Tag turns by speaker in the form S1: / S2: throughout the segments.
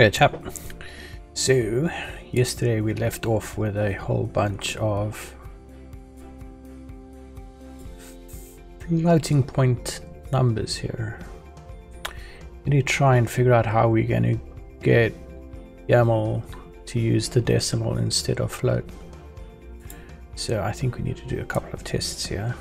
S1: Okay, chap. So, yesterday we left off with a whole bunch of floating point numbers here. Need to try and figure out how we're going to get YAML to use the decimal instead of float. So I think we need to do a couple of tests here.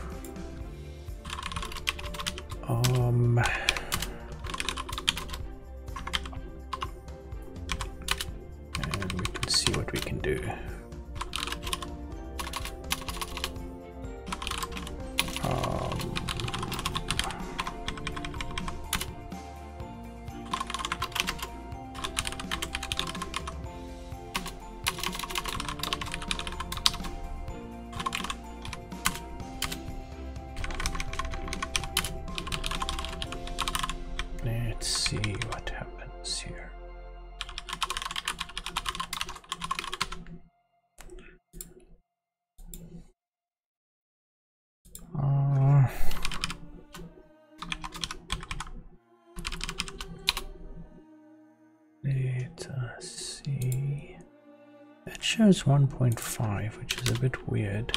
S1: Shows 1.5, which is a bit weird.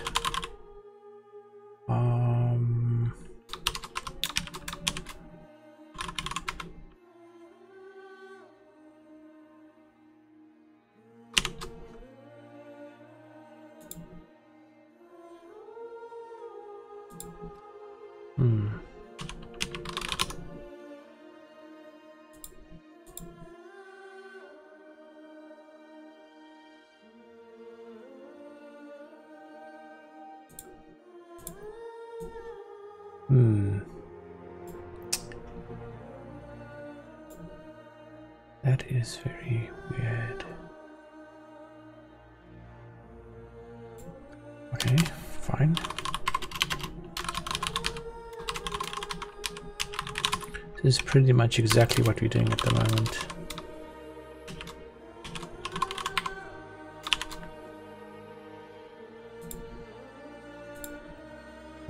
S1: Pretty much exactly what we're doing at the moment.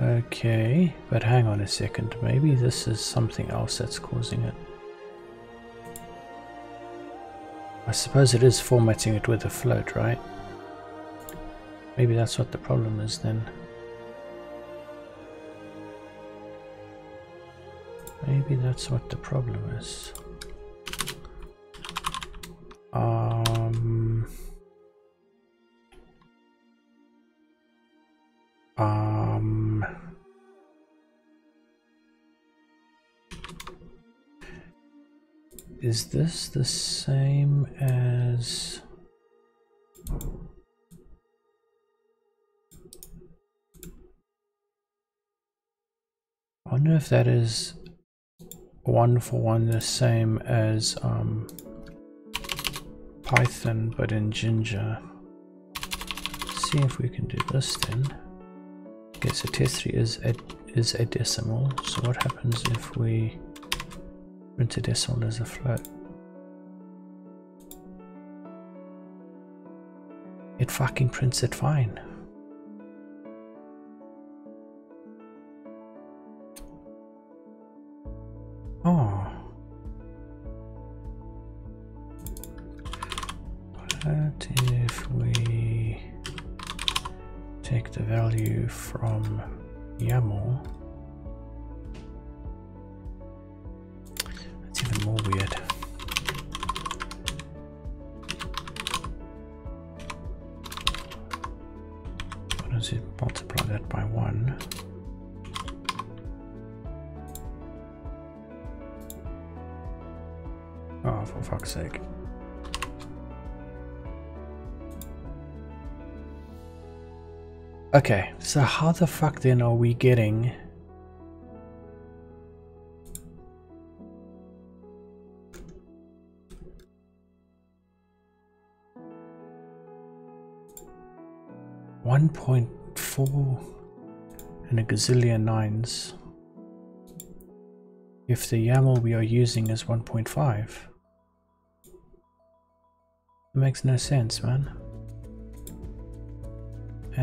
S1: Okay, but hang on a second. Maybe this is something else that's causing it. I suppose it is formatting it with a float, right? Maybe that's what the problem is then. That's what the problem is. Um... Um... Is this the same as... I wonder if that is one for one the same as um, Python but in Jinja. see if we can do this then. Okay, so test3 is a, is a decimal. So what happens if we print a decimal as a float? It fucking prints it fine. Okay, so how the fuck then are we getting... One point four and a gazillion nines if the YAML we are using is 1.5. It makes no sense, man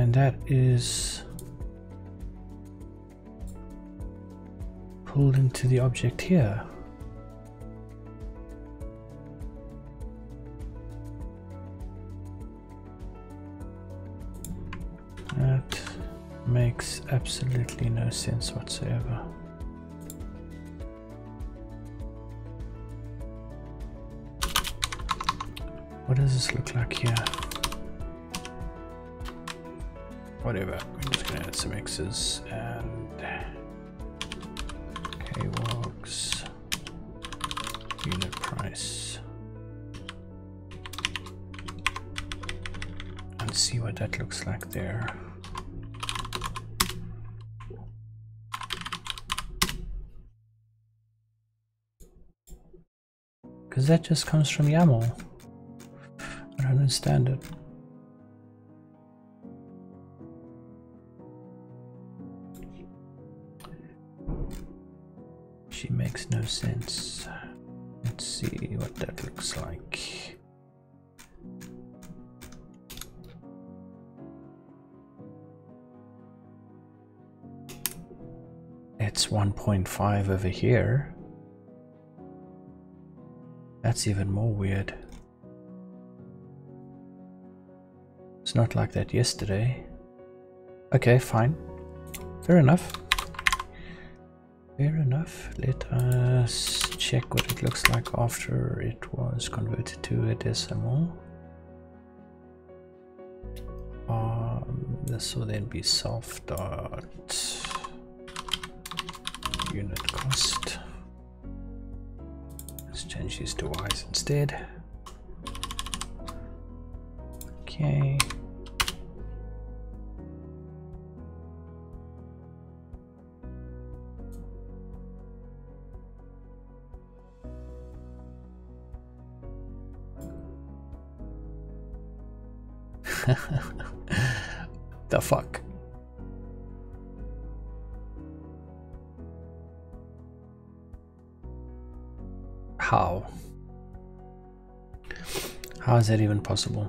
S1: and that is pulled into the object here. That makes absolutely no sense whatsoever. What does this look like here? Whatever, we're just gonna add some X's and KWOGs unit price and see what that looks like there. Because that just comes from YAML. I don't understand it. 1.5 over here. That's even more weird. It's not like that yesterday. Okay, fine. Fair enough. Fair enough. Let us check what it looks like after it was converted to a decimal. Um, this will then be self dot unit cost. Let's change these to y's instead. Okay. the fuck? How is that even possible?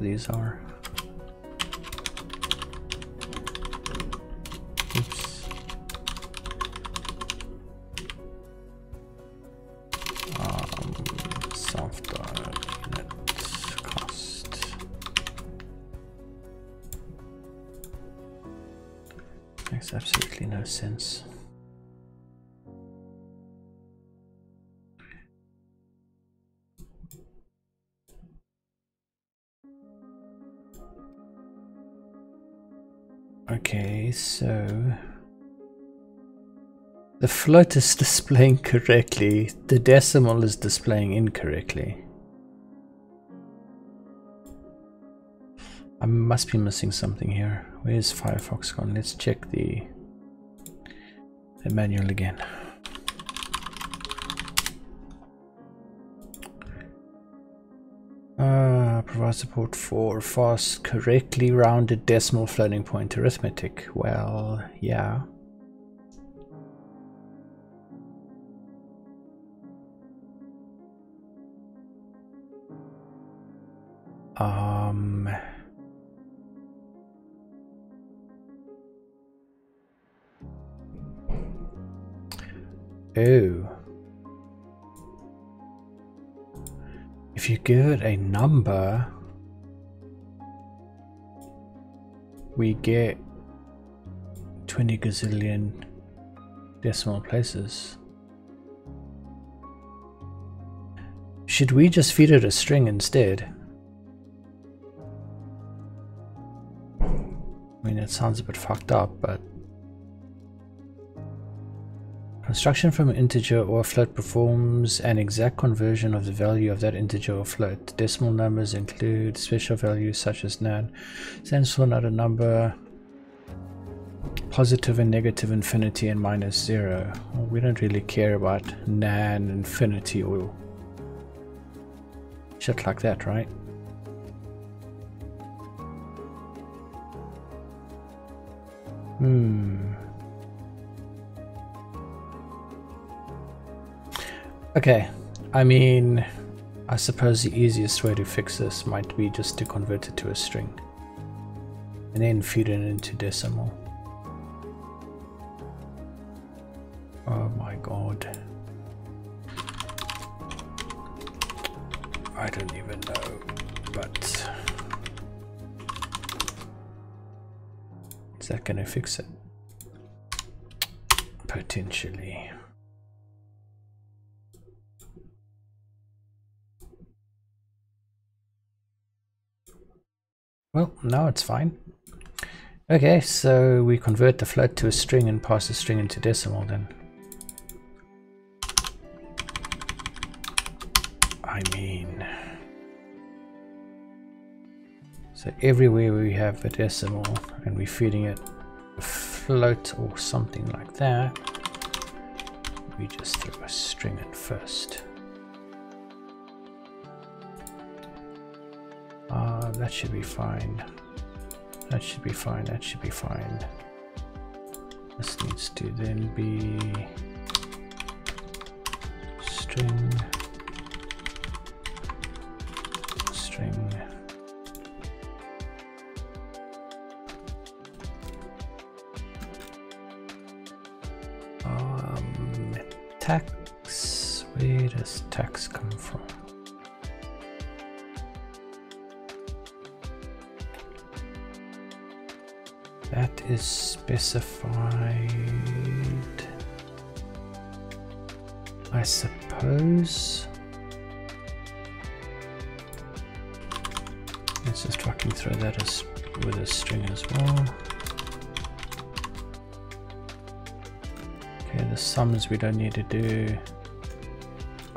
S1: These are. Float is displaying correctly, the decimal is displaying incorrectly. I must be missing something here. Where's Firefox gone? Let's check the, the manual again. Uh, provide support for fast, correctly rounded decimal floating point arithmetic. Well, yeah. Um... Oh. If you give it a number, we get 20 gazillion decimal places. Should we just feed it a string instead? It sounds a bit fucked up, but Construction from an integer or float performs an exact conversion of the value of that integer or float. Decimal numbers include special values such as nan. Stands for not a number. positive and negative infinity and minus zero. Well, we don't really care about nan infinity or shit like that, right? Hmm. Okay, I mean, I suppose the easiest way to fix this might be just to convert it to a string and then feed it into decimal. Oh my god. I don't even know, but that gonna fix it? Potentially. Well, now it's fine. Okay, so we convert the float to a string and pass the string into decimal then. So everywhere we have a decimal and we're feeding it a float or something like that, we just throw a string in first. Uh, that should be fine. That should be fine, that should be fine. This needs to then be string tax? Where does tax come from? That is specified I suppose. Let's just fucking throw that as with a string as well okay the sums we don't need to do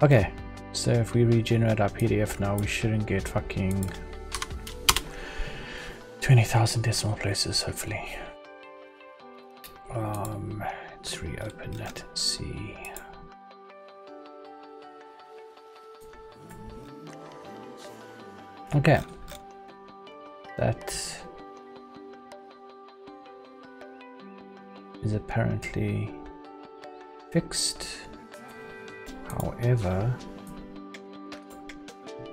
S1: okay so if we regenerate our PDF now we shouldn't get fucking 20,000 decimal places, hopefully. Um, let's reopen that and see. Okay. That is apparently fixed. However,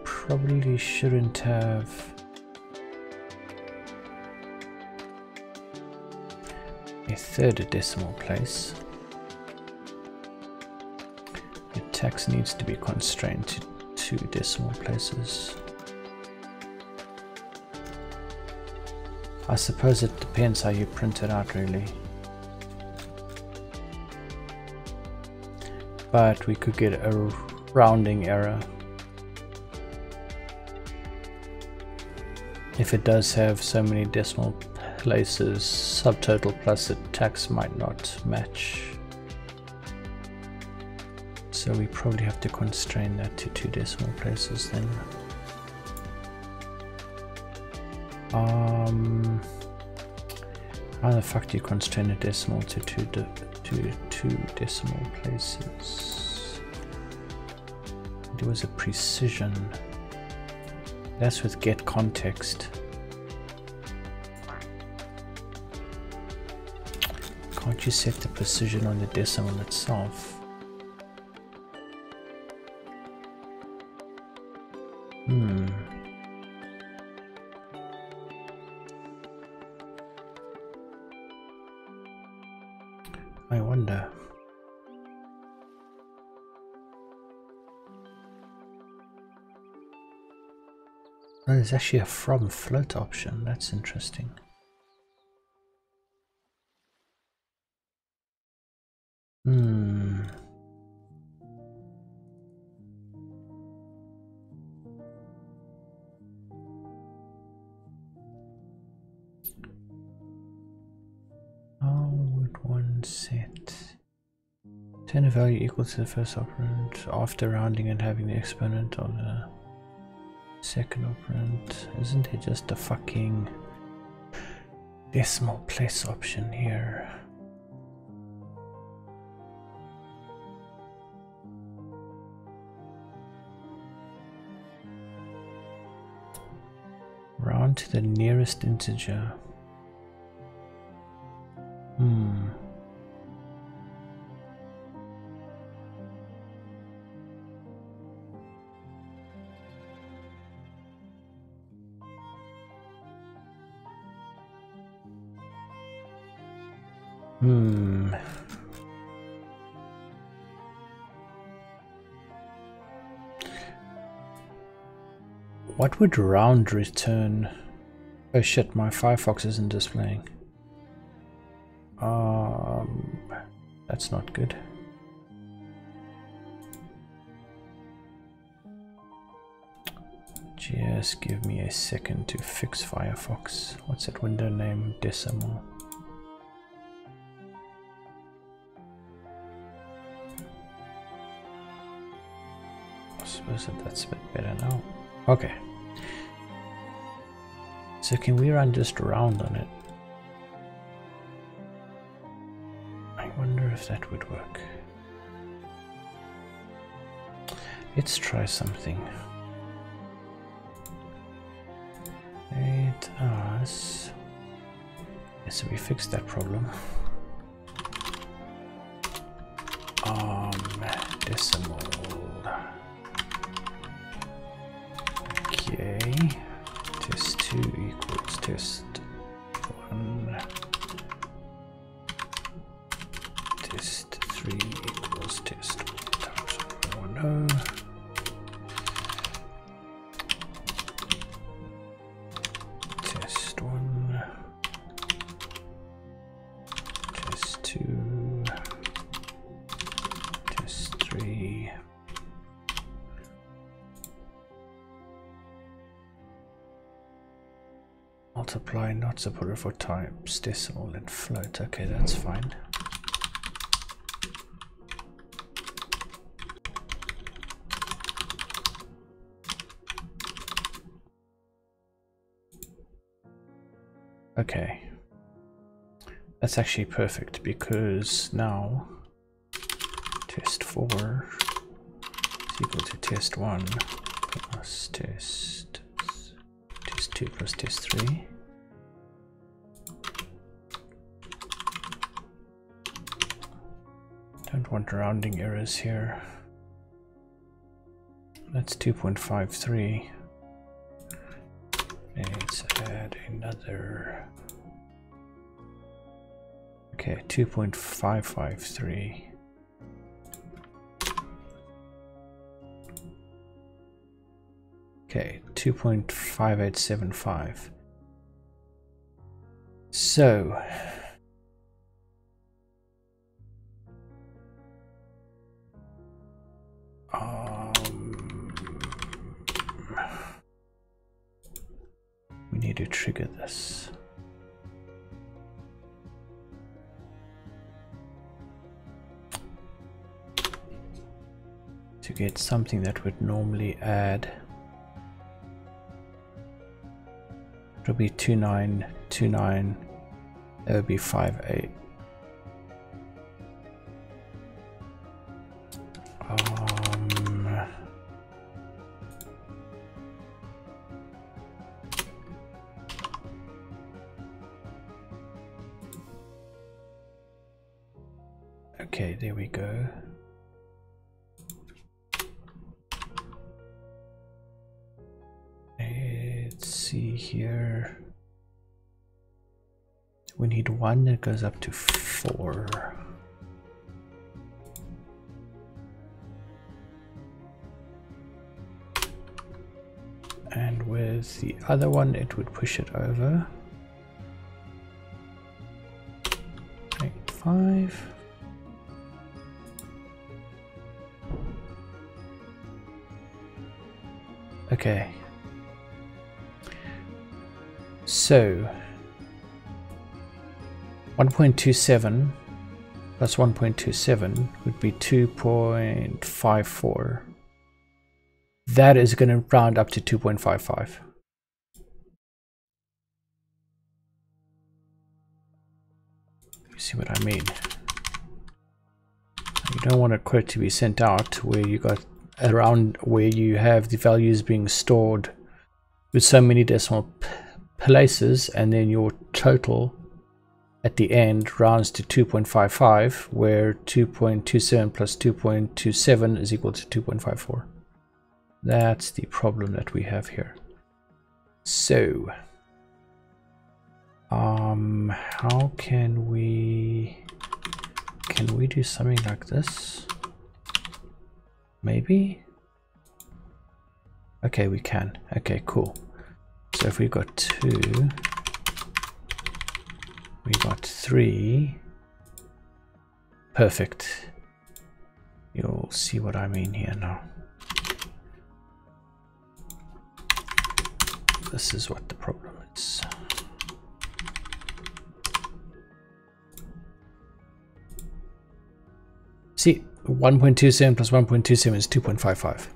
S1: probably shouldn't have a third decimal place. The text needs to be constrained to two decimal places. I suppose it depends how you print it out really. But we could get a rounding error. If it does have so many decimal places subtotal plus the text might not match. So we probably have to constrain that to two decimal places then. Um, how the fuck do you constrain a decimal to two, to two decimal places? There was a precision. That's with get context. Can't you set the precision on the decimal itself? There's actually a from float option. That's interesting. Hmm. How would one set? Turn a value equal to the first operand after rounding and having the exponent on the second operand. Isn't it just a fucking decimal place option here. Round to the nearest integer. Would round return? Oh shit, my Firefox isn't displaying. Um, that's not good. Just give me a second to fix Firefox. What's that window name? Decimal. I suppose that that's a bit better now. Okay. So can we run just around on it? I wonder if that would work. Let's try something. It us. So we fixed that problem. Um, decimal. For types, decimal and float. Okay, that's fine. Okay. That's actually perfect because now test 4 is equal to test 1 plus test test 2 plus test 3. Want rounding errors here. That's 2.53. Let's add another. Okay, 2.553. Okay, 2.5875. So, to this. To get something that would normally add it would be 2929 It would be 58 that goes up to four. And with the other one? It would push it over. Eight five. Okay. So 1.27 plus 1.27 would be 2.54 that is going to round up to 2.55 see what I mean? You don't want a quote to be sent out where you got around where you have the values being stored with so many decimal places and then your total at the end rounds to 2.55 where 2.27 plus 2.27 is equal to 2.54 that's the problem that we have here. So um how can we can we do something like this? Maybe? Okay we can. Okay cool. So if we've got two we got three. Perfect. You'll see what I mean here now. This is what the problem is. See 1.27 plus 1.27 is 2.55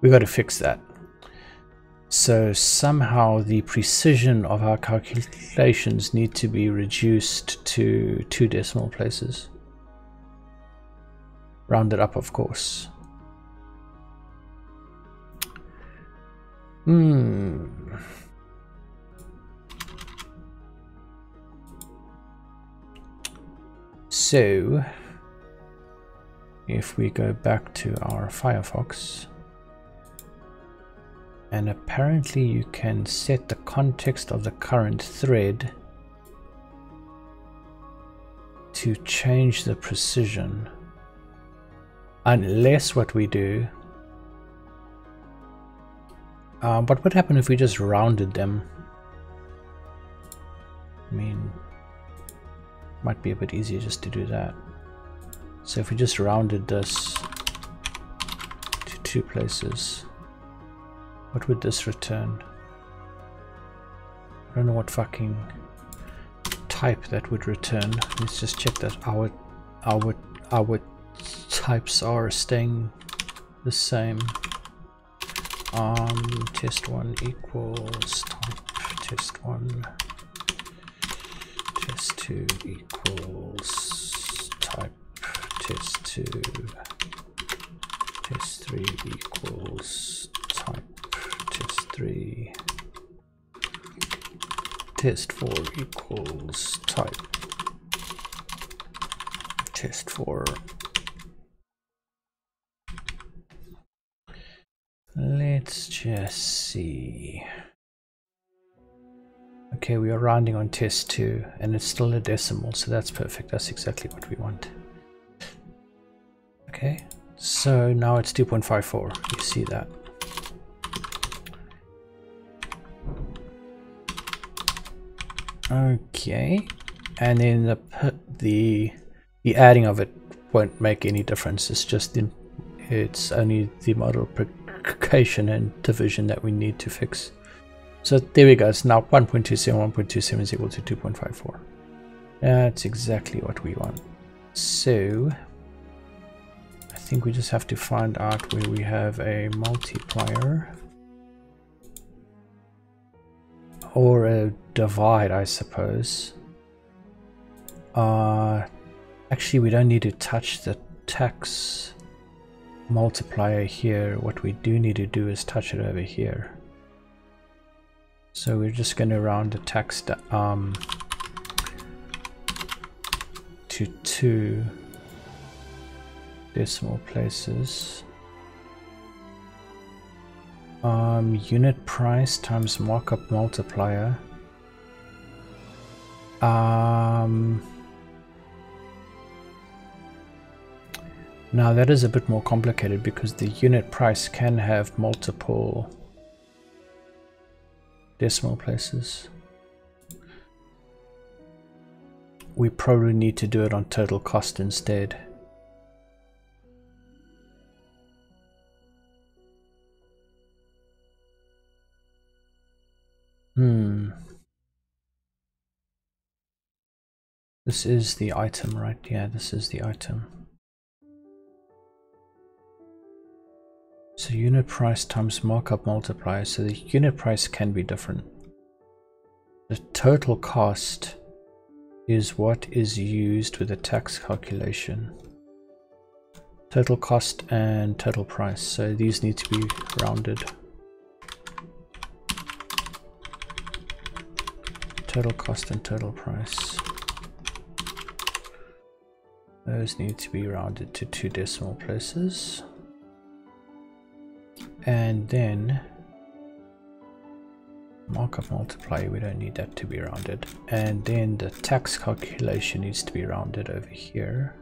S1: we got to fix that so somehow the precision of our calculations need to be reduced to two decimal places. Rounded up, of course. Hmm. So, if we go back to our Firefox, and apparently you can set the context of the current thread to change the precision. Unless what we do uh, but what happened if we just rounded them? I mean might be a bit easier just to do that. So if we just rounded this to two places what would this return? I don't know what fucking type that would return. Let's just check that our our our types are staying the same. Um test one equals type test one test two equals type test two test three equals type three. Test 4 equals type. Test 4 let's just see. Okay we are rounding on test 2 and it's still a decimal so that's perfect. That's exactly what we want. Okay so now it's 2.54 you see that Okay, and then the the the adding of it won't make any difference. It's just in it's only the multiplication and division that we need to fix. So there we go. It's now 1.27. 1.27 is equal to 2.54. That's exactly what we want. So I think we just have to find out where we have a multiplier. Or a divide, I suppose. Uh, actually, we don't need to touch the tax multiplier here. What we do need to do is touch it over here. So we're just going to round the tax um, to two decimal places um, unit price times markup multiplier. Um, now that is a bit more complicated because the unit price can have multiple decimal places. We probably need to do it on total cost instead. This is the item, right? Yeah, this is the item. So unit price times markup multiplier. So the unit price can be different. The total cost is what is used with the tax calculation. Total cost and total price. So these need to be rounded. Total cost and total price. Those need to be rounded to two decimal places. And then markup multiply, we don't need that to be rounded. And then the tax calculation needs to be rounded over here.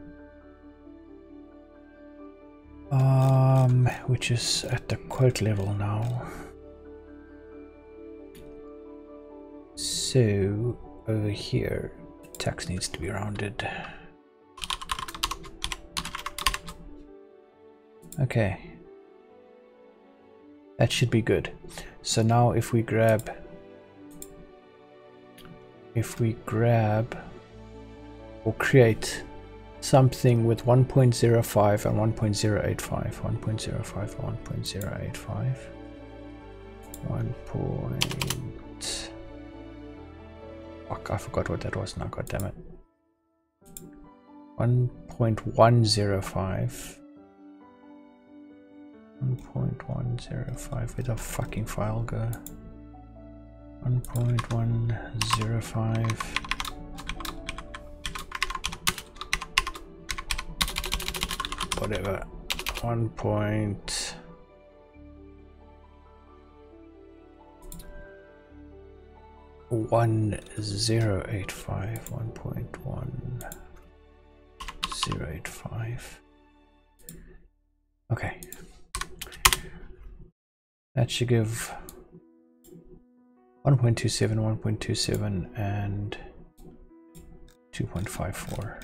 S1: Um, which is at the quote level now. So over here, tax needs to be rounded. Okay. That should be good. So now if we grab if we grab or create something with 1.05 and 1.085 1.05 1.085 1 point fuck I forgot what that was now god damn it 1.105 1.105 where the fucking file go? 1.105 whatever. 1 point one zero eight five. one point one zero eight five. Okay that should give 1.27, 1.27, and 2.54.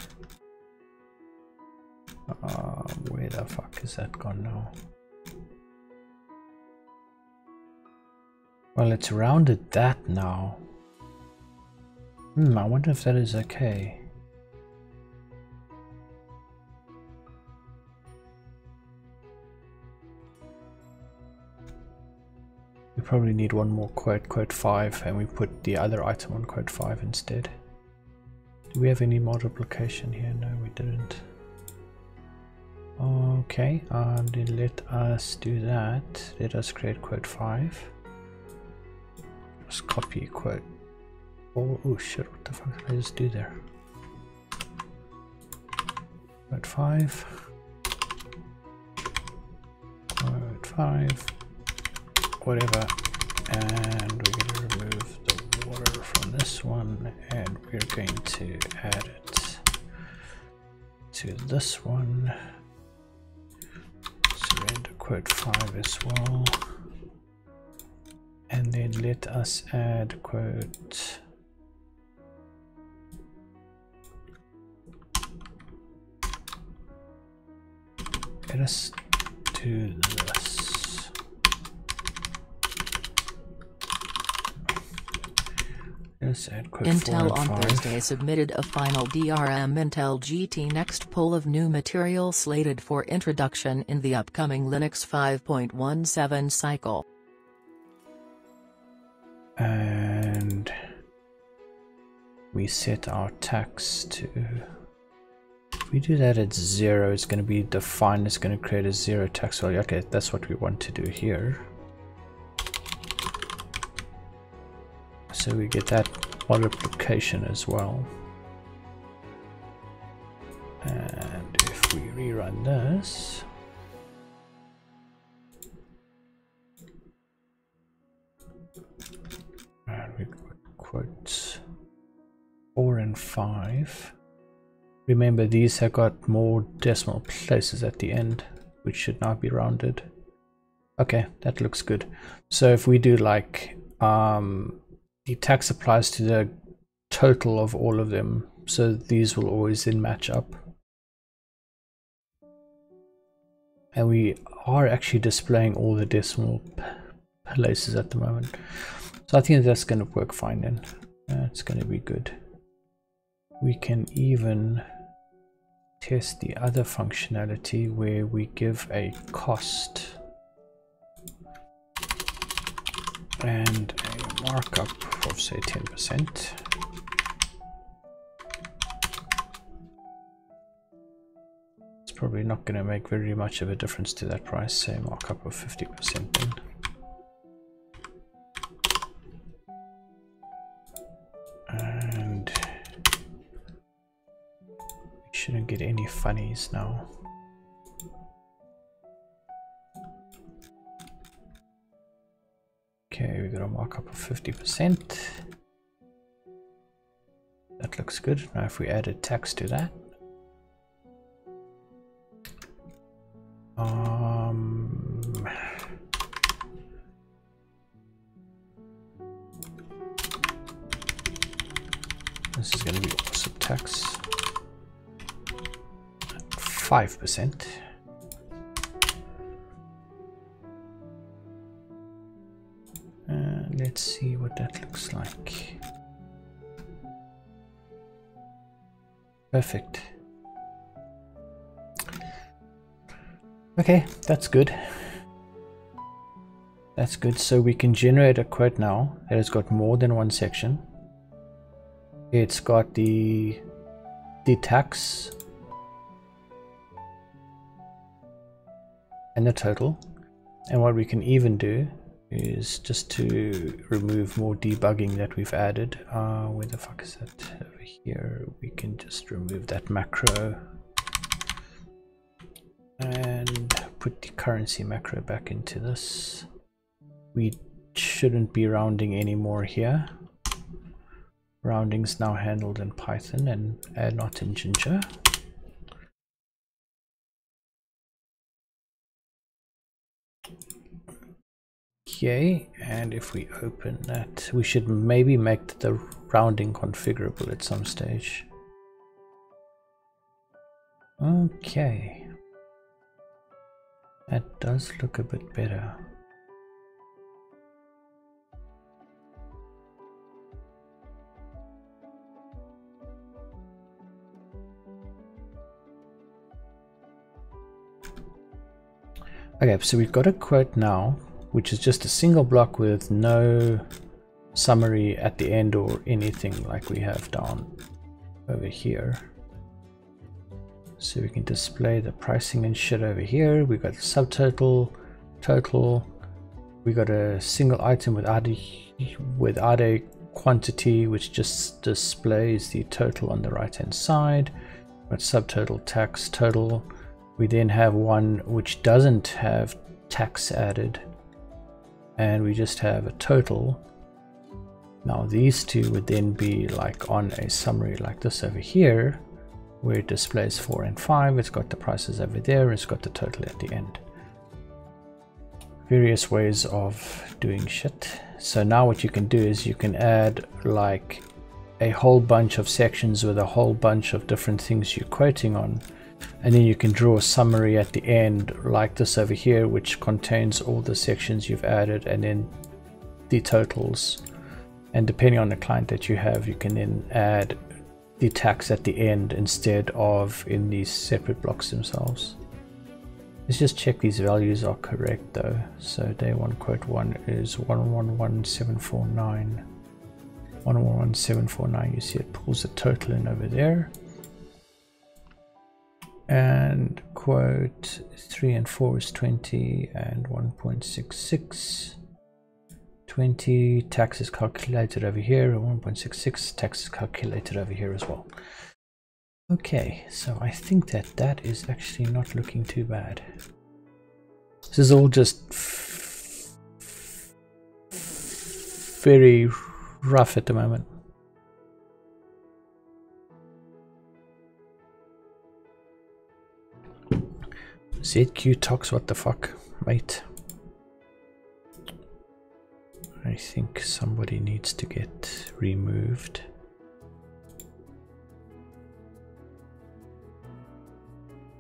S1: Uh, where the fuck is that gone now? Well, it's rounded that now. Hmm, I wonder if that is okay. We probably need one more quote, quote 5, and we put the other item on quote 5 instead. Do we have any multiplication here? No, we didn't. Okay, uh, let us do that. Let us create quote 5. Let's copy quote. Oh, oh shit, what the fuck did I just do there? Quote 5. Quote 5 whatever and we're going to remove the water from this one and we're going to add it to this one. Surrender quote 5 as well. And then let us add quote let us do this
S2: Intel on Thursday submitted a final DRM Intel GT Next poll of new material slated for introduction in the upcoming Linux 5.17 cycle.
S1: And we set our tax to if we do that at zero it's going to be defined it's going to create a zero tax value. Okay that's what we want to do here so we get that multiplication as well. And if we rerun this, and we got quotes four and five. Remember these have got more decimal places at the end, which should now be rounded. Okay, that looks good. So if we do like um, the tax applies to the total of all of them so these will always then match up. And we are actually displaying all the decimal places at the moment. So I think that's going to work fine then. That's going to be good. We can even test the other functionality where we give a cost. And markup of say 10%. It's probably not going to make very much of a difference to that price, say markup of 50% then. And we shouldn't get any funnies now. Okay, we've got a markup of 50%. That looks good. Now if we added tax to that, Um, this is going to be also tax. 5%. Let's see what that looks like. Perfect. Okay, that's good. That's good. So we can generate a quote now that has got more than one section. It's got the the tax and the total. And what we can even do is just to remove more debugging that we've added. Uh, where the fuck is that? Over here. We can just remove that macro and put the currency macro back into this. We shouldn't be rounding anymore here. Rounding's now handled in Python and uh, not in Jinja. Okay, and if we open that, we should maybe make the rounding configurable at some stage. Okay. That does look a bit better. Okay, so we've got a quote now, which is just a single block with no summary at the end or anything like we have down over here. So we can display the pricing and shit over here. We've got subtotal, total. We got a single item without a, without a quantity, which just displays the total on the right hand side. We've Got subtotal, tax, total. We then have one which doesn't have tax added. And we just have a total. Now these two would then be like on a summary like this over here where it displays 4 and 5 it's got the prices over there. It's got the total at the end. Various ways of doing shit. So now what you can do is you can add like a whole bunch of sections with a whole bunch of different things you're quoting on and then you can draw a summary at the end like this over here which contains all the sections you've added and then the totals and depending on the client that you have you can then add the tax at the end instead of in these separate blocks themselves. Let's just check these values are correct though. So day one quote one is 111749. 111749, you see it pulls the total in over there. And quote 3 and 4 is 20 and 1.66. 20 tax is calculated over here and 1.66 tax is calculated over here as well. Okay so I think that that is actually not looking too bad. This is all just very rough at the moment ZQ talks what the fuck mate I think somebody needs to get removed.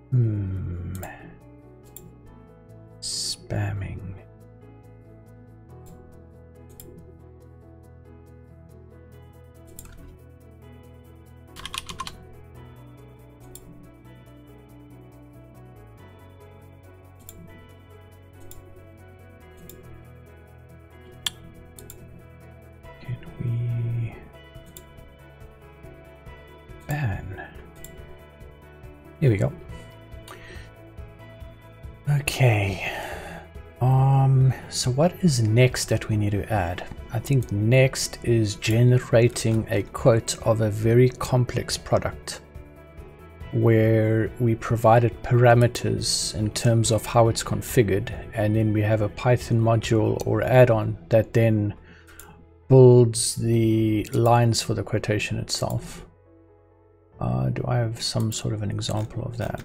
S1: Hmm. Spamming. Here we go. Okay. Um, so what is next that we need to add? I think next is generating a quote of a very complex product where we provided parameters in terms of how it's configured and then we have a Python module or add-on that then builds the lines for the quotation itself. Uh, do I have some sort of an example of that?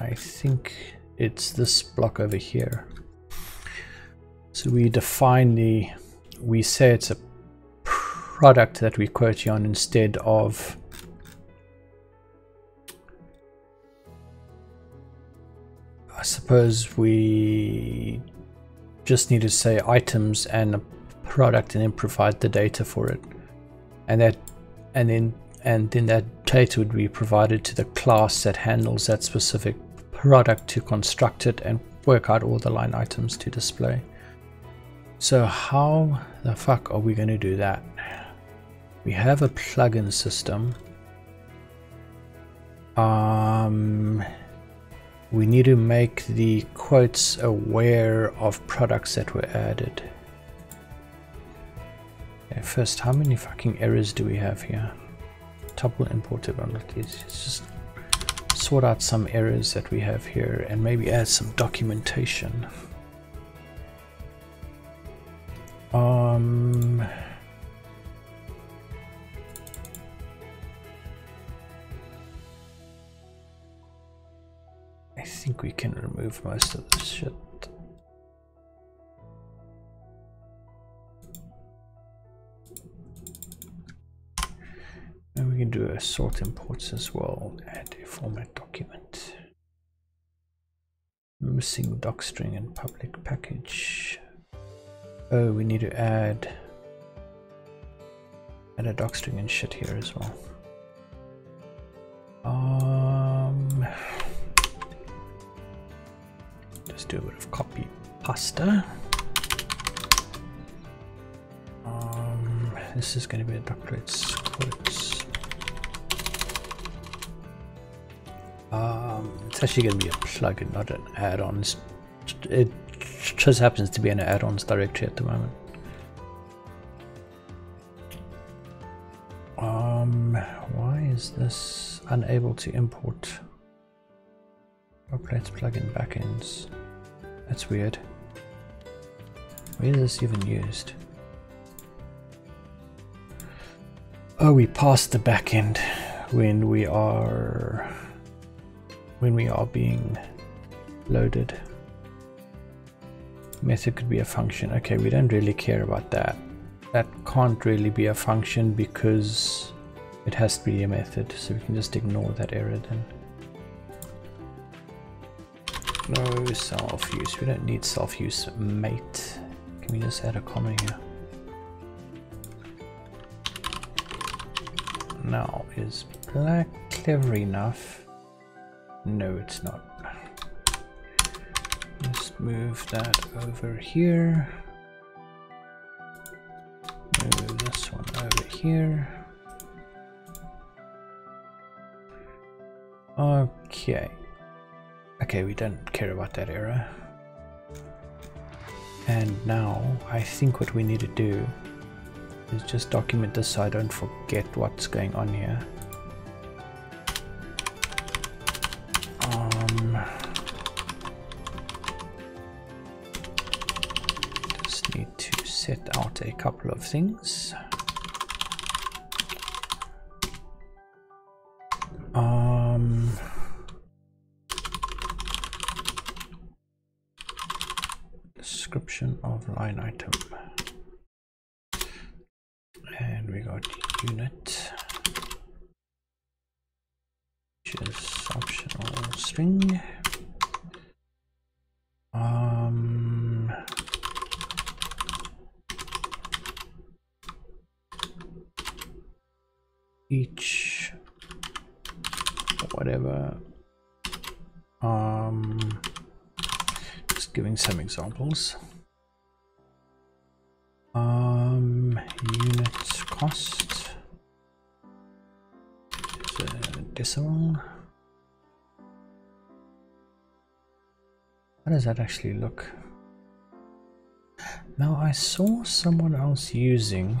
S1: I think it's this block over here. So we define the, we say it's a product that we quote on instead of I suppose we just need to say items and a product and then provide the data for it. And that and then and then that data would be provided to the class that handles that specific product to construct it and work out all the line items to display. So how the fuck are we going to do that? We have a plugin system. Um, we need to make the quotes aware of products that were added. Okay, first, how many fucking errors do we have here? Tuple. Let's just sort out some errors that we have here and maybe add some documentation. Um... I think we can remove most of this shit. We can do a sort imports as well, add a format document. Missing docstring and public package. Oh, we need to add add a docstring and shit here as well. Um Let's do a bit of copy pasta. Um, this is going to be a docplates quotes. Um, it's actually going to be a plugin, not an add-on. It just happens to be an add-ons directory at the moment. Um, why is this unable to import? Templates plugin backends. That's weird. Where is this even used? Oh, we passed the backend when we are when we are being loaded. Method could be a function. Okay, we don't really care about that. That can't really be a function because it has to be a method, so we can just ignore that error then. No self-use. We don't need self-use, mate. Can we just add a comma here? Now, is black clever enough? No, it's not. Let's move that over here. Move this one over here. Okay. Okay, we don't care about that error. And now, I think what we need to do is just document this so I don't forget what's going on here. A couple of things. That actually look? Now I saw someone else using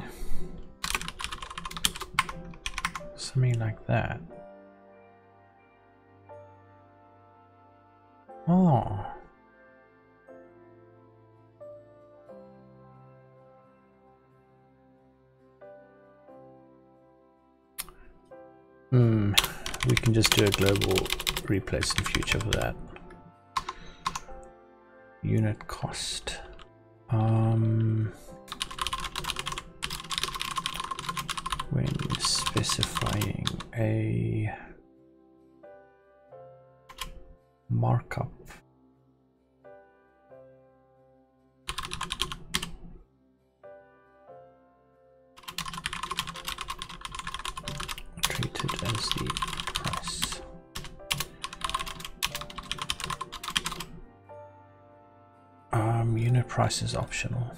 S1: something like that. Oh. Hmm, we can just do a global replace in future for that. Unit cost. Um, when specifying a markup price is optional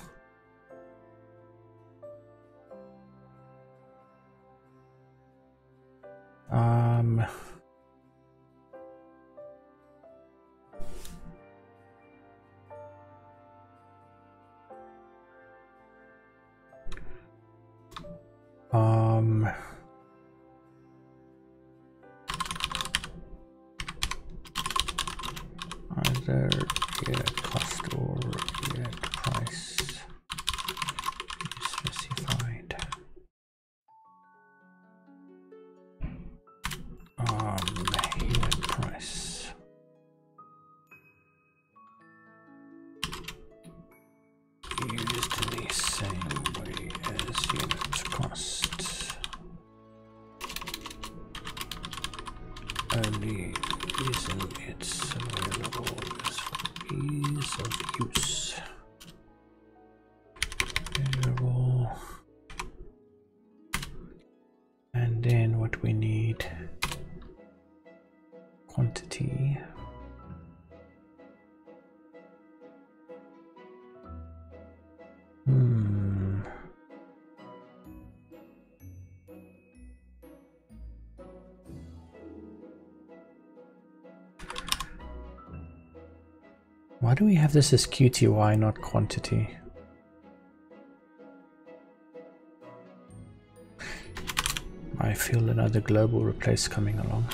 S1: Why do we have this as QTY, not quantity? I feel another global replace coming along.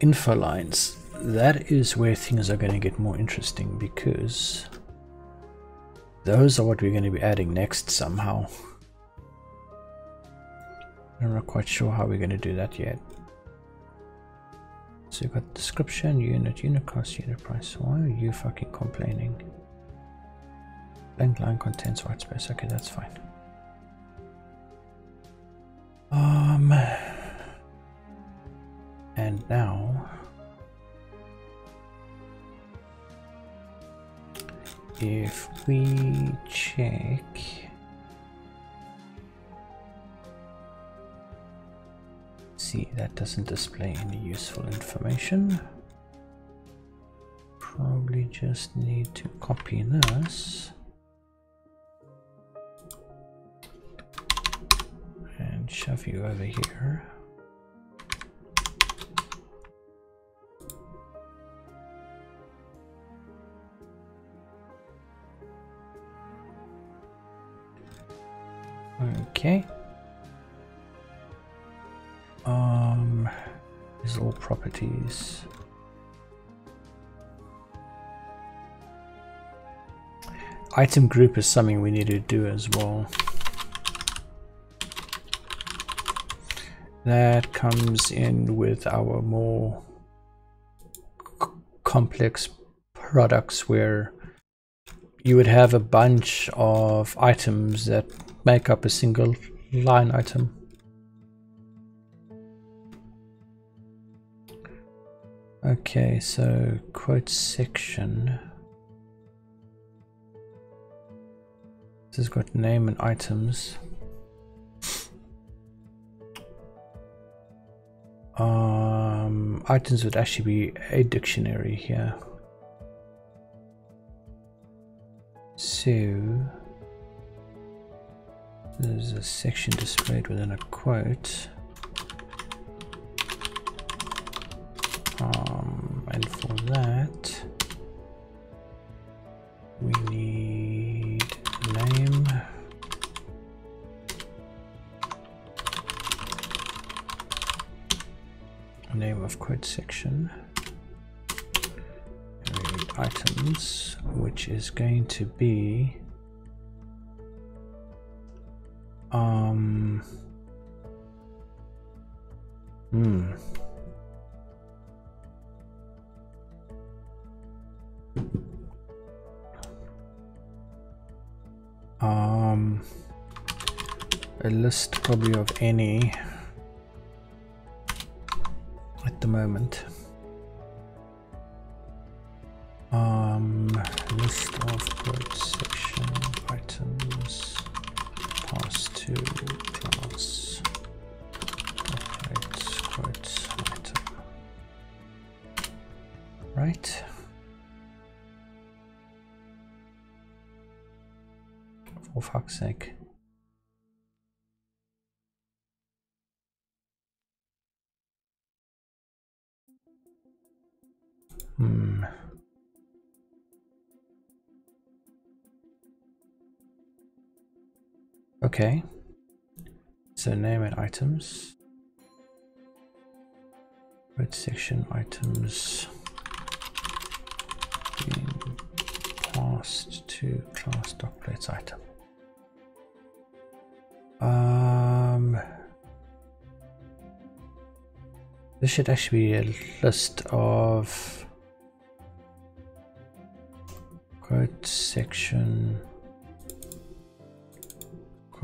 S1: Info lines, that is where things are going to get more interesting because those are what we're going to be adding next somehow. I'm not quite sure how we're going to do that yet. So you've got description, unit, unit cost, unit price. Why are you fucking complaining? Blank line contains white space. Okay, that's fine. Doesn't display any useful information. Probably just need to copy this. And shove you over here. Okay. Properties. item group is something we need to do as well. That comes in with our more complex products where you would have a bunch of items that make up a single line item. Okay, so quote section. This has got name and items. Um, items would actually be a dictionary here. So there's a section displayed within a quote. Um, and for that, we need name. Name of quote section. items, which is going to be um hmm probably of any at the moment Okay. So name and items. Red section items being passed to class docplates item. Um, this should actually be a list of quote section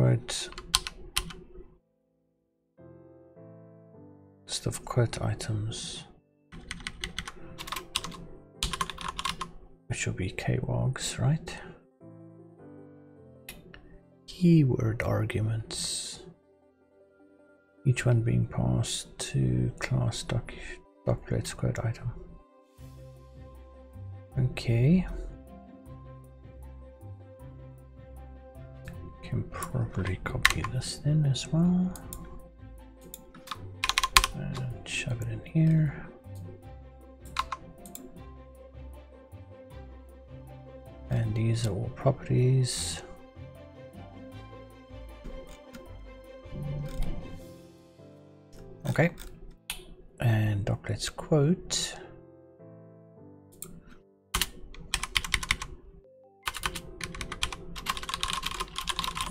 S1: quote list of quote items which will be kwargs right? Keyword arguments. Each one being passed to class doc docplates quote item. Okay can properly copy this then as well. And shove it in here. And these are all properties. Okay. And docplates quote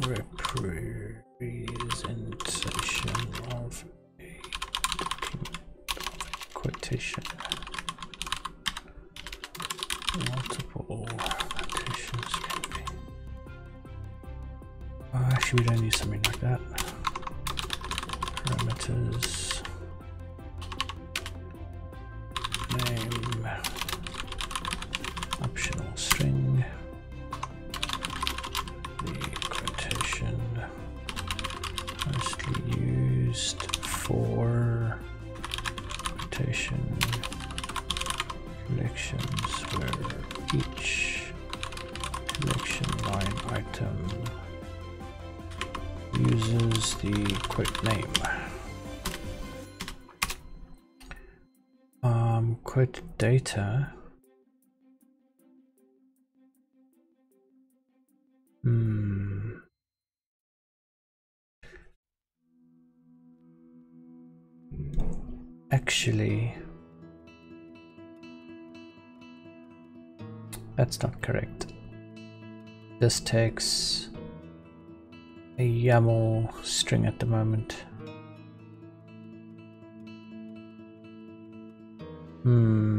S1: representation of a quotation. Multiple quotations can be. Ah, Actually, we don't need something like that. Parameters. This takes a YAML string at the moment. Hmm.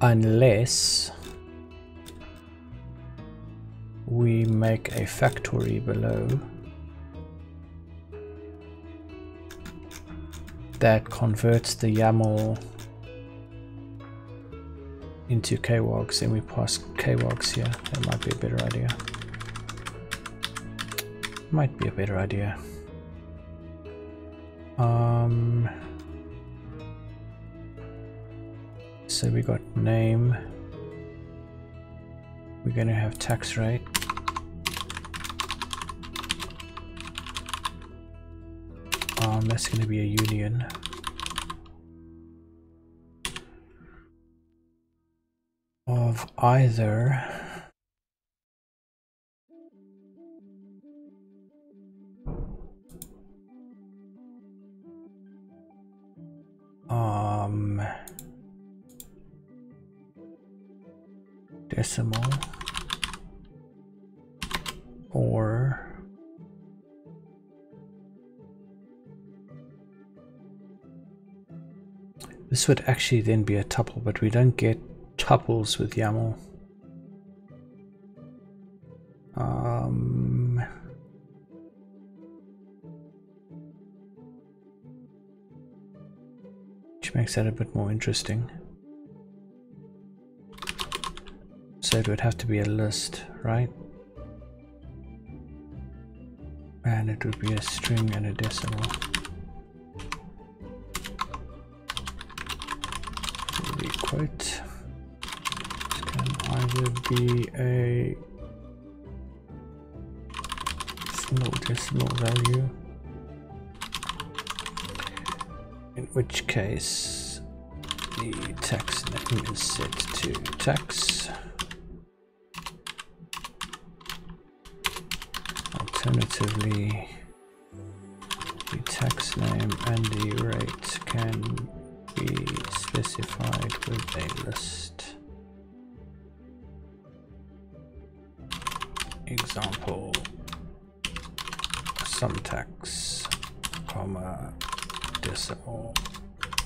S1: Unless we make a factory below that converts the YAML into kwargs and we pass kwargs here. That might be a better idea. Might be a better idea. Um, so we got name. We're going to have tax rate. Um, that's going to be a union. Either. Um decimal or this would actually then be a tuple but we don't get tuples with YAML um, which makes that a bit more interesting So it would have to be a list, right? And it would be a string and a decimal. Quote either be a single decimal value, in which case the tax name is set to tax. Alternatively, the tax name and the rate can be specified with a list. Example, sum tax, comma, decimal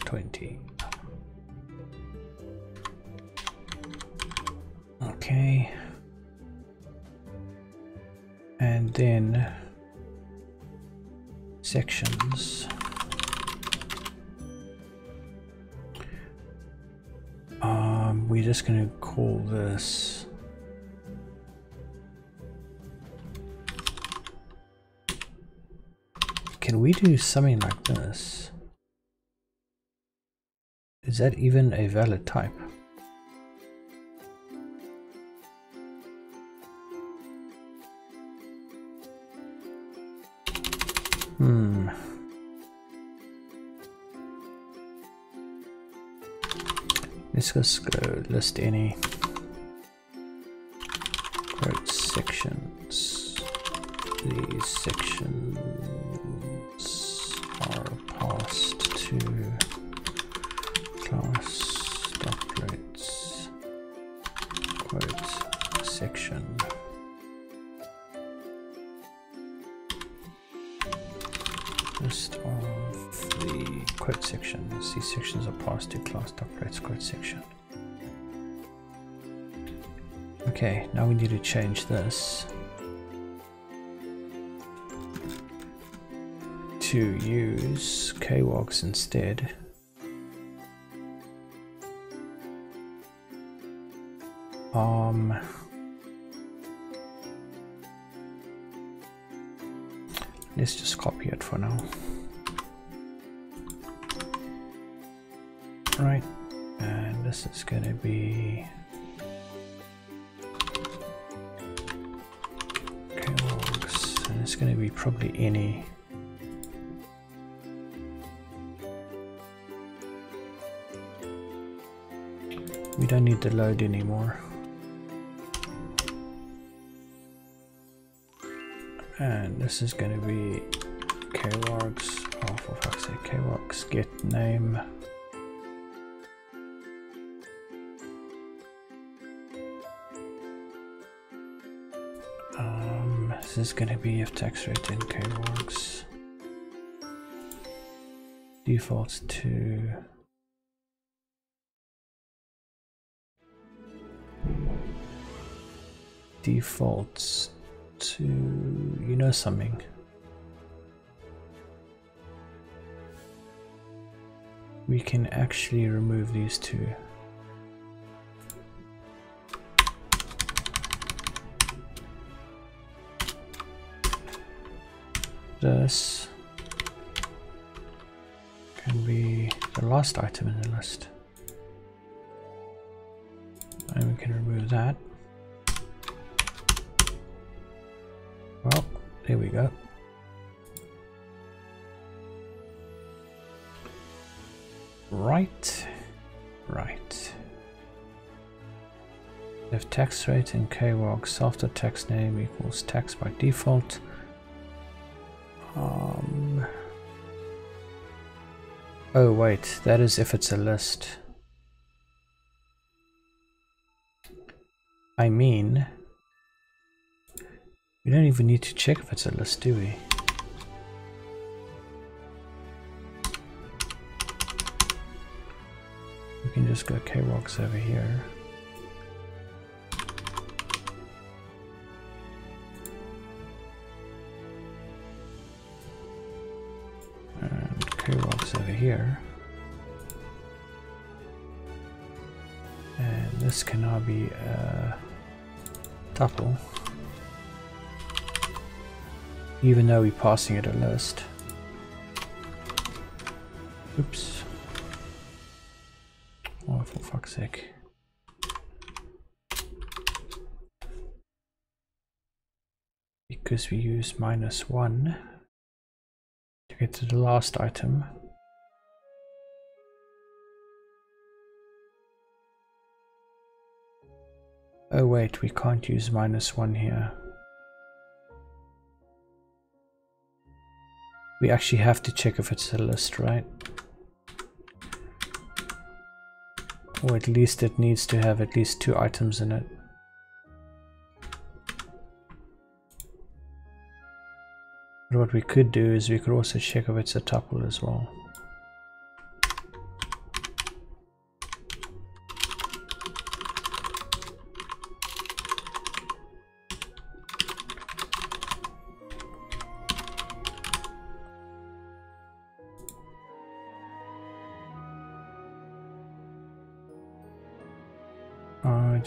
S1: 20. Okay and then sections um, we're just going to call this can we do something like this is that even a valid type Hmm. Let's just go list any quote sections. These sections are passed to class docplates quote section. list of the quote sections. These sections are passed to class docplates quote section. Okay, now we need to change this to use kwargs instead. Um, let's just copy it for now. Right, and this is gonna be kwargs, and it's gonna be probably any We don't need the load anymore. and this is going to be kwargs oh for fuck's sake kwargs get name um this is going to be if text rate in kwargs defaults to defaults to, you know something. We can actually remove these two. This can be the last item in the list. And we can remove that. We go. Right, right. If text rate in kwarg after text name equals text by default. Um, oh wait, that is if it's a list. I mean, we don't even need to check if it's a list, do we? We can just go kwargs over here. And kwargs over here. And this can now be a tuple even though we're passing it a list. Oops. Oh, for fuck's sake. Because we use minus one to get to the last item. Oh wait, we can't use minus one here. We actually have to check if it's a list, right? Or at least it needs to have at least two items in it. But what we could do is we could also check if it's a tuple as well.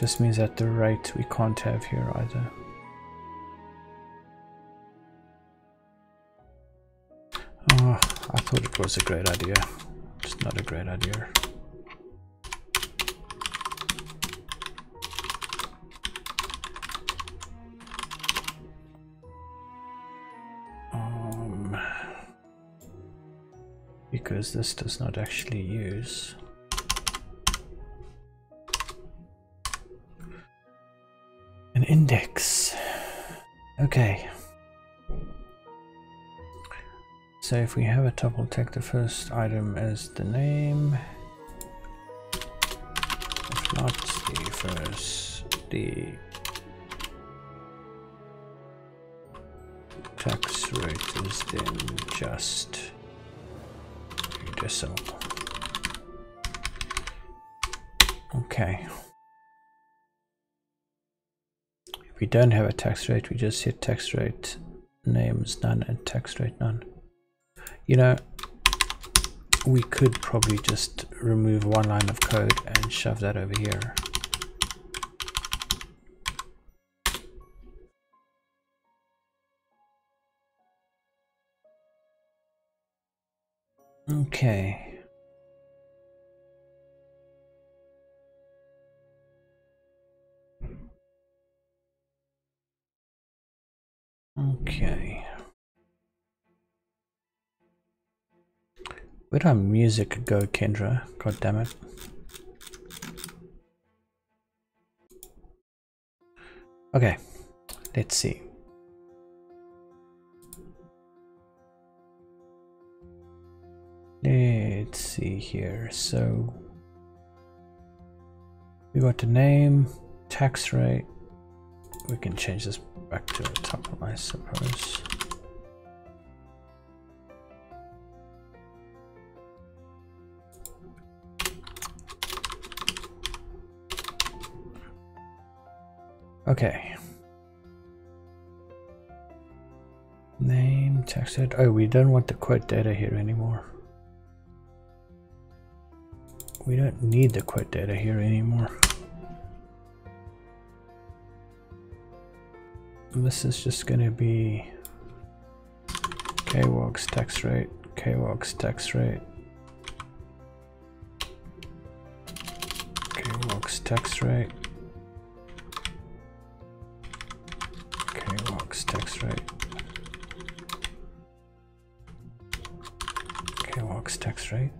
S1: Just means that the right we can't have here either. Oh, I thought it was a great idea. It's not a great idea. Um, because this does not actually use index. Okay. So if we have a tuple, take the first item as the name. If not, the first, the tax rate is then just decimal. Okay. We don't have a text rate, we just hit text rate names none and text rate none. You know, we could probably just remove one line of code and shove that over here. Okay. Okay. Where'd our music go, Kendra? God damn it. Okay, let's see. Let's see here. So we got the name, tax rate. We can change this back to the top, I suppose. Okay. Name, text it. Oh, we don't want the quote data here anymore. We don't need the quote data here anymore. This is just going to be kwargs tax rate, kwargs tax rate, kwargs tax rate, kwargs tax rate, kwargs tax rate.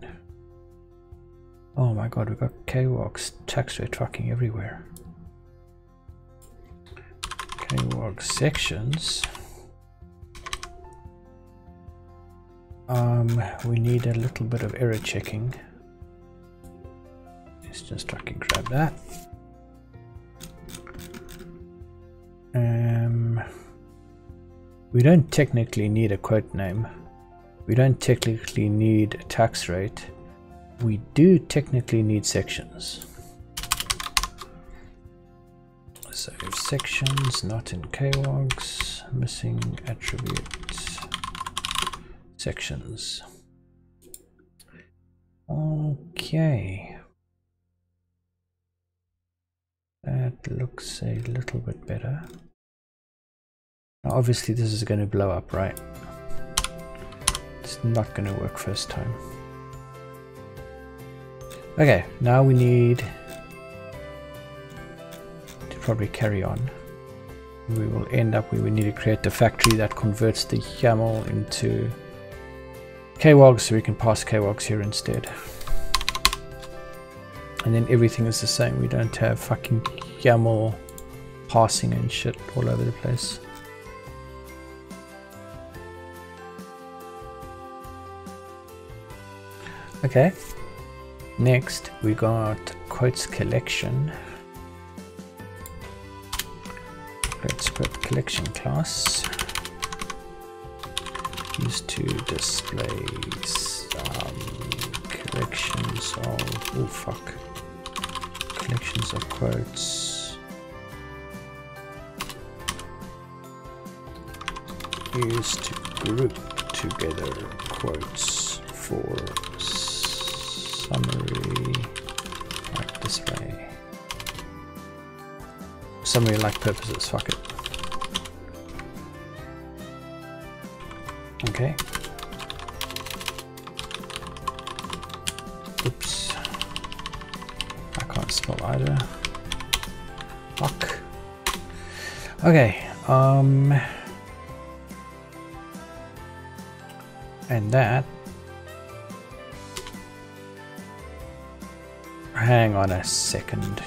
S1: Oh my god, we got kwargs tax rate tracking everywhere. KWOG sections. Um, we need a little bit of error checking. Let's just fucking grab that. Um, we don't technically need a quote name. We don't technically need a tax rate. We do technically need sections. Save sections, not in kwargs, missing attributes, sections. Okay. That looks a little bit better. Now obviously this is going to blow up, right? It's not going to work first time. Okay, now we need probably carry on. We will end up where we need to create the factory that converts the YAML into kwargs so we can pass kwargs here instead. And then everything is the same. We don't have fucking YAML passing and shit all over the place. Okay. Next, we got quotes collection. Let's put collection class. Used to display collections of oh fuck. Collections of quotes. Used to group together quotes for summary display summary like purposes, fuck it. Okay. Oops. I can't spell either. Fuck. Okay, um... And that... Hang on a second.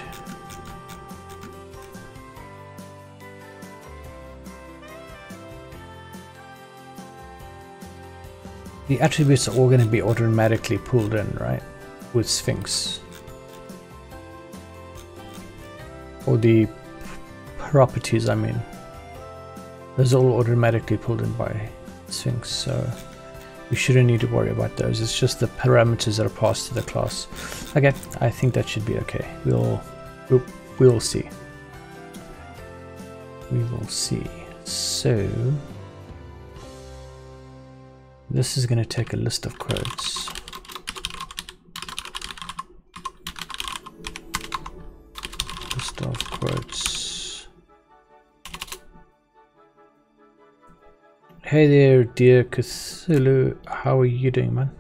S1: The attributes are all going to be automatically pulled in, right? With Sphinx. Or the properties, I mean. Those are all automatically pulled in by Sphinx, so we shouldn't need to worry about those. It's just the parameters that are passed to the class. Okay, I think that should be okay. We'll, we'll, we'll see. We will see. So, This is going to take a list of quotes. List of quotes. Hey there, dear Cthulhu. How are you doing, man?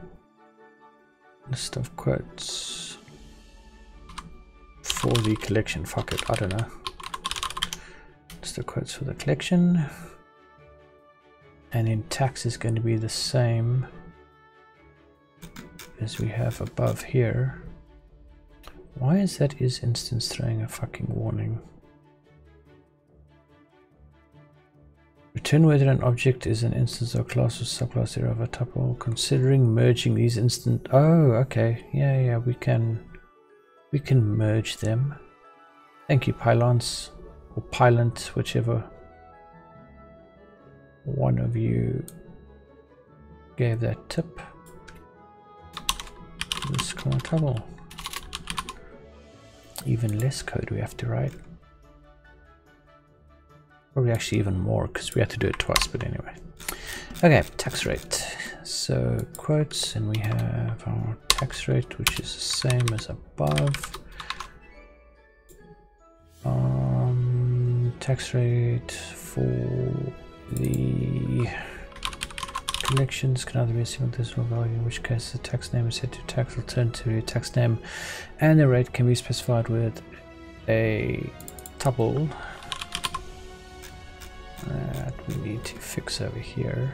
S1: List of quotes. For the collection. Fuck it, I don't know. List of quotes for the collection and in tax is going to be the same as we have above here. Why is that is instance throwing a fucking warning? Return whether an object is an instance or class or subclass thereof a tuple. Considering merging these instant. Oh, okay. Yeah, yeah. We can. We can merge them. Thank you, pylons or pylant, whichever one of you gave that tip. This corner tuple. Even less code we have to write. Probably actually even more because we had to do it twice, but anyway. Okay, tax rate. So quotes, and we have our tax rate, which is the same as above. Um, tax rate for the connections can either be single decimal value, in which case the text name is set to text alternatively text name, and the rate can be specified with a tuple that we need to fix over here.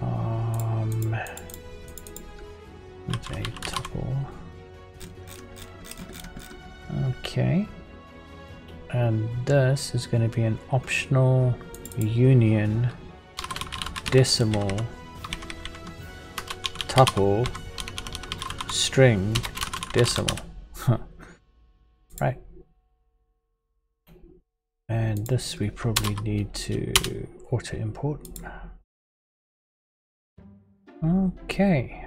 S1: Um, a tuple. Okay and this is going to be an optional union decimal tuple string decimal. Right. And this we probably need to auto import. Okay.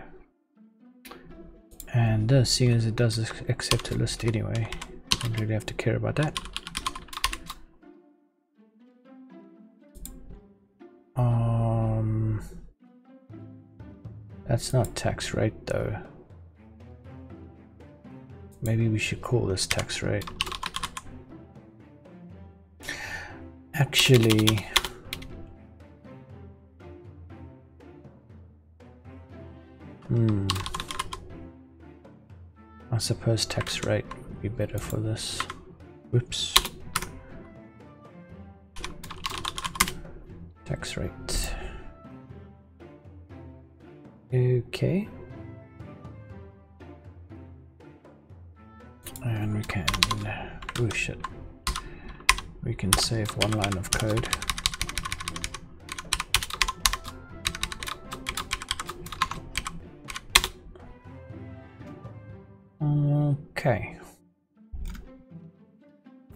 S1: And this seeing as it does accept a list anyway don't really have to care about that that's not tax rate though. Maybe we should call this tax rate. Actually, hmm. I suppose tax rate would be better for this. Whoops. tax rate. Okay. And we can, oh shit, we can save one line of code. Okay.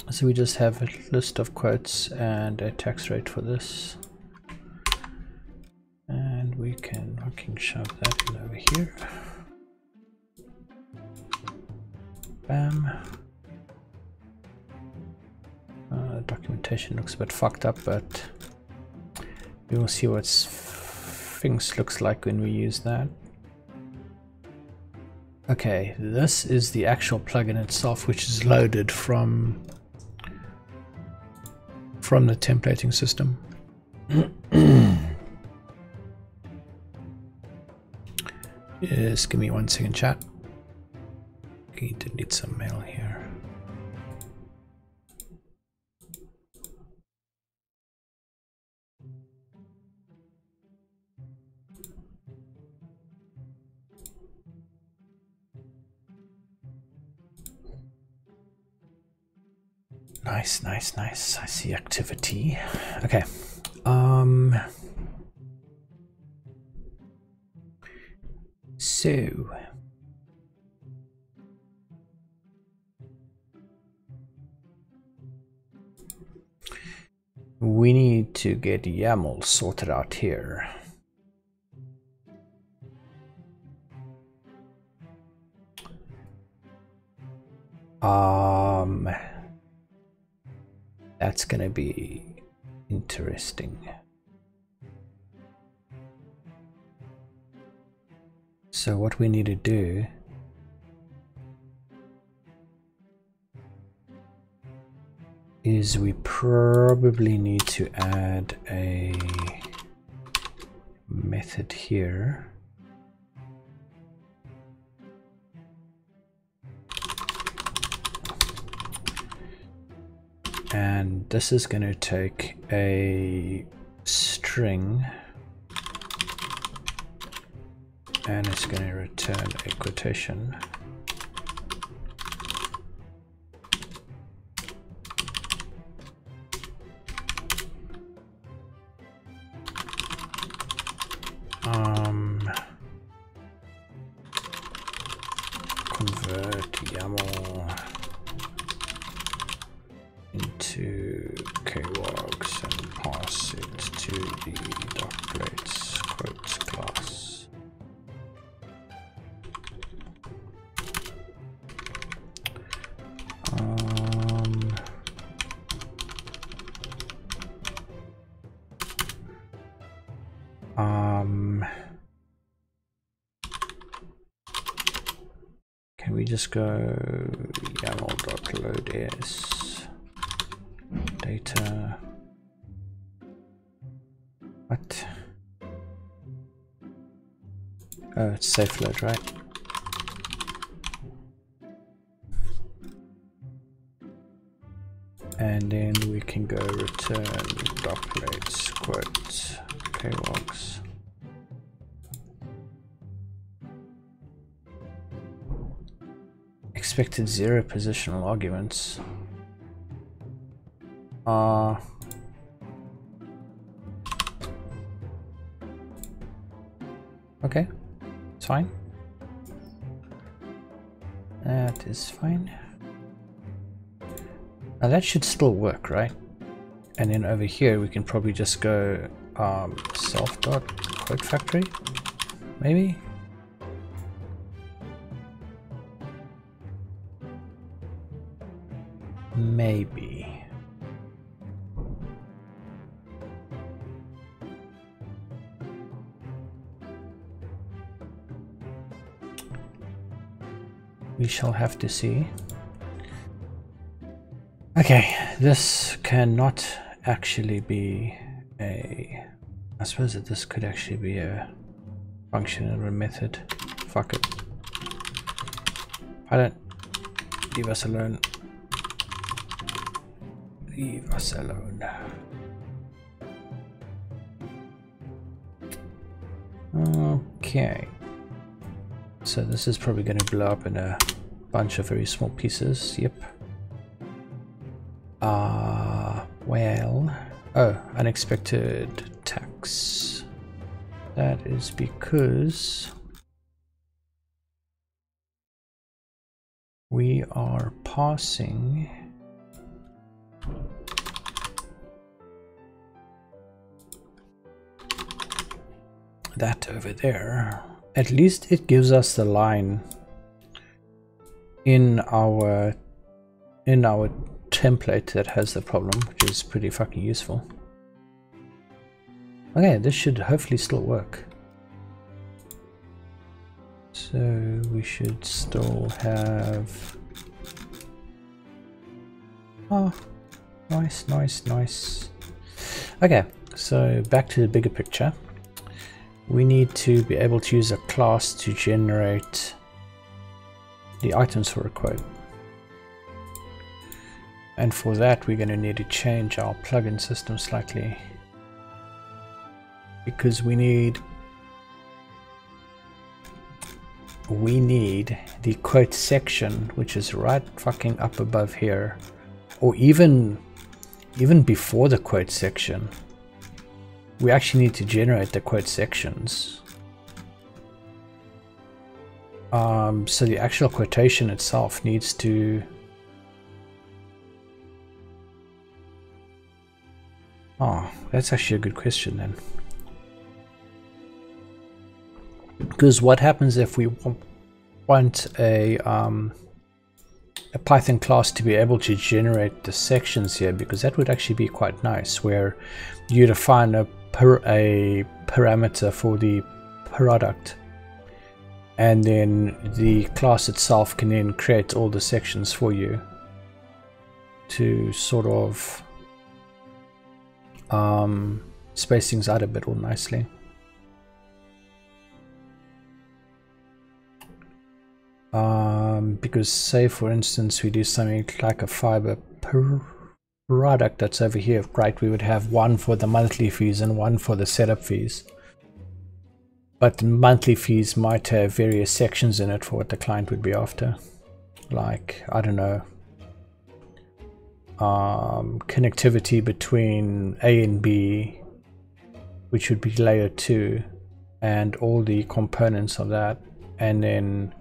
S1: So we just have a list of quotes and a tax rate for this shove that in over here. Bam. Uh, documentation looks a bit fucked up, but we will see what things looks like when we use that. Okay, this is the actual plugin itself, which is loaded from from the templating system. Just give me one second, chat. Okay, delete some mail here. Nice, nice, nice. I see activity. Okay. Um So, we need to get YAML sorted out here. Um, that's gonna be interesting. So what we need to do is we probably need to add a method here. And this is going to take a string and it's going to return a quotation. Safe right? And then we can go return docplates quote kwargs expected zero positional arguments. Uh fine that is fine now that should still work, right? And then over here we can probably just go um, self dot quote factory, maybe. Maybe. Shall have to see. Okay, this cannot actually be a... I suppose that this could actually be a function or a method. Fuck it. Pilot, leave us alone. Leave us alone. Okay. So this is probably going to blow up in a bunch of very small pieces. Yep. Uh, well, oh, unexpected tax. That is because we are passing that over there. At least it gives us the line in our in our template that has the problem, which is pretty fucking useful. Okay, this should hopefully still work. So we should still have... Oh, nice, nice, nice. Okay, so back to the bigger picture. We need to be able to use a class to generate the items for a quote. And for that we're going to need to change our plugin system slightly. Because we need we need the quote section which is right fucking up above here or even even before the quote section we actually need to generate the quote sections um, so the actual quotation itself needs to Oh, that's actually a good question then. Because what happens if we want a um, a Python class to be able to generate the sections here? Because that would actually be quite nice, where you define a per a parameter for the product, and then the class itself can then create all the sections for you to sort of um, space things out a bit more nicely. Um, because say for instance we do something like a fiber product that's over here, right? We would have one for the monthly fees and one for the setup fees. But monthly fees might have various sections in it for what the client would be after. Like, I don't know, um, connectivity between A and B, which would be layer 2, and all the components of that. And then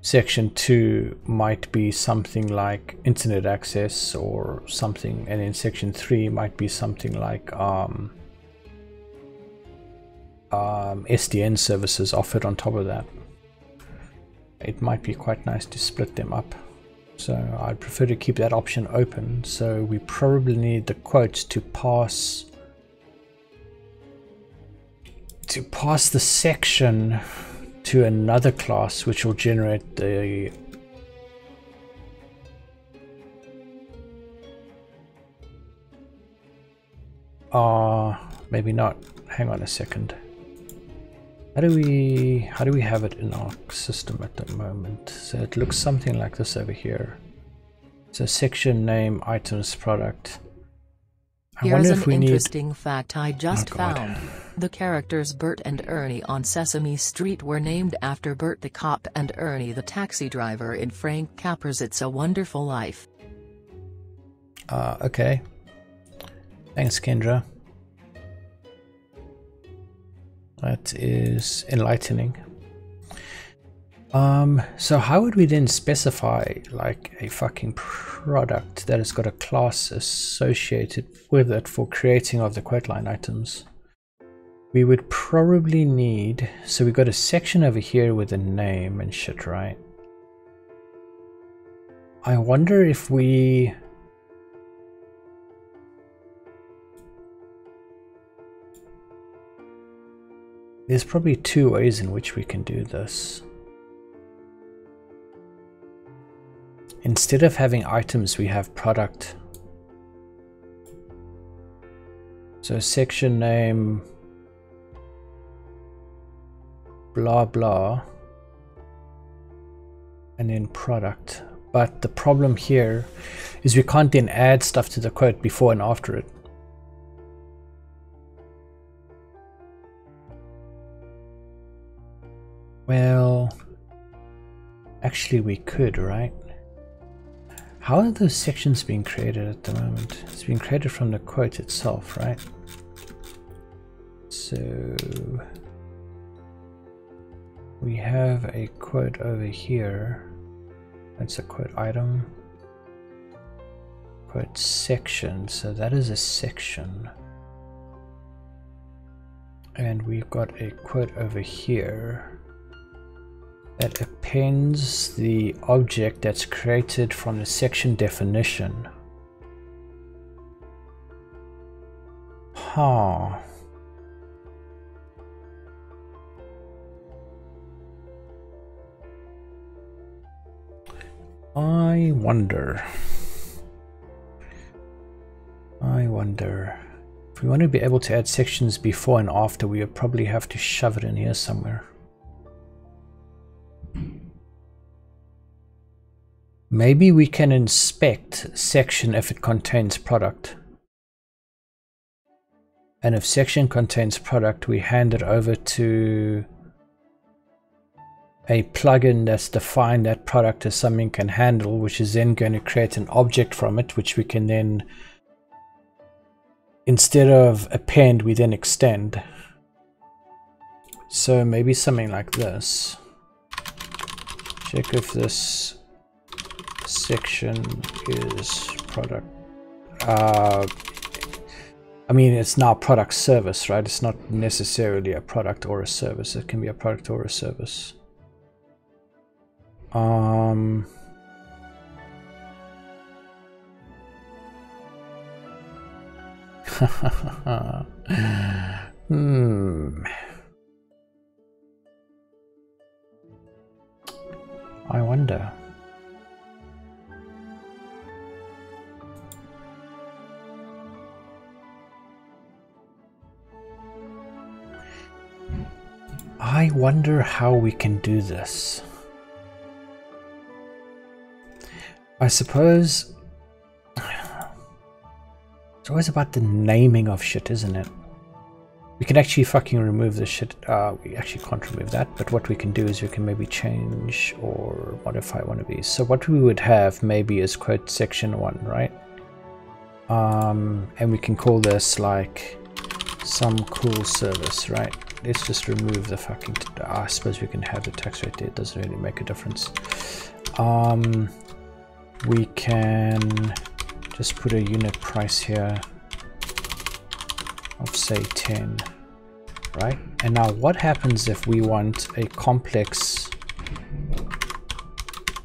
S1: section 2 might be something like internet access or something. And then section 3 might be something like um, um, SDN services offered on top of that. It might be quite nice to split them up. So I'd prefer to keep that option open. So we probably need the quotes to pass to pass the section to another class which will generate the uh maybe not hang on a second how do we how do we have it in our system at the moment? So it looks something like this over here. So section name items product.
S2: I Here's an interesting need... fact I just oh, found. The characters Bert and Ernie on Sesame Street were named after Bert the cop and Ernie the taxi driver in Frank Capra's It's a Wonderful Life.
S1: Uh, okay. Thanks, Kendra. That is enlightening. Um, so how would we then specify like a fucking product that has got a class associated with it for creating of the quote line items? We would probably need, so we've got a section over here with a name and shit, right? I wonder if we There's probably two ways in which we can do this. Instead of having items, we have product. So section name, blah blah, and then product. But the problem here is we can't then add stuff to the quote before and after it. Well, actually we could, right? How are those sections being created at the moment? It's being created from the quote itself, right? So we have a quote over here. That's a quote item. Quote section. So that is a section. And we've got a quote over here that appends the object that's created from the section definition. Huh. I wonder. I wonder. If we want to be able to add sections before and after, we would probably have to shove it in here somewhere. Maybe we can inspect section if it contains product. And if section contains product, we hand it over to a plugin that's defined that product as something can handle, which is then going to create an object from it, which we can then, instead of append, we then extend. So maybe something like this. Check if this section is product. Uh, I mean, it's now product service, right? It's not necessarily a product or a service. It can be a product or a service. Um, hmm. I wonder. I wonder how we can do this. I suppose it's always about the naming of shit, isn't it? We can actually fucking remove the shit. Uh, we actually can't remove that, but what we can do is we can maybe change or modify one of these. So what we would have maybe is quote section one, right? Um, and we can call this like some cool service, right? let's just remove the fucking I suppose we can have the tax rate there it doesn't really make a difference um we can just put a unit price here of say 10 right? And now what happens if we want a complex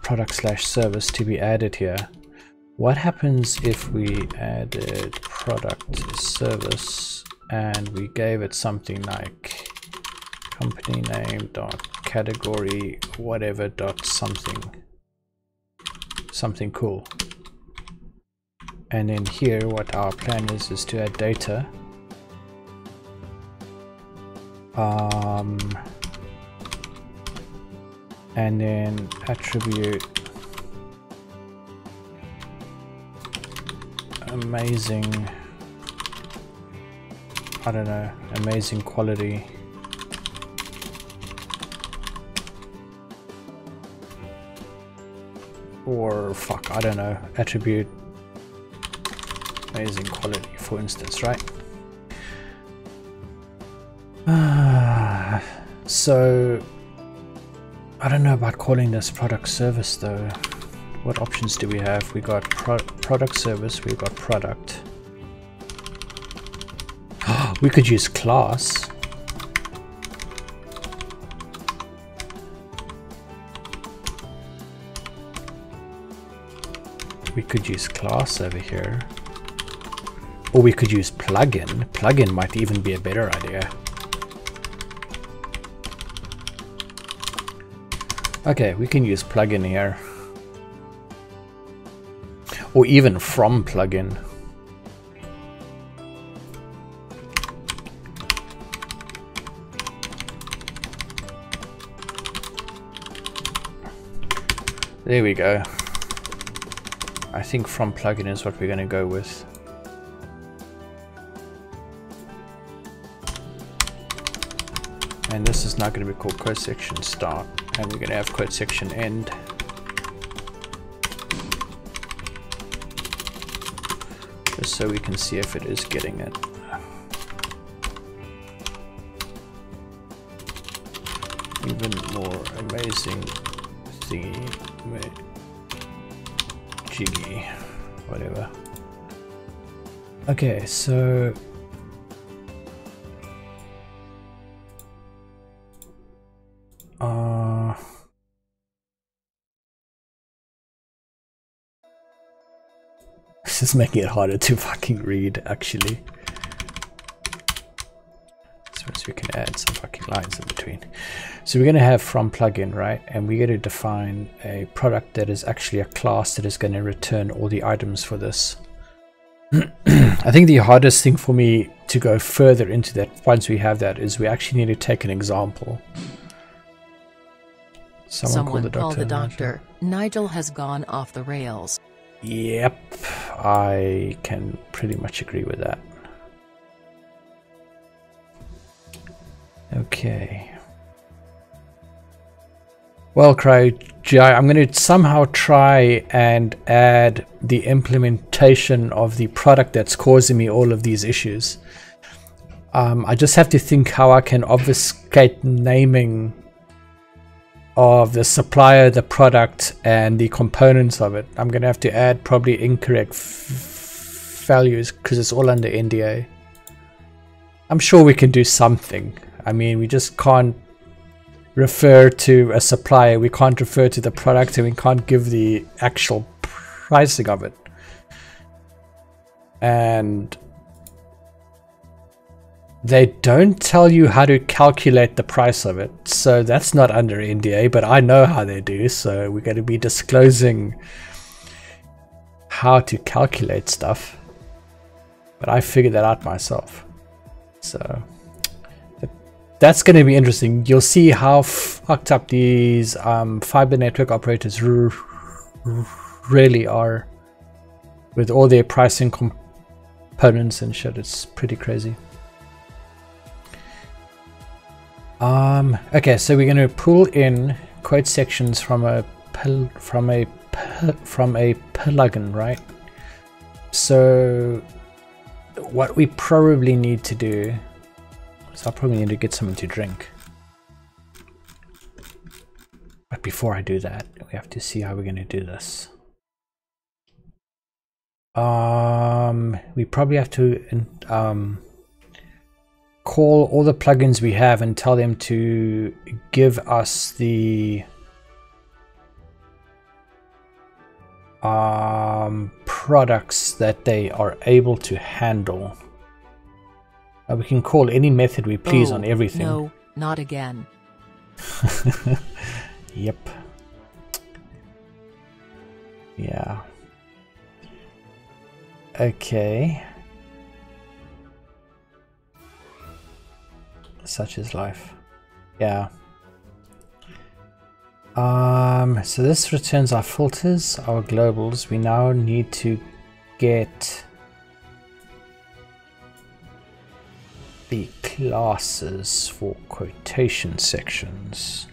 S1: product slash service to be added here? What happens if we added product service and we gave it something like company name dot category whatever dot something something cool? And then here what our plan is is to add data um, and then attribute amazing I don't know amazing quality or fuck, I don't know, attribute amazing quality, for instance, right? so, I don't know about calling this product service though. What options do we have? We got pro product service, we got product. we could use class. we could use class over here. Or we could use plugin. Plugin might even be a better idea. Okay, we can use plugin here. Or even from plugin. There we go. I think from plugin is what we're going to go with. And this is now going to be called cross section start and we're to have code section end. Just so we can see if it is getting it. Even more amazing thingy jiggy, whatever. Okay, so uh this is making it harder to fucking read actually. So we can add some fucking lines in between. So we're going to have from plugin, right? And we're going to define a product that is actually a class that is going to return all the items for this. I think the hardest thing for me to go further into that once we have that is we actually need to take an example.
S2: Someone, Someone call the doctor. Call the doctor. Nigel has gone off the rails.
S1: Yep, I can pretty much agree with that. Okay. Well, CryoGI, I'm going to somehow try and add the implementation of the product that's causing me all of these issues. Um, I just have to think how I can obfuscate naming of the supplier, the product, and the components of it. I'm going to have to add probably incorrect values because it's all under NDA. I'm sure we can do something. I mean, we just can't refer to a supplier, we can't refer to the product, and we can't give the actual pricing of it. And, they don't tell you how to calculate the price of it. So that's not under NDA, but I know how they do. So we're going to be disclosing how to calculate stuff. But I figured that out myself. So that's going to be interesting. You'll see how fucked up these um, fiber network operators really are with all their pricing components and shit. It's pretty crazy. Um, okay, so we're going to pull in quote sections from a from a from a plugin, right? So what we probably need to do is I'll probably need to get something to drink. But before I do that, we have to see how we're going to do this. Um, we probably have to um, call all the plugins we have and tell them to give us the um, products that they are able to handle. Uh, we can call any method we please
S2: oh,
S1: on everything.
S2: No, not again.
S1: yep. Yeah. Okay. Such is life. Yeah. Um, so this returns our filters, our globals. We now need to get the classes for quotation sections.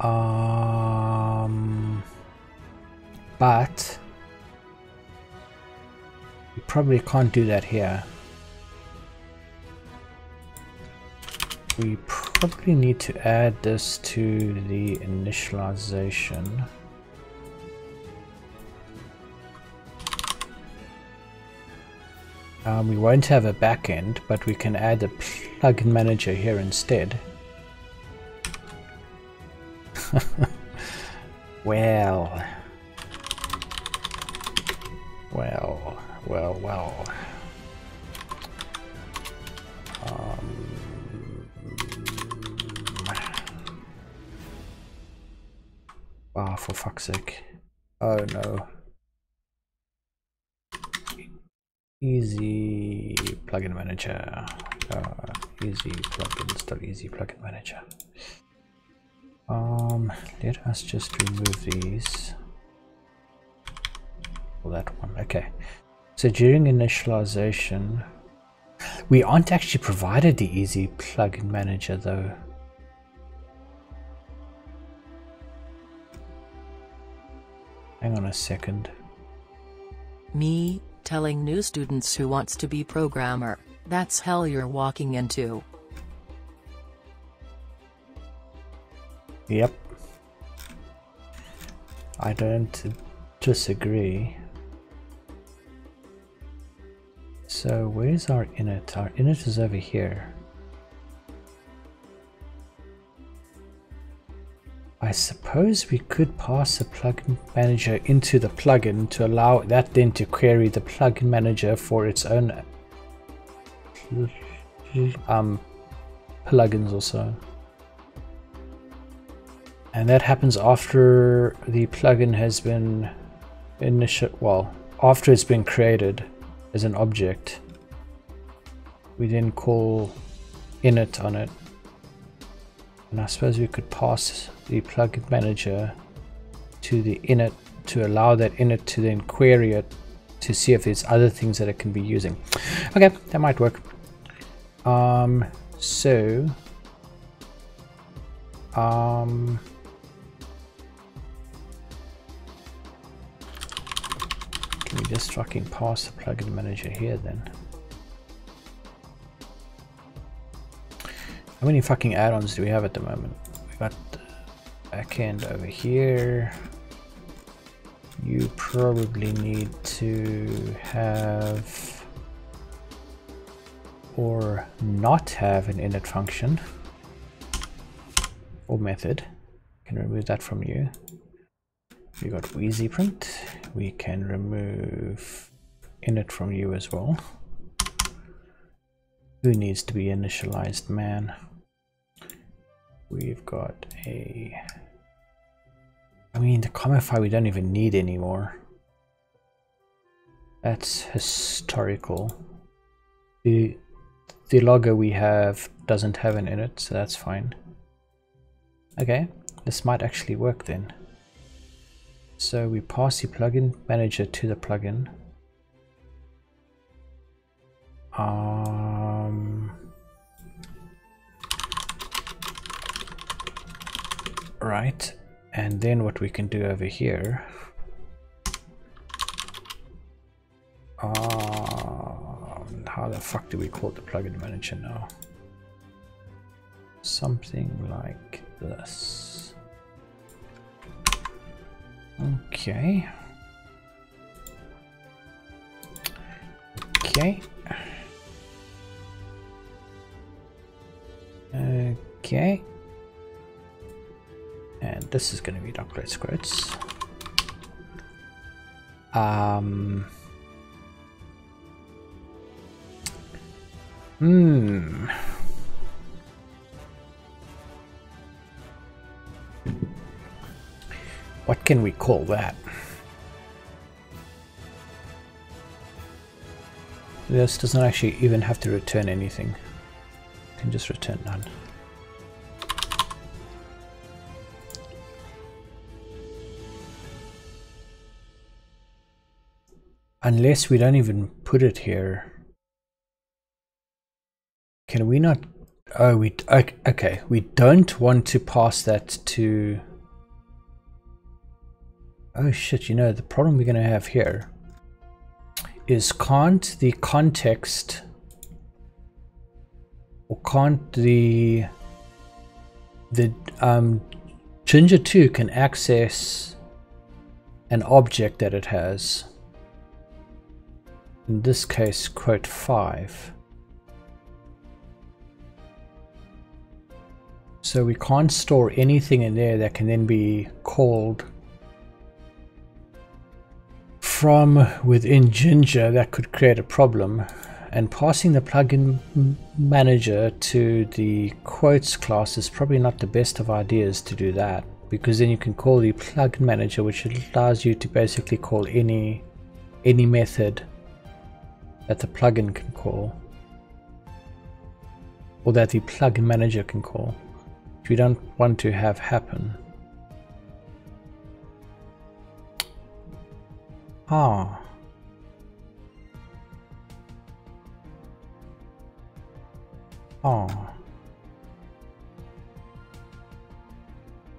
S1: Um, but we probably can't do that here. We probably need to add this to the initialization. Um, we won't have a backend, but we can add a plugin manager here instead. well. Well, well, well. Um, oh, for fuck's sake. Oh no. easy plugin manager. Uh, easy plugins easy plugin manager. Um let us just remove these. Well, that one okay. So during initialization we aren't actually provided the easy plugin manager though hang on a second
S2: me telling new students who wants to be programmer, that's hell you're walking into.
S1: Yep. I don't disagree. So where's our init? Our init is over here. I suppose we could pass the plugin manager into the plugin to allow that then to query the plugin manager for its own um, plugins or so. And that happens after the plugin has been initial well, after it's been created as an object. We then call init on it. And I suppose we could pass the plugin manager to the init to allow that init to then query it to see if there's other things that it can be using. Okay, that might work. Um, so, um, can we just fucking pass the plugin manager here then? How many fucking add-ons do we have at the moment? We got backend over here. You probably need to have or not have an init function or method. Can remove that from you. We got WeasyPrint. We can remove init from you as well. Who needs to be initialized, man? We've got a... I mean, the file we don't even need anymore. That's historical. The, the logger we have doesn't have an init, so that's fine. Okay, this might actually work then. So we pass the plugin manager to the plugin. Um, right, and then what we can do over here. Uh, how the fuck do we call the plugin manager now? Something like this. Okay. Okay. Okay. And this is going to be upgrade squirts. Um. Hmm. What can we call that? This does not actually even have to return anything. You can just return none. Unless we don't even put it here. Can we not? Oh, we okay. We don't want to pass that to Oh shit, you know, the problem we're to have here is can't the context or can't the the um, Jinja 2 can access an object that it has. In this case, quote 5. So we can't store anything in there that can then be called from within Jinja that could create a problem and passing the plugin manager to the quotes class is probably not the best of ideas to do that because then you can call the plugin manager which allows you to basically call any any method that the plugin can call or that the plugin manager can call which we don't want to have happen Ah. Oh.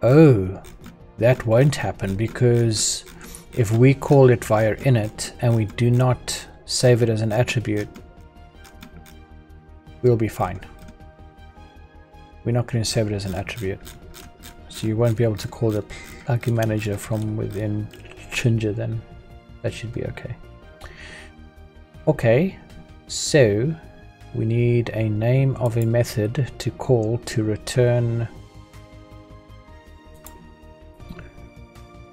S1: Oh, that won't happen because if we call it via init and we do not save it as an attribute, we'll be fine. We're not going to save it as an attribute. So you won't be able to call the plugin manager from within Jinja then. That should be okay. Okay, so we need a name of a method to call to return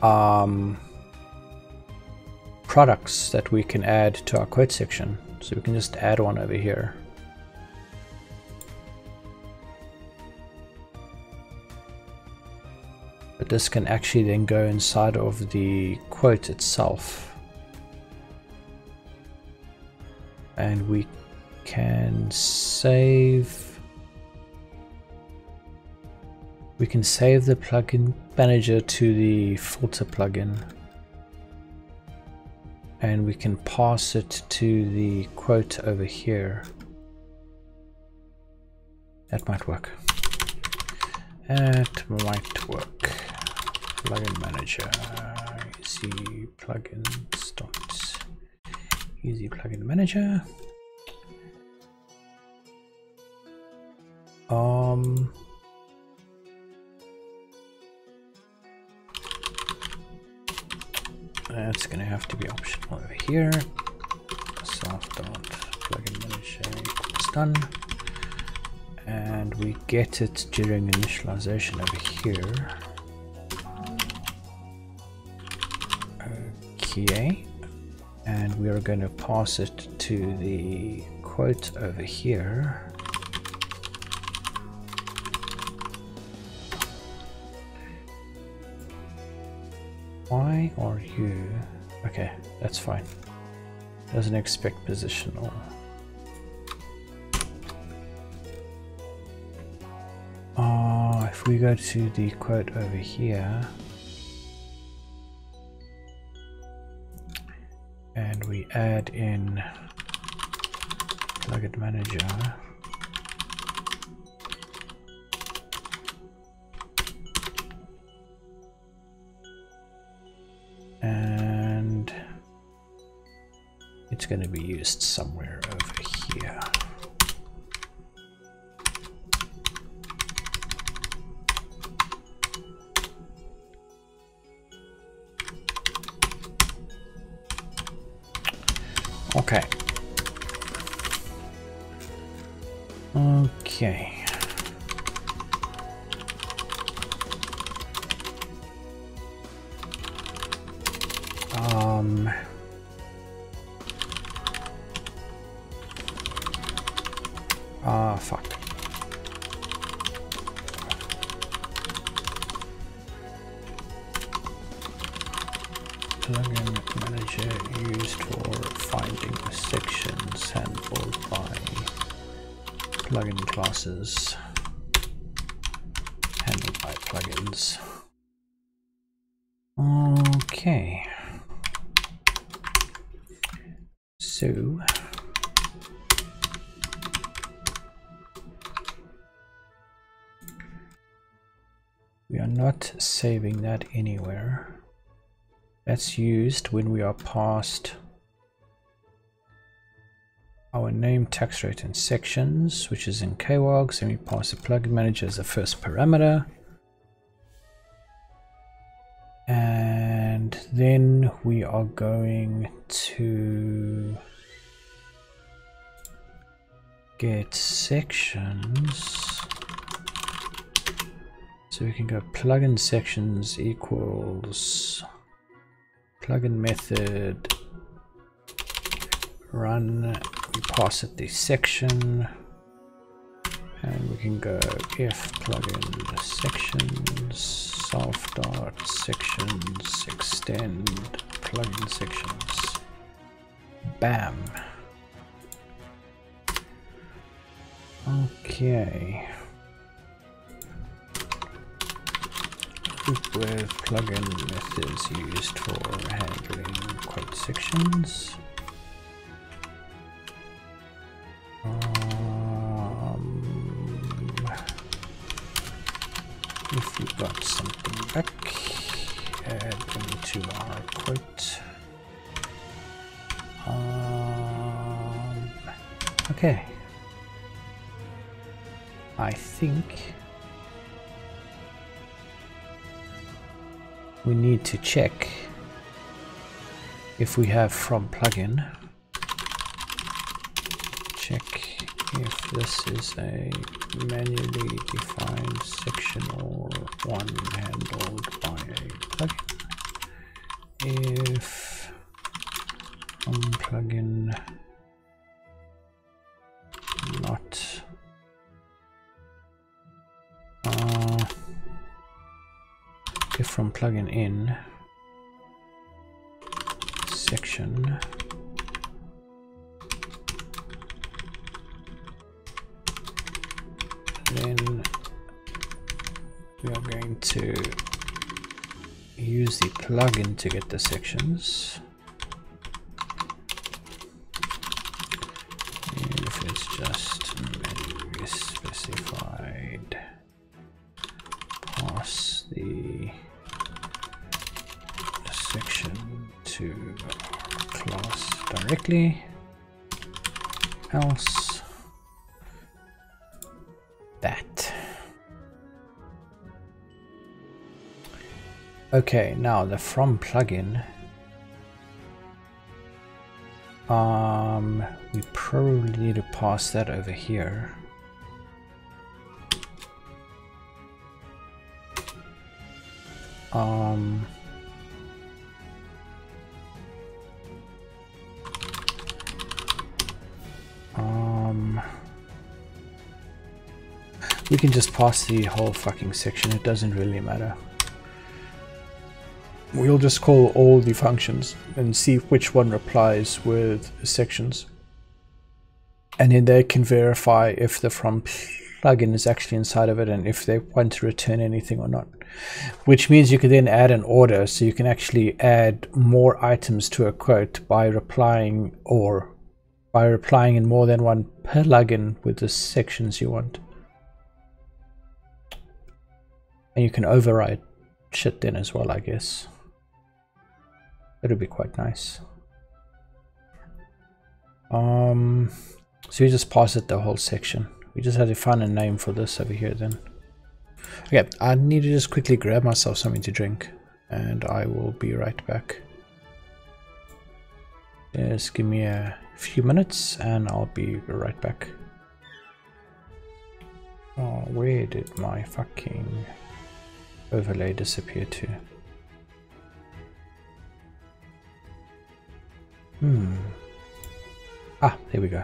S1: um, products that we can add to our quote section. So we can just add one over here. But this can actually then go inside of the quote itself. and we can save we can save the plugin manager to the filter plugin and we can pass it to the quote over here. That might work. That might work. Plugin manager. Easy plugins dot Easy plugin manager. Um, that's gonna have to be optional over here. Soft dot plugin manager equals done, and we get it during initialization over here. Okay and we are going to pass it to the quote over here. Why are you? Okay, that's fine. Doesn't expect positional. Uh, if we go to the quote over here, and we add in plugin manager, going to be used somewhere over here. Saving that anywhere. That's used when we are past our name, text rate, and sections, which is in kwargs, and we pass the plugin manager as the first parameter. And then we are going to get sections. So we can go plugin sections equals plugin method. Run we pass it the section. And we can go if plugin sections self dot sections extend plugin sections. Bam. Okay with plugin methods used for handling quote sections need to check if we have from plugin check if this is a manually defined section or one handled by a plugin. If from plugin from plugin in section. Then we are going to use the plugin to get the sections Okay, now the from plugin. Um, we probably need to pass that over here. Um, um, we can just pass the whole fucking section, it doesn't really matter. We'll just call all the functions and see which one replies with sections. And then they can verify if the from plugin is actually inside of it and if they want to return anything or not. Which means you can then add an order so you can actually add more items to a quote by replying or by replying in more than one plugin with the sections you want. And you can override shit then as well, I guess. It'll be quite nice. Um, so you just pass it the whole section. We just have to find a name for this over here then. Okay, I need to just quickly grab myself something to drink and I will be right back. Just give me a few minutes and I'll be right back. Oh, where did my fucking overlay disappear to? Hmm. Ah, there we go.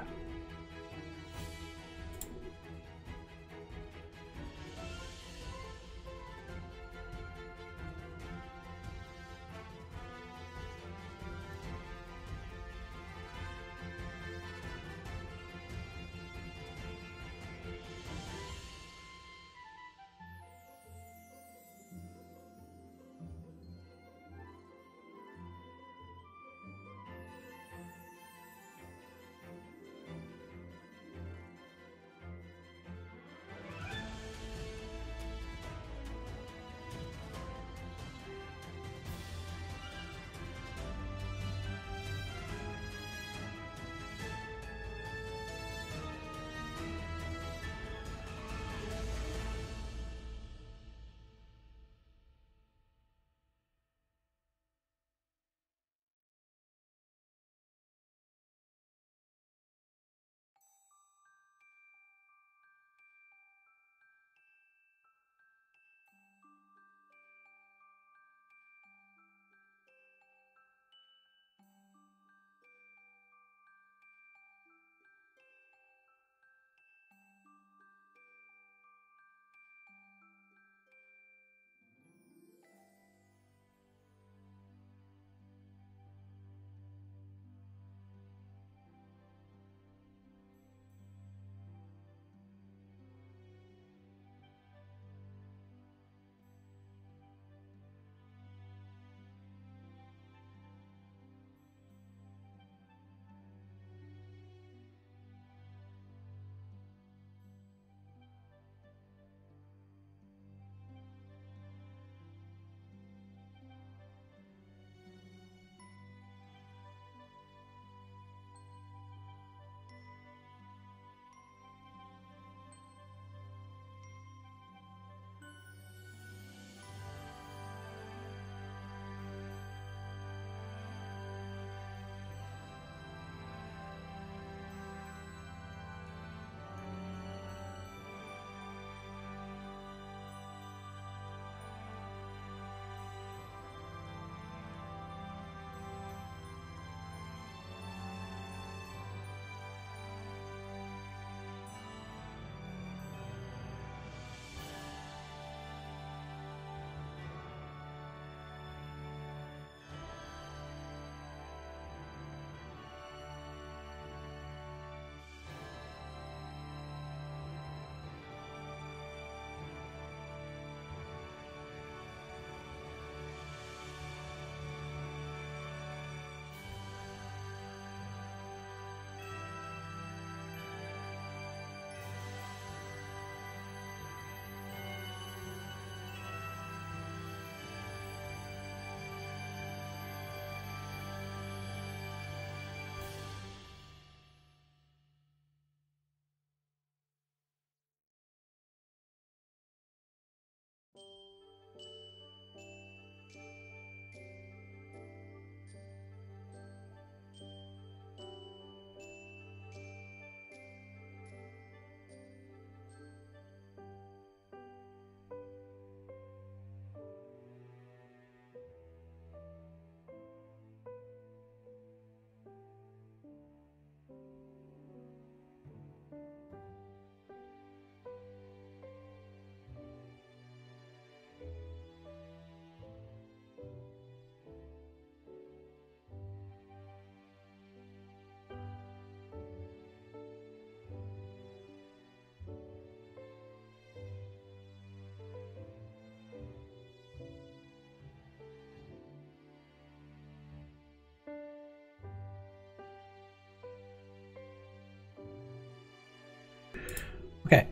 S1: Okay.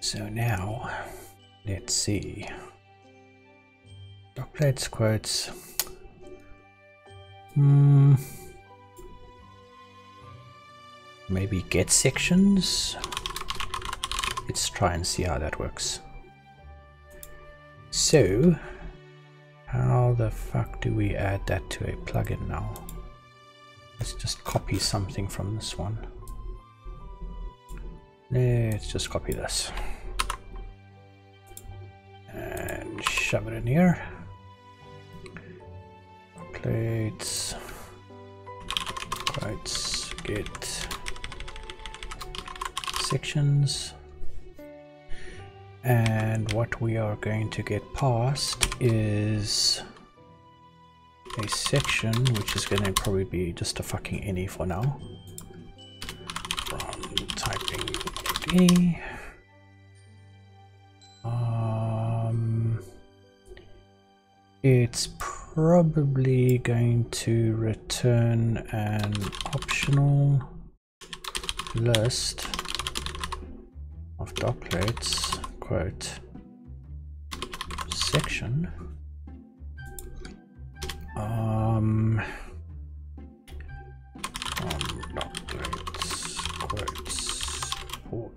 S1: So now, let's see. Docplates, quotes. Hmm. Maybe get sections? Let's try and see how that works. So, how the fuck do we add that to a plugin now? Let's just copy something from this one. Let's just copy this. And shove it in here. Plates. Quotes. Get sections and what we are going to get past is a section which is going to probably be just a fucking any for now. From typing any. Um it's probably going to return an optional list of docplates quote section um um docplates quotes port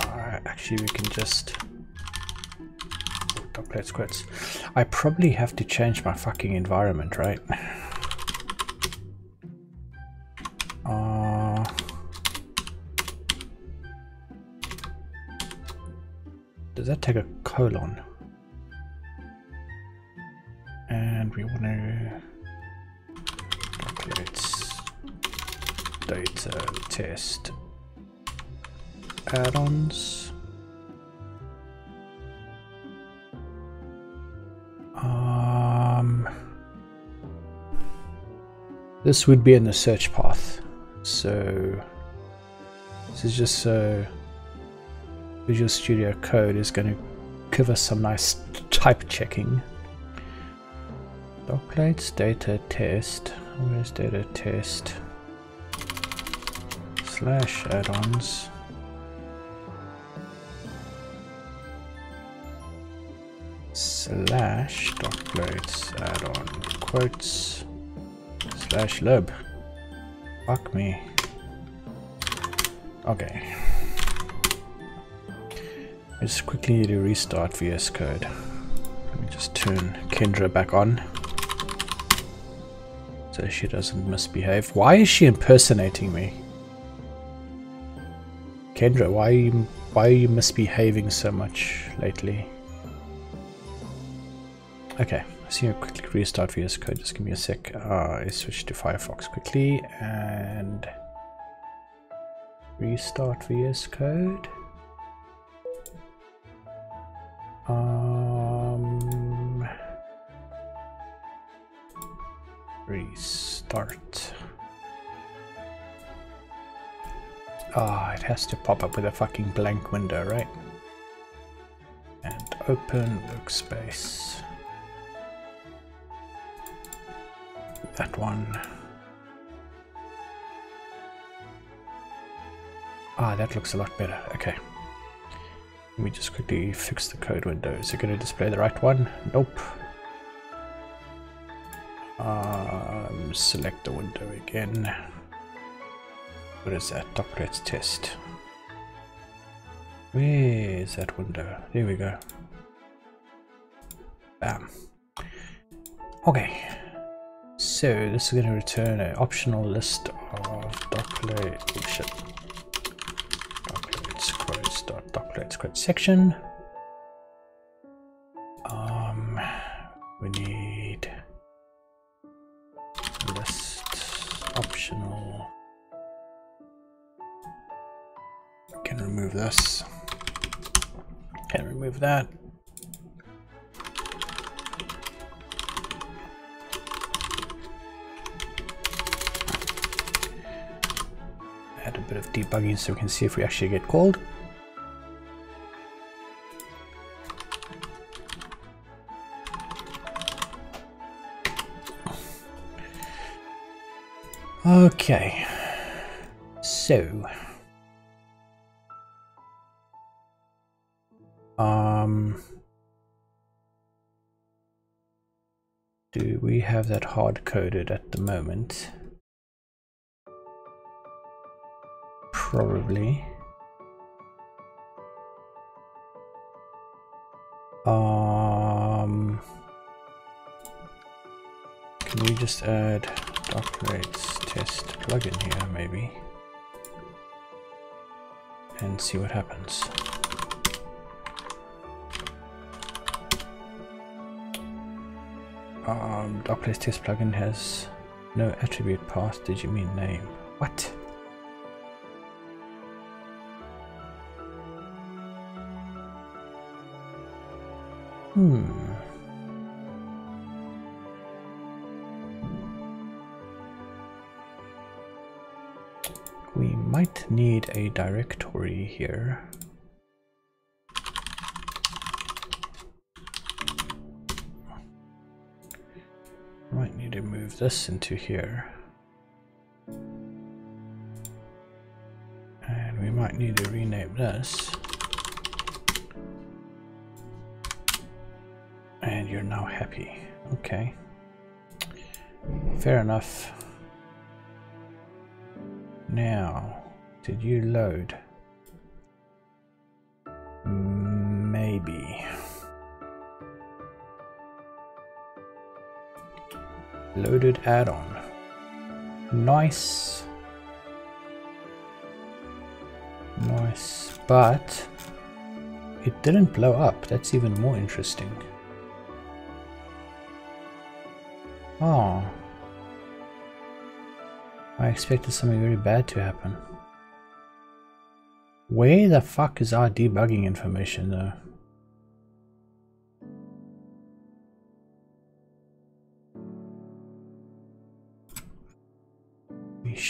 S1: uh, actually we can just docplates quotes I probably have to change my fucking environment right? Does that take a colon? We want to calculate data test add-ons. Um, this would be in the search path. So this is just so Visual Studio Code is going to give us some nice type checking. Docplates, data test. Where's data test? Slash add-ons. Slash docplates add-on quotes slash lib. Fuck me. Okay. Just quickly to restart VS Code. Let me just turn Kendra back on. So she doesn't misbehave. Why is she impersonating me? Kendra, why are you, why are you misbehaving so much lately? Okay, so you quickly restart VS Code. Just give me a sec. Uh, I switch to Firefox quickly and restart VS Code. Um, restart. Ah, it has to pop up with a fucking blank window, right? And open workspace. That one. Ah, that looks a lot better. Okay. Let me just quickly fix the code window. Is it going to display the right one? Nope. Um, select the window again. What is that? Docplates test. Where is that window? There we go. Bam. Okay. So this is going to return an optional list of docplate. Oh shit docplates quote section. Um, we need remove this. Can remove that. Add a bit of debugging so we can see if we actually get called. Okay. So. Do we have that hard coded at the moment? Probably. Um, can we just add docplates test plugin here maybe and see what happens. Um, docplates test plugin has no attribute path. Did you mean name? What? Hmm. We might need a directory here. This into here. And we might need to rename this. And you're now happy. Okay. Fair enough. Now, did you load? Loaded add-on. Nice. Nice. But it didn't blow up. That's even more interesting. Oh. I expected something very bad to happen. Where the fuck is our debugging information though?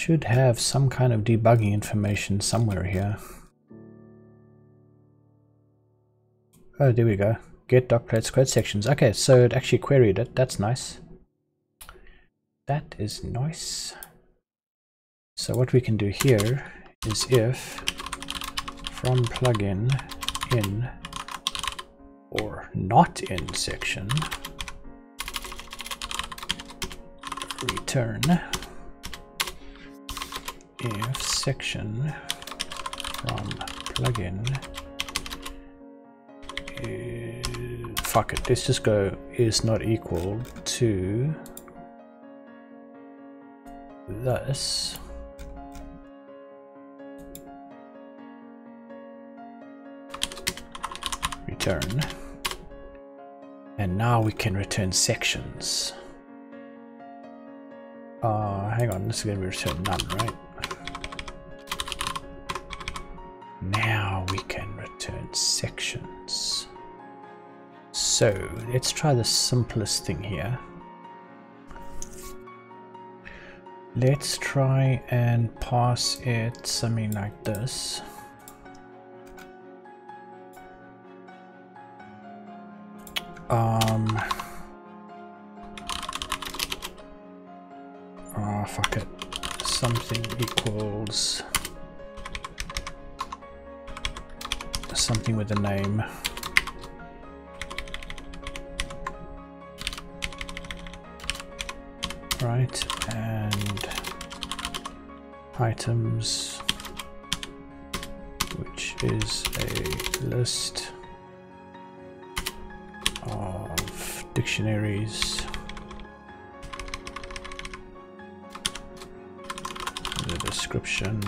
S1: Should have some kind of debugging information somewhere here. Oh, there we go. Get docplates code sections. Okay, so it actually queried it. That's nice. That is nice. So what we can do here is if from plugin in or not in section return if section from plugin is, fuck it let's just go is not equal to this. Return. And now we can return sections. Uh, hang on, this is be return none, right? Now we can return sections. So, let's try the simplest thing here. Let's try and pass it something like this. Um. Oh, fuck it. Something equals something with a name. right and items which is a list of dictionaries the description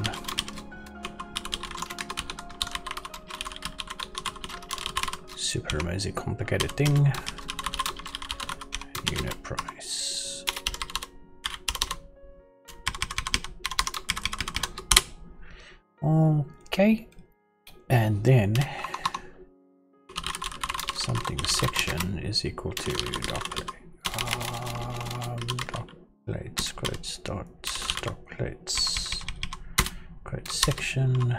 S1: super amazing complicated thing. Unit price. Okay. And then something section is equal to doc um, docplates credits dot docplates credit section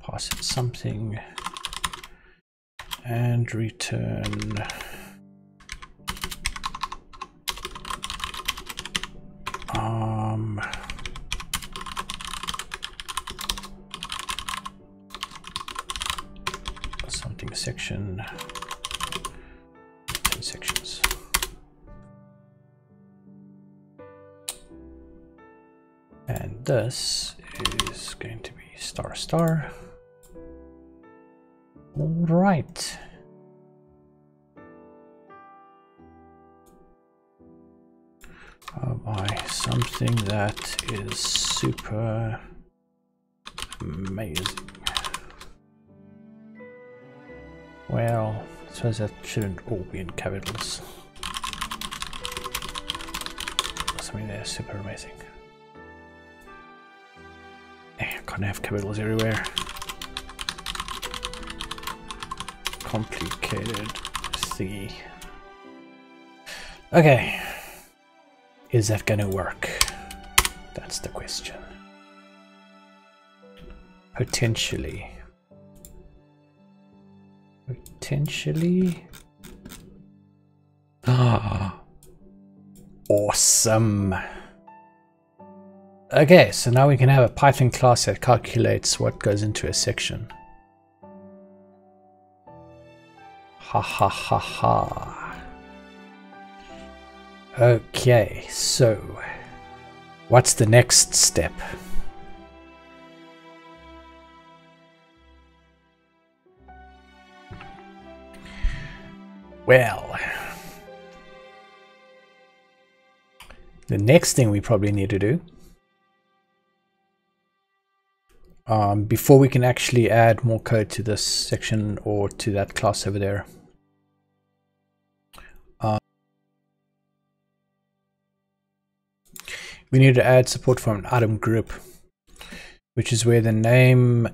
S1: pass it something and return. Um, something section, 10 sections. And this is going to be star star. All right. That is super amazing. Well, I suppose that shouldn't all be in capitals. I mean, they're super amazing. Eh, can't have capitals everywhere. Complicated thingy. Okay. Is that gonna work? That's the question. Potentially. Potentially. Ah. awesome. Okay, so now we can have a Python class that calculates what goes into a section. Ha ha ha ha. Okay, so what's the next step? Well, the next thing we probably need to do um, before we can actually add more code to this section or to that class over there. We need to add support for an item group, which is where the name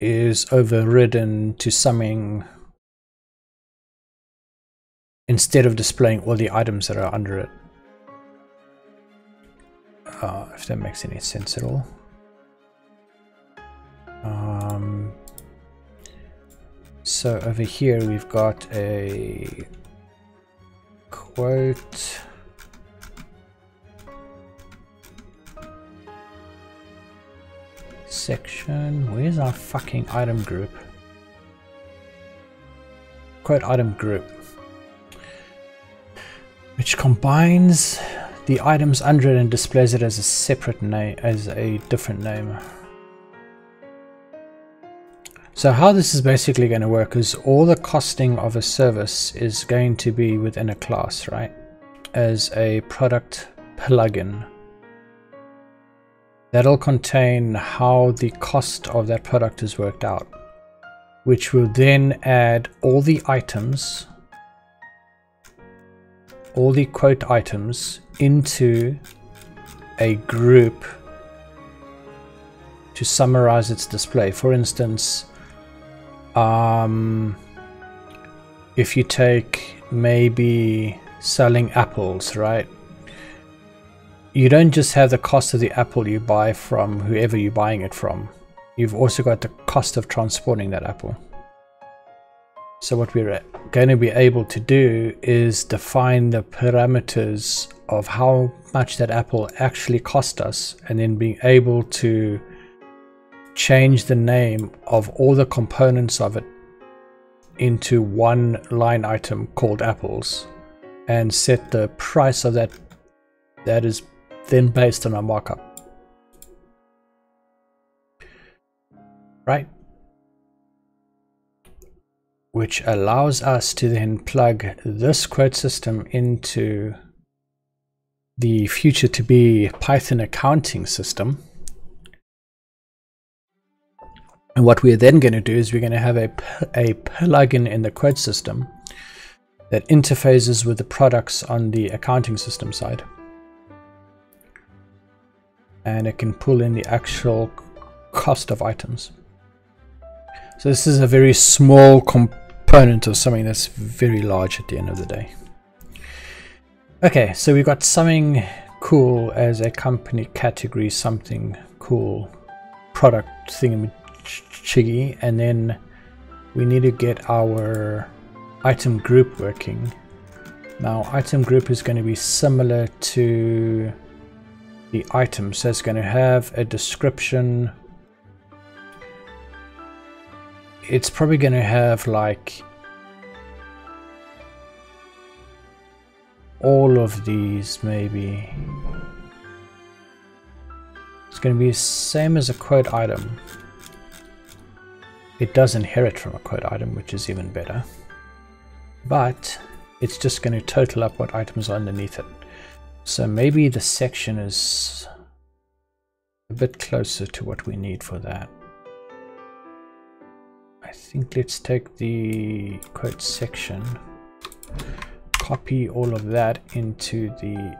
S1: is overridden to summing instead of displaying all the items that are under it. Uh, if that makes any sense at all. Um, so over here we've got a quote section. Where's our fucking item group? Quote item group. Which combines the items under it and displays it as a separate name, as a different name. So how this is basically going to work is all the costing of a service is going to be within a class, right? As a product plugin. That'll contain how the cost of that product is worked out, which will then add all the items, all the quote items into a group to summarize its display. For instance, um, if you take maybe selling apples, right? You don't just have the cost of the apple you buy from whoever you're buying it from. You've also got the cost of transporting that apple. So what we're going to be able to do is define the parameters of how much that apple actually cost us and then being able to change the name of all the components of it into one line item called apples and set the price of that that is then based on a markup. Right? Which allows us to then plug this quote system into the future to be Python accounting system And what we're then going to do is we're going to have a, a plugin in the quote system that interfaces with the products on the accounting system side. And it can pull in the actual cost of items. So this is a very small component of something that's very large at the end of the day. Okay, so we've got something cool as a company category, something cool product thing and then we need to get our item group working. Now item group is going to be similar to the item so it's going to have a description it's probably going to have like all of these maybe. It's going to be the same as a quote item. It does inherit from a quote item, which is even better. But it's just going to total up what items are underneath it. So maybe the section is a bit closer to what we need for that. I think let's take the quote section, copy all of that into the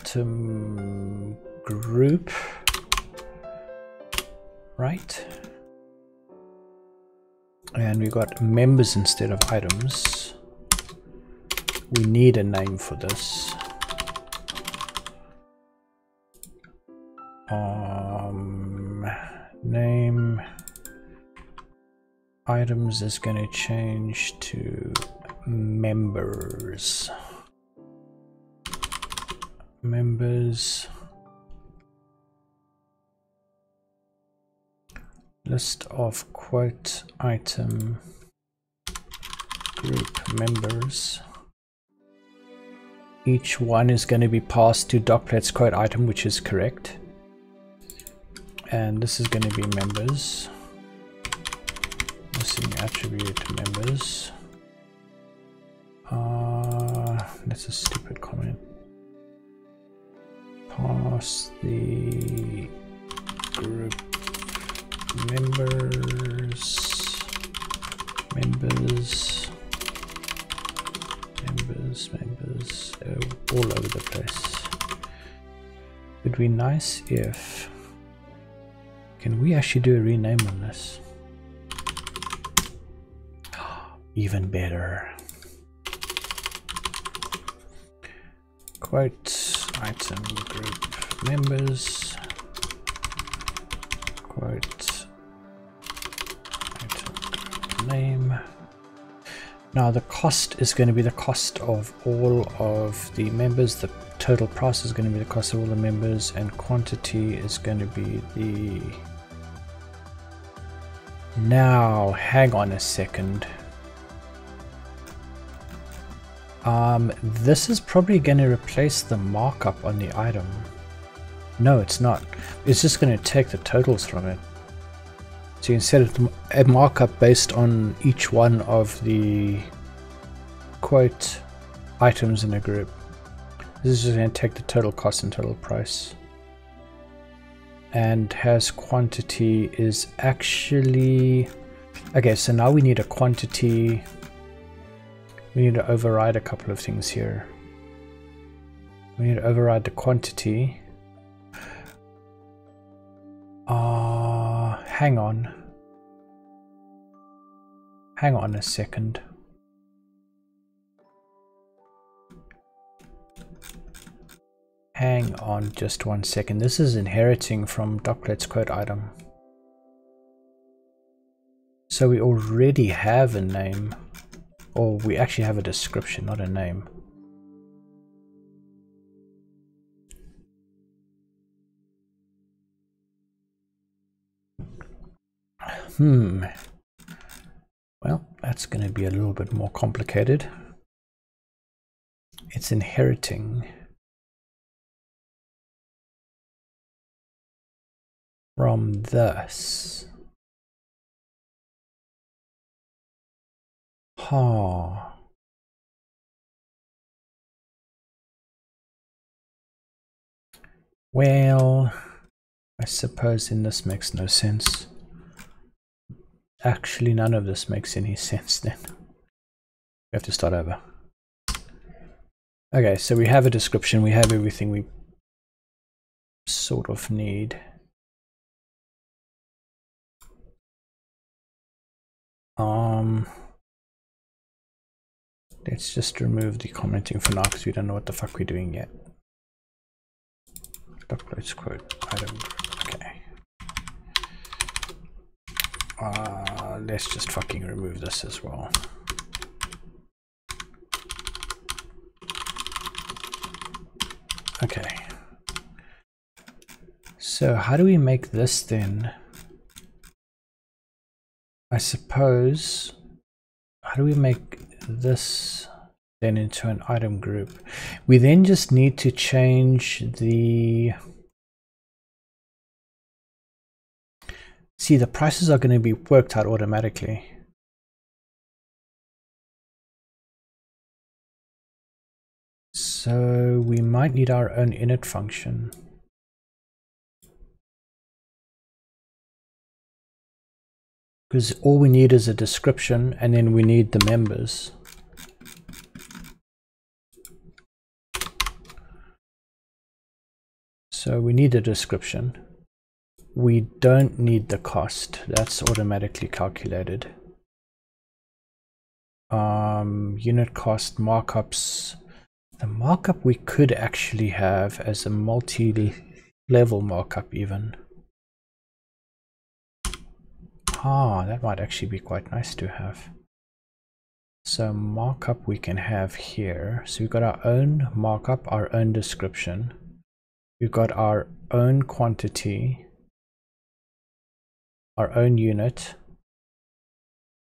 S1: item group, right? And we've got members instead of items. We need a name for this. Um, name items is going to change to members. Members. List of quote item group members. Each one is going to be passed to Docplates quote item, which is correct. And this is going to be members. Missing attribute members. Uh, that's a stupid comment. Pass the group members, members, members, members, uh, all over the place. It'd be nice if, can we actually do a rename on this? Even better. Quote item group members quote item name. Now the cost is going to be the cost of all of the members, the total price is going to be the cost of all the members, and quantity is going to be the... Now, hang on a second. Um, this is probably going to replace the markup on the item. No, it's not. It's just going to take the totals from it. So you can set a markup based on each one of the quote items in a group. This is just going to take the total cost and total price. And has quantity is actually... Okay, so now we need a quantity. We need to override a couple of things here. We need to override the quantity. Uh, hang on. Hang on a second. Hang on just one second. This is inheriting from Docplates quote item. So we already have a name. Or we actually have a description, not a name. Hmm. Well, that's going to be a little bit more complicated. It's inheriting from this. Ha. Well, I suppose in this makes no sense. Actually, none of this makes any sense then. We have to start over. Okay, so we have a description, we have everything we sort of need. Um, let's just remove the commenting for now because we don't know what the fuck we're doing yet. Uploads quote item. Okay. Uh, let's just fucking remove this as well. Okay. So how do we make this then? I suppose, how do we make this then into an item group? We then just need to change the See, the prices are going to be worked out automatically. So we might need our own init function. Because all we need is a description and then we need the members. So we need a description. We don't need the cost. That's automatically calculated. Um, unit cost markups. The markup we could actually have as a multi-level markup even ah that might actually be quite nice to have. So markup we can have here. So we've got our own markup our own description. We've got our own quantity. Our own unit.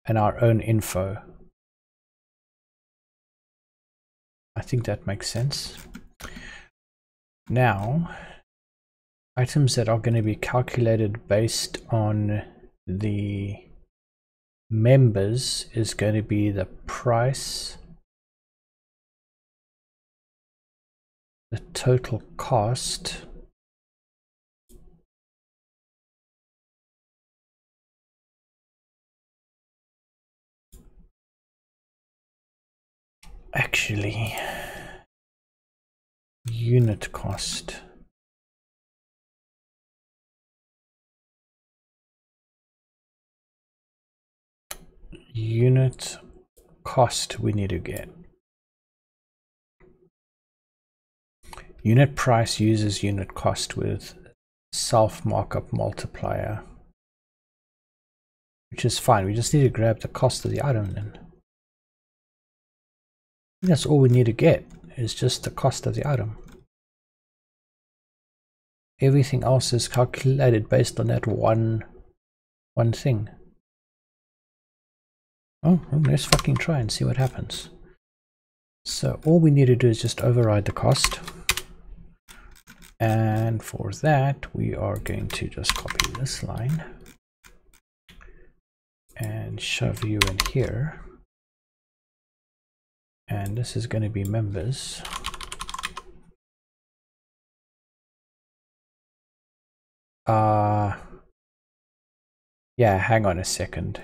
S1: And our own info. I think that makes sense. Now, items that are going to be calculated based on the members is going to be the price, the total cost, actually unit cost unit cost we need to get unit price uses unit cost with self markup multiplier which is fine we just need to grab the cost of the item then that's all we need to get is just the cost of the item. Everything else is calculated based on that one one thing. Oh, well, let's fucking try and see what happens. So all we need to do is just override the cost. And for that, we are going to just copy this line and shove you in here and this is going to be members uh yeah hang on a second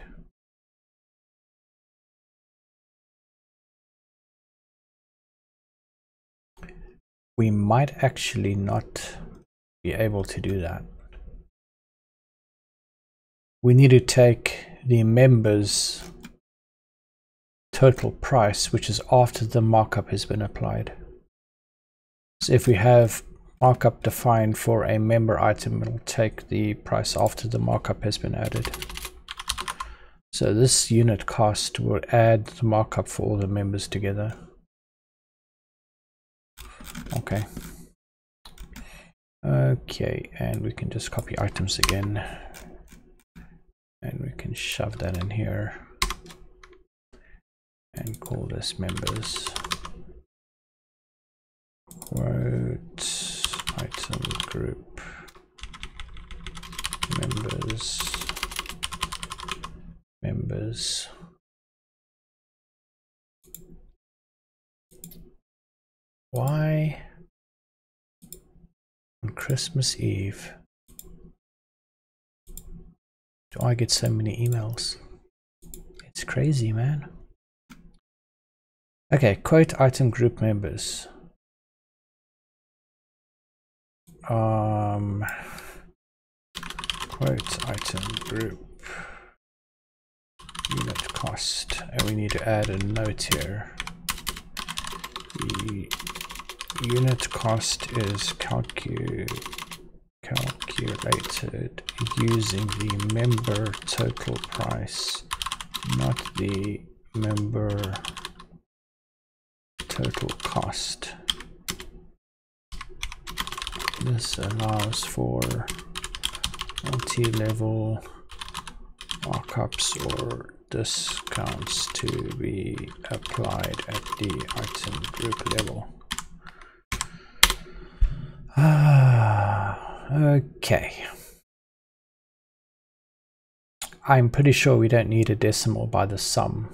S1: we might actually not be able to do that we need to take the members total price, which is after the markup has been applied. So if we have markup defined for a member item, it'll take the price after the markup has been added. So this unit cost will add the markup for all the members together. Okay. Okay, and we can just copy items again. And we can shove that in here and call this members quote item group members members why on Christmas Eve do I get so many emails it's crazy man Okay, quote item group members. Um, quote item group unit cost, and we need to add a note here. The unit cost is calcu calculated using the member total price, not the member total cost. This allows for multi-level markups or discounts to be applied at the item group level. Ah, okay. I'm pretty sure we don't need a decimal by the sum.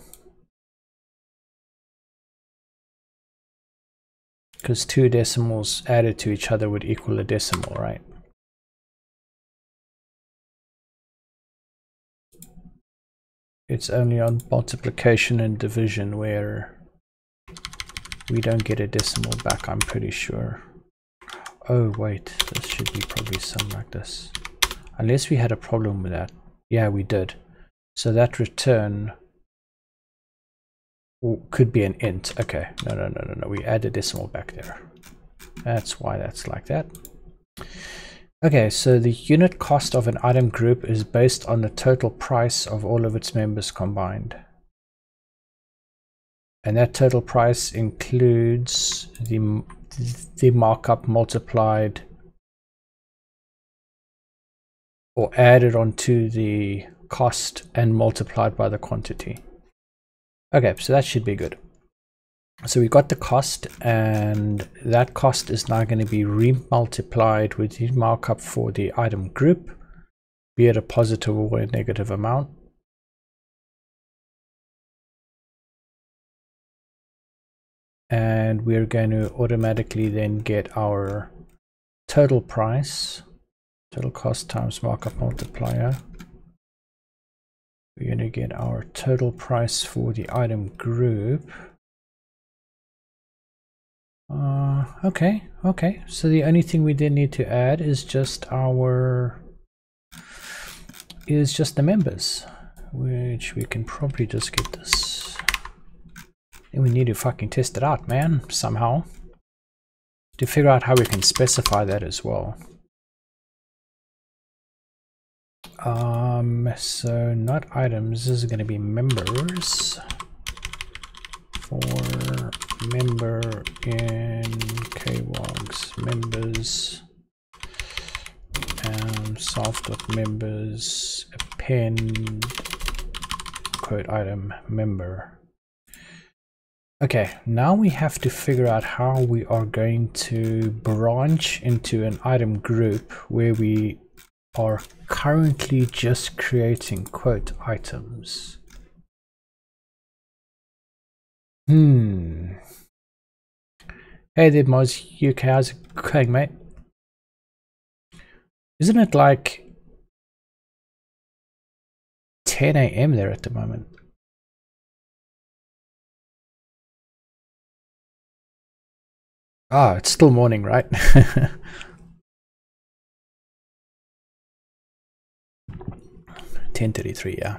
S1: Because two decimals added to each other would equal a decimal, right? It's only on multiplication and division where we don't get a decimal back, I'm pretty sure. Oh, wait, this should be probably something like this. Unless we had a problem with that. Yeah, we did. So that return could be an int. Okay, no, no, no, no, no. We add a decimal back there. That's why that's like that. Okay, so the unit cost of an item group is based on the total price of all of its members combined. And that total price includes the, the markup multiplied or added onto the cost and multiplied by the quantity. Okay, so that should be good. So we got the cost and that cost is now going to be re-multiplied with the markup for the item group, be it a positive or a negative amount. And we're going to automatically then get our total price, total cost times markup multiplier. We're going to get our total price for the item group. Uh, okay, okay. So the only thing we did need to add is just our is just the members, which we can probably just get this. And we need to fucking test it out, man, somehow. To figure out how we can specify that as well. Um, so not items, this is going to be members for member in kwargs members um, self.members append quote item member okay now we have to figure out how we are going to branch into an item group where we are currently just creating quote items. Hmm. Hey there, Moz UK. How's it going, mate? Isn't it like 10 a.m. there at the moment? Ah, it's still morning, right? 1033, yeah.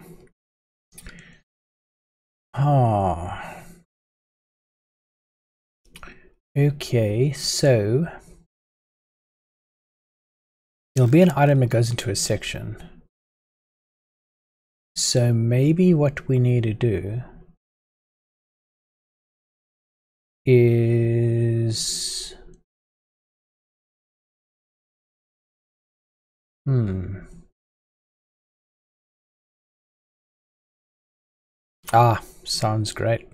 S1: Ah. Okay, so there'll be an item that goes into a section. So maybe what we need to do is hmm Ah, sounds great.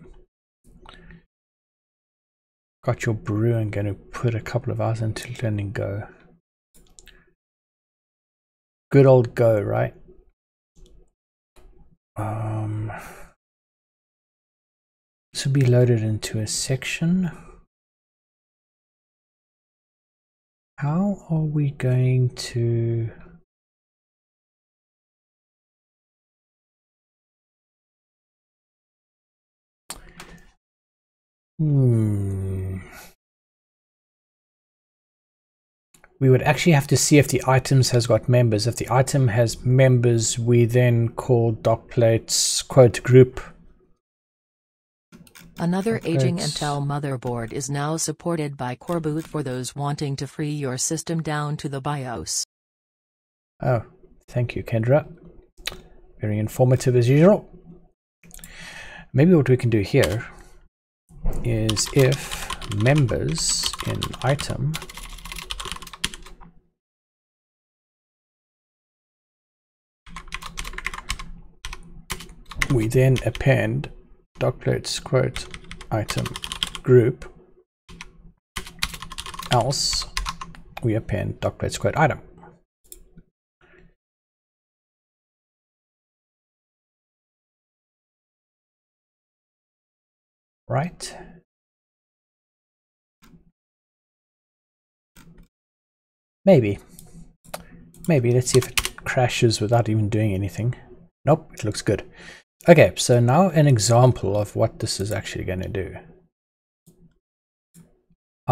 S1: Got your brew and going to put a couple of hours into learning Go. Good old Go, right? Um, this will be loaded into a section. How are we going to... Hmm. We would actually have to see if the items has got members. If the item has members, we then call docplates quote group.
S2: Another aging Intel motherboard is now supported by Coreboot for those wanting to free your system down to the BIOS.
S1: Oh, thank you, Kendra. Very informative as usual. Maybe what we can do here is if members in item we then append docplates quote item group. Else we append docplates quote item. Right? Maybe. Maybe. Let's see if it crashes without even doing anything. Nope it looks good okay so now an example of what this is actually going to do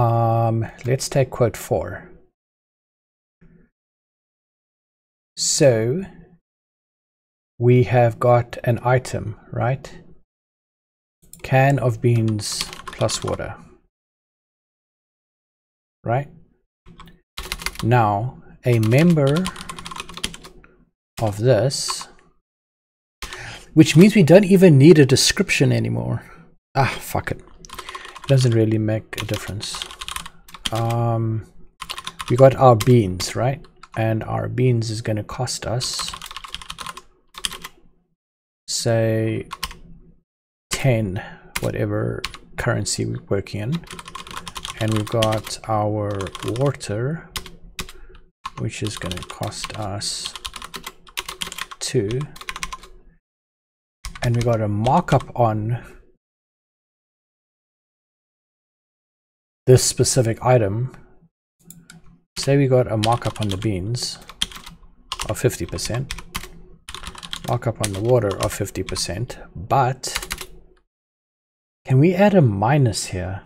S1: um let's take quote 4 so we have got an item right can of beans plus water. Right? Now, a member of this, which means we don't even need a description anymore. Ah, fuck it. It doesn't really make a difference. Um, we got our beans, right? And our beans is going to cost us, say, 10 whatever currency we're working in and we've got our water which is going to cost us 2 and we got a markup on this specific item say we got a markup on the beans of 50% markup on the water of 50% but can we add a minus here?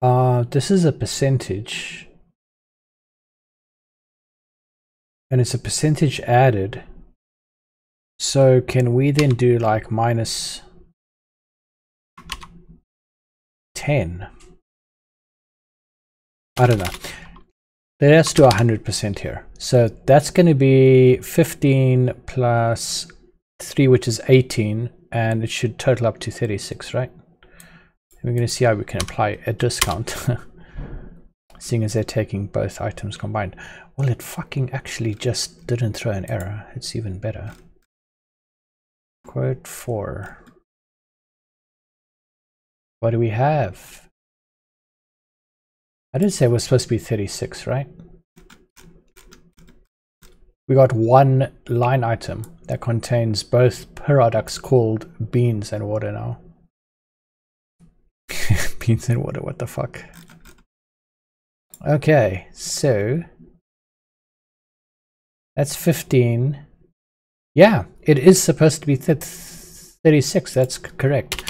S1: Uh, this is a percentage. And it's a percentage added. So can we then do like minus 10? I don't know. Let's do 100% here. So that's going to be 15 plus 3, which is 18, and it should total up to 36, right? we're going to see how we can apply a discount, seeing as they're taking both items combined. Well, it fucking actually just didn't throw an error. It's even better. Quote 4. What do we have? I did say it was supposed to be 36, right? We got one line item that contains both products called beans and water now. beans and water, what the fuck? Okay, so that's 15. Yeah, it is supposed to be 36, that's correct.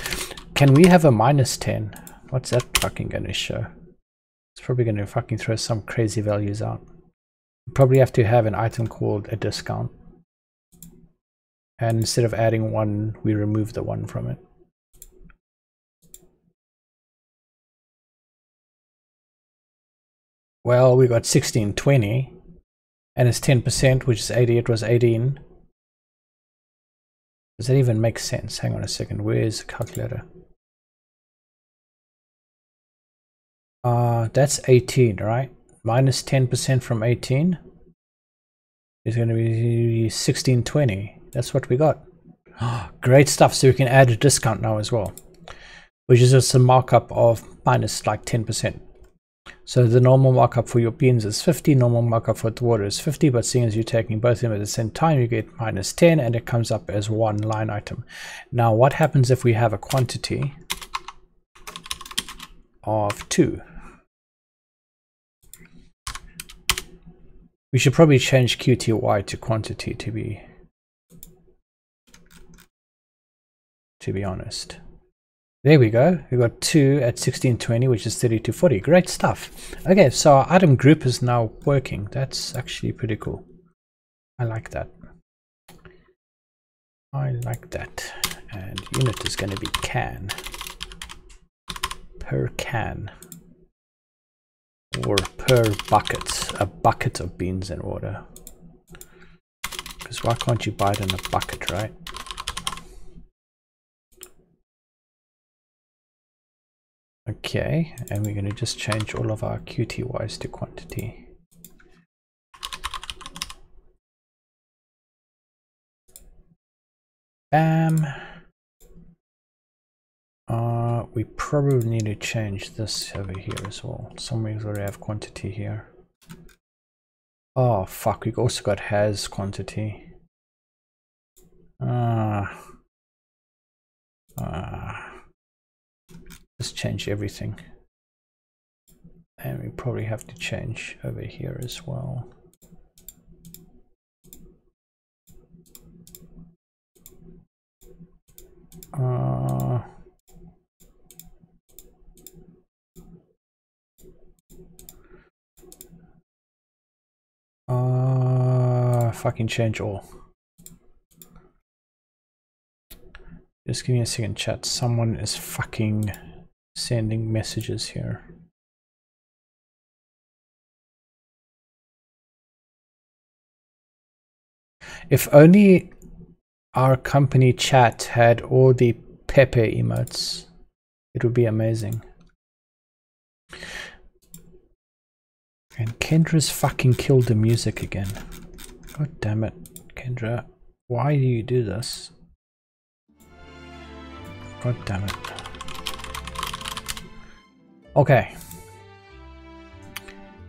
S1: Can we have a minus 10? What's that fucking gonna show? It's probably going to fucking throw some crazy values out. probably have to have an item called a discount. And instead of adding one, we remove the one from it. Well, we got 1620 and it's 10%, which is 80, it was 18. Does that even make sense? Hang on a second, where's the calculator? Uh, that's 18, right? Minus 10% from 18 is going to be 1620. That's what we got. Great stuff. So we can add a discount now as well, which is just a markup of minus like 10%. So the normal markup for your beans is 50, normal markup for the water is 50, but seeing as you're taking both of them at the same time, you get minus 10 and it comes up as one line item. Now what happens if we have a quantity of 2? We should probably change QTY to quantity to be to be honest. There we go. We got 2 at 1620, which is 3240. Great stuff. Okay, so our item group is now working. That's actually pretty cool. I like that. I like that. And unit is going to be can. Per can or per bucket, a bucket of beans and water. Because why can't you buy it in a bucket, right? Okay, and we're going to just change all of our QTYs to quantity. Um, uh, we probably need to change this over here as well. Somewhere we already have quantity here. Oh fuck, we also got has quantity. Ah. Uh, ah. Uh let's change everything. And we probably have to change over here as well. Uh, uh, fucking change all. Just give me a second chat. Someone is fucking sending messages here. If only our company chat had all the Pepe emotes, it would be amazing. And Kendra's fucking killed the music again. God damn it, Kendra. Why do you do this? God damn it. Okay.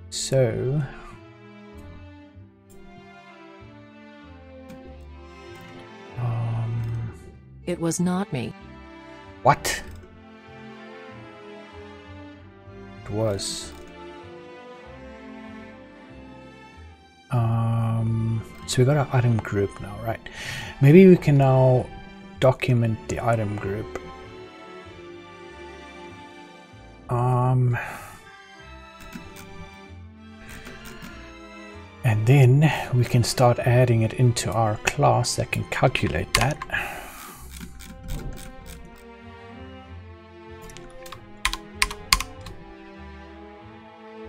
S1: So, Um,
S2: It was not me.
S1: What? It was. Um, so we got our item group now, right? Maybe we can now document the item group. And then we can start adding it into our class that can calculate that.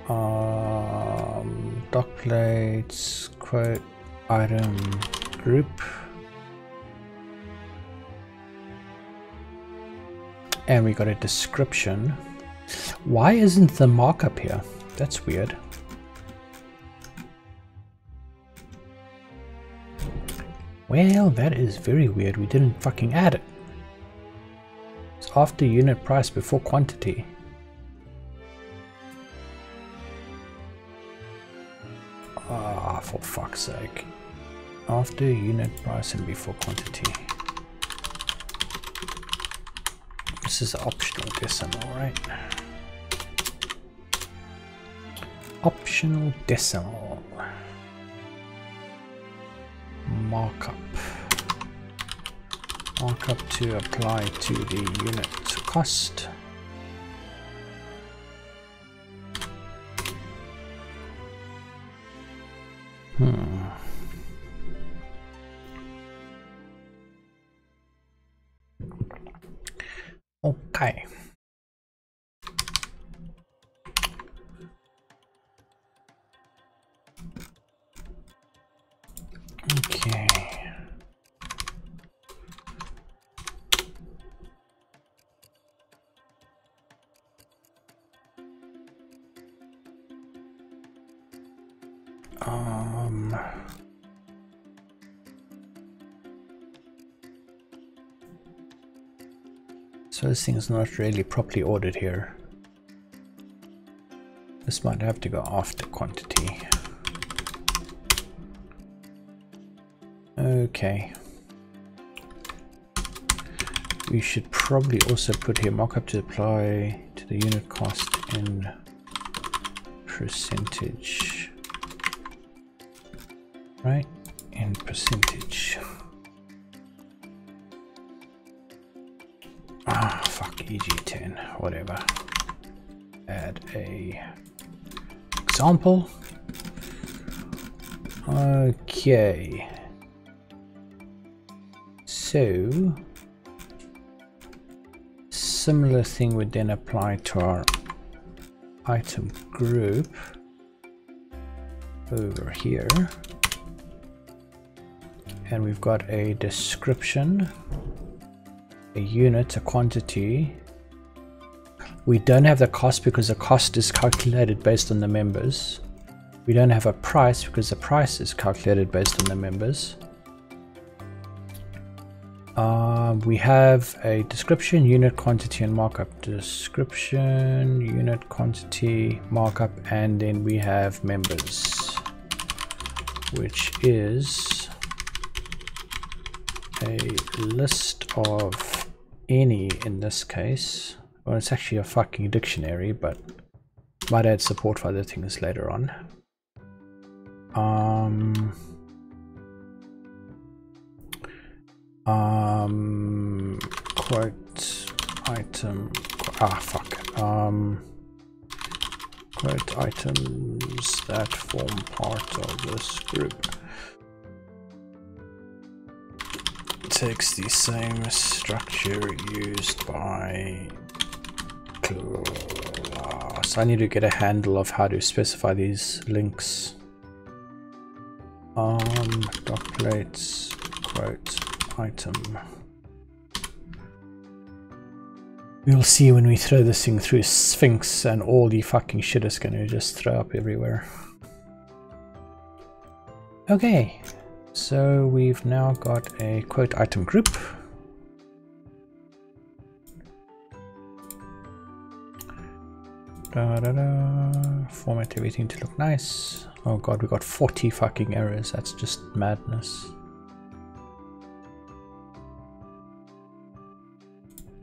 S1: Um, plates quote item group and we got a description why isn't the markup here? That's weird. Well that is very weird. We didn't fucking add it. It's after unit price before quantity. Ah for fuck's sake. After unit price and before quantity. This is optional decimal, right? Optional decimal. Markup. Markup to apply to the unit cost. So this thing is not really properly ordered here. This might have to go after quantity. Okay. We should probably also put here markup to apply to the unit cost in percentage. Right? In percentage. Eg10 whatever. Add a example. Okay. So similar thing would then apply to our item group over here. And we've got a description a unit, a quantity. We don't have the cost because the cost is calculated based on the members. We don't have a price because the price is calculated based on the members. Um, we have a description, unit quantity, and markup. Description, unit quantity, markup, and then we have members, which is a list of any in this case. Well, it's actually a fucking dictionary, but might add support for other things later on. Um, um, quote item, ah, fuck. Um, quote items that form part of this group. takes the same structure used by class. I need to get a handle of how to specify these links. Um, docplates, quote, item. We'll see when we throw this thing through Sphinx and all the fucking shit is gonna just throw up everywhere. Okay, so we've now got a quote item group. Da, da, da. Format everything to look nice. Oh god, we got 40 fucking errors. That's just madness.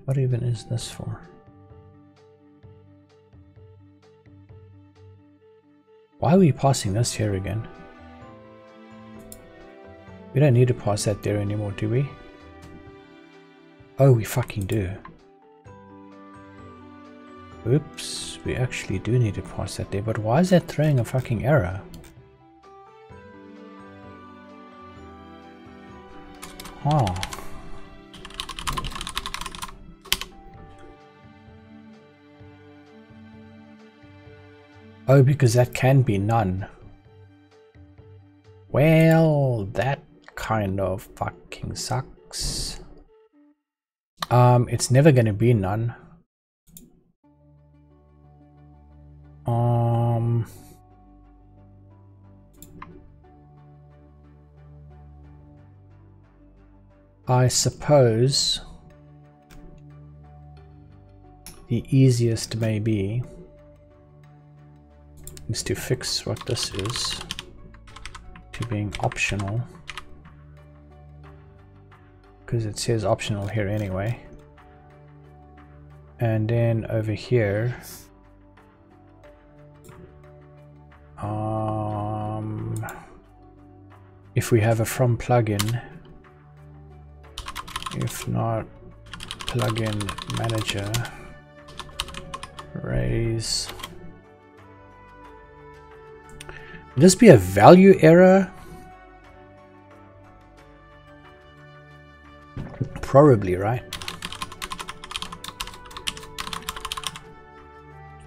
S1: What even is this for? Why are we passing this here again? We don't need to pass that there anymore, do we? Oh, we fucking do. Oops, we actually do need to pass that there, but why is that throwing a fucking error? Oh. Oh, because that can be none. Well, that kind of fucking sucks. Um, it's never gonna be none. Um... I suppose the easiest may be is to fix what this is to being optional because it says optional here anyway. And then over here, um, if we have a from plugin, if not plugin manager, raise. Would this be a value error Probably, right?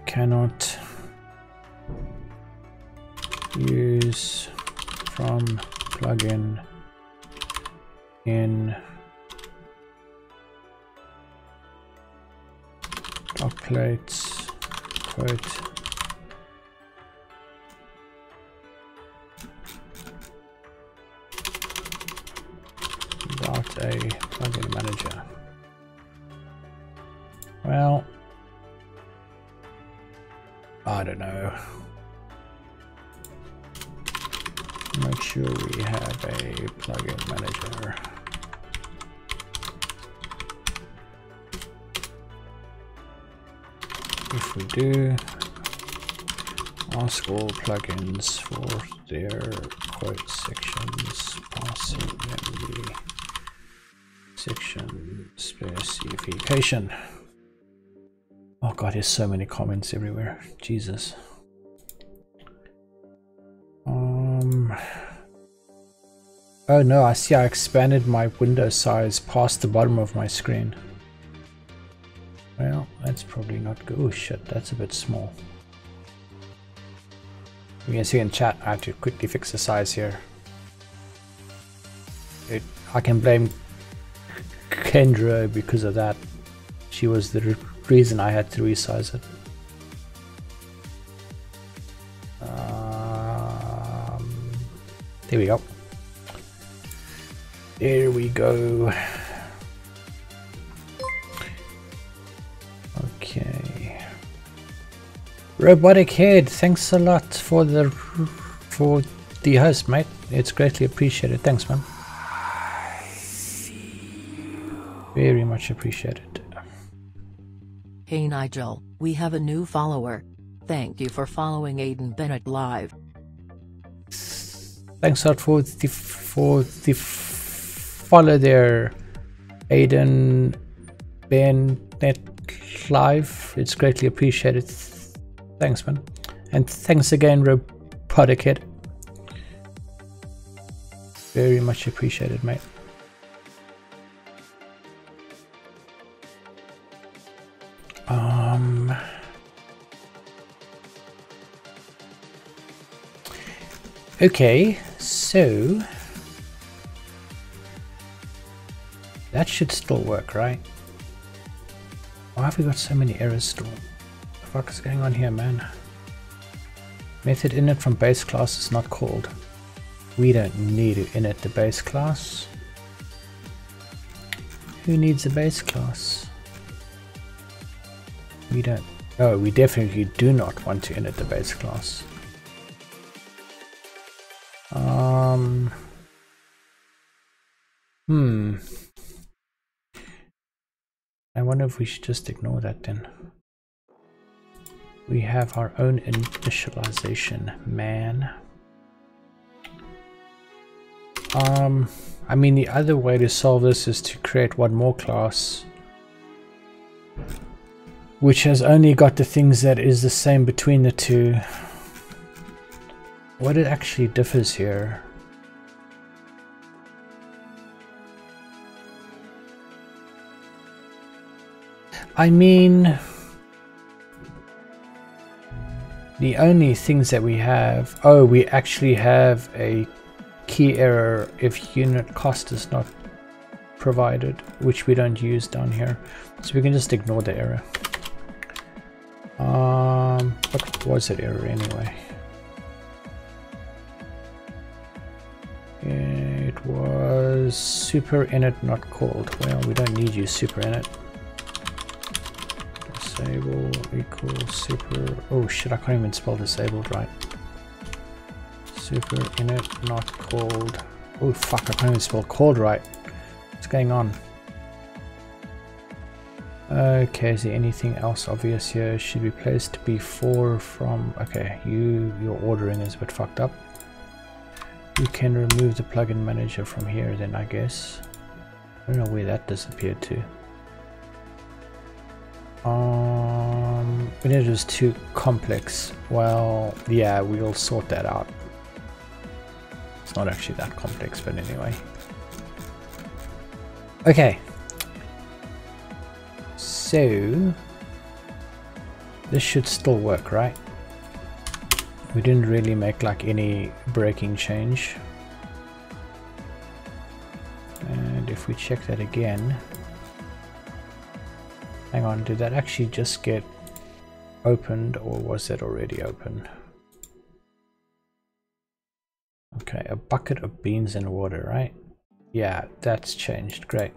S1: Cannot from plugin in plates quote do, ask all plugins for their quote sections passing memory section specification. Oh god, there's so many comments everywhere. Jesus. Um. Oh no, I see I expanded my window size past the bottom of my screen. Well, that's probably not good. Oh shit, that's a bit small. You can see in chat, I have to quickly fix the size here. It, I can blame Kendra because of that. She was the reason I had to resize it. Um, there we go. There we go. Robotic Head, thanks a lot for the for the host, mate. It's greatly appreciated. Thanks, man. Very much appreciated.
S2: Hey Nigel, we have a new follower. Thank you for following Aiden Bennett live.
S1: Thanks a lot for the for the follow there, Aiden Bennett live. It's greatly appreciated. Thanks, man. And thanks again, Robotic Head. Very much appreciated, mate. Um, okay, so that should still work, right? Why have we got so many errors still? Fuck is going on here, man? Method init from base class is not called. We don't need to init the base class. Who needs a base class? We don't. Oh, we definitely do not want to init the base class. Um. Hmm. I wonder if we should just ignore that then. We have our own initialization, man. Um, I mean, the other way to solve this is to create one more class which has only got the things that is the same between the two. What it actually differs here. I mean, the only things that we have, oh, we actually have a key error if unit cost is not provided, which we don't use down here. So we can just ignore the error. Um, what was that error anyway? It was super init not called. Well, we don't need you super init. Equals super. Oh shit! I can't even spell disabled right. Super init not called. Oh fuck! I can't even spell called right. What's going on? Okay, is there anything else obvious here? Should be placed before from... Okay, you your ordering is a bit fucked up. You can remove the plugin manager from here then, I guess. I don't know where that disappeared to. Um, when it was too complex, well, yeah, we'll sort that out. It's not actually that complex, but anyway. Okay, so this should still work, right? We didn't really make like any breaking change. And if we check that again, hang on, did that actually just get opened or was it already open? Okay, a bucket of beans and water, right? Yeah, that's changed, great.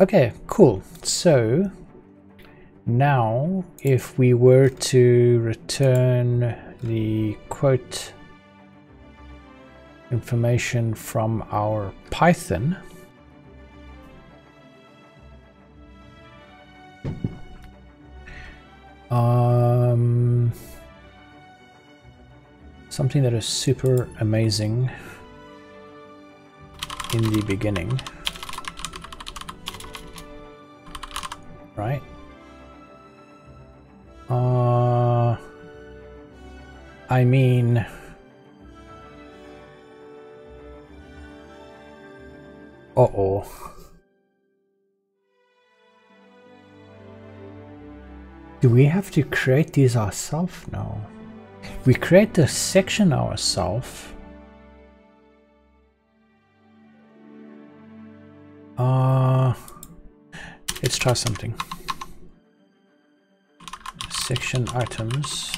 S1: Okay, cool. So now, if we were to return the quote information from our Python, um, something that is super amazing in the beginning, right? Uh, I mean... Uh-oh. Do we have to create these ourselves now? We create the section ourselves. Uh, let's try something section items,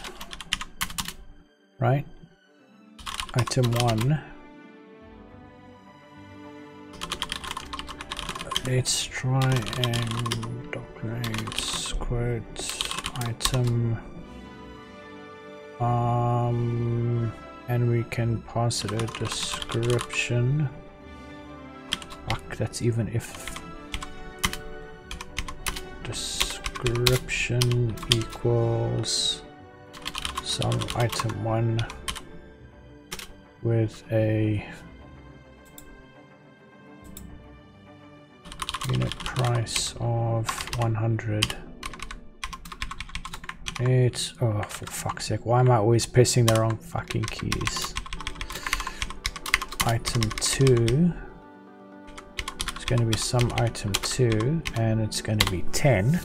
S1: right? Item one. Let's try and document quote item um and we can pass it a description. Fuck that's even if description equals some item one with a unit price of 100 it's oh for fuck's sake. Why am I always pressing the wrong fucking keys? Item 2 it's going to be some item 2 and it's going to be 10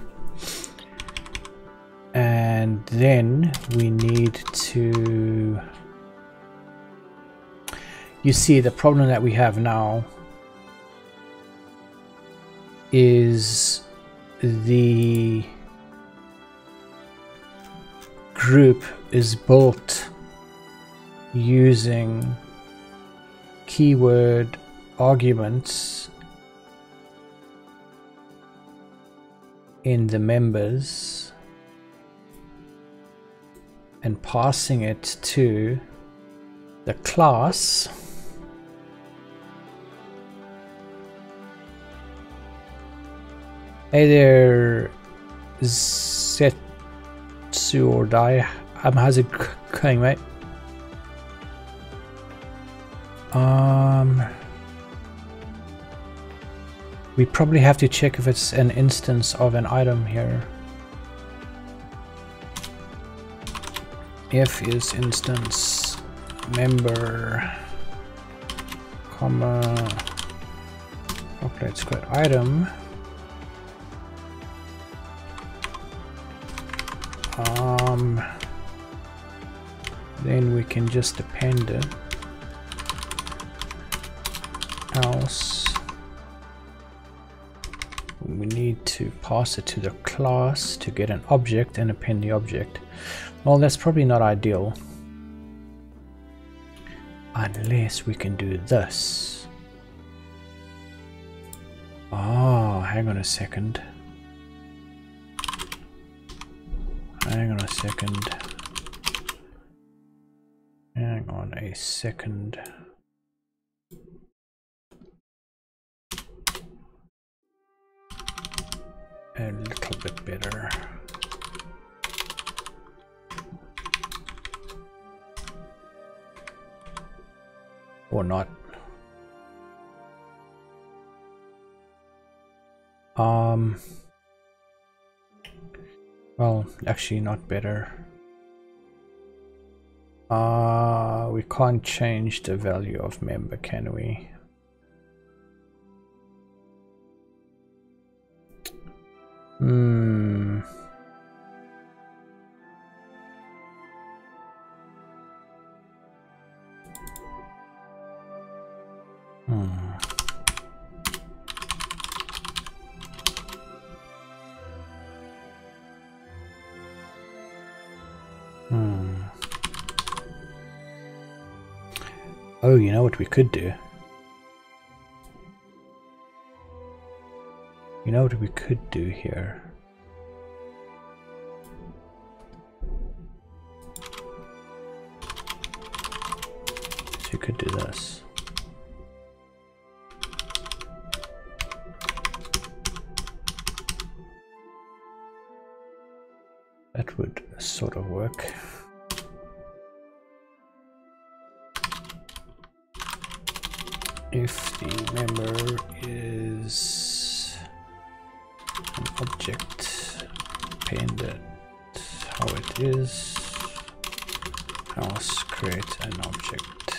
S1: and then we need to you see the problem that we have now is the group is built using keyword arguments in the members and passing it to the class. Hey there, Setsu or Die. Um, how's it going, mate? Um, we probably have to check if it's an instance of an item here. If is instance member, comma, okay, it's got item. Um, then we can just append it. Else we need to pass it to the class to get an object and append the object. Well that's probably not ideal. Unless we can do this. Oh hang on a second Hang on a second. Hang on a second. A little bit better. Or not. Um... Well, actually not better. Uh, we can't change the value of member, can we? Hmm. Know what we could do? You know what we could do here? So you could do this. That would sort of work. Object paint it how it is else create an object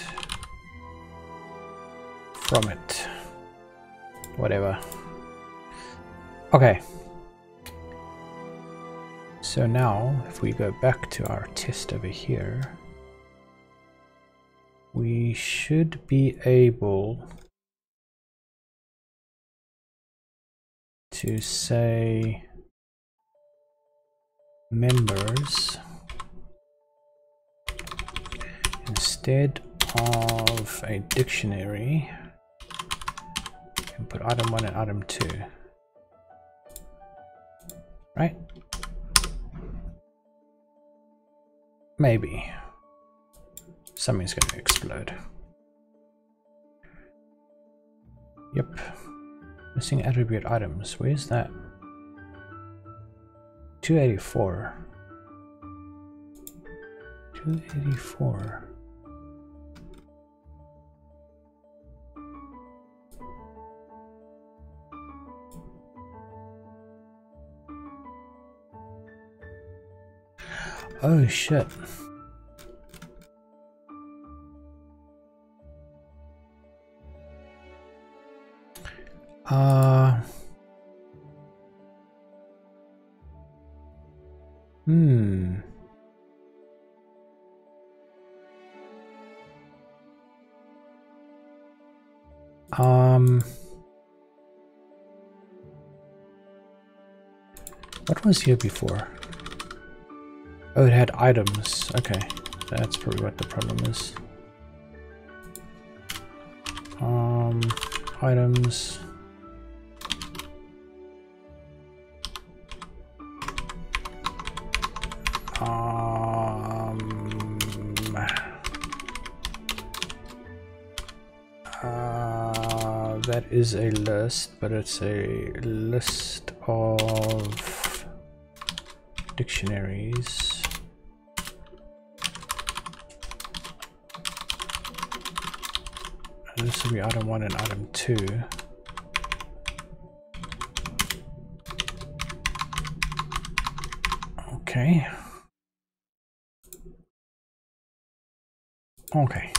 S1: from it. Whatever. Okay. So now if we go back to our test over here we should be able to say members instead of a dictionary and put item 1 and item 2 right? Maybe. Something's going to explode. Yep. Missing attribute items. Where's that? 284. 284. Oh shit. Uh Hmm. Um What was here before? Oh, it had items. Okay, that's probably what the problem is. Um, items. Is a list, but it's a list of dictionaries. this will be item 1 and item 2. Okay. Okay.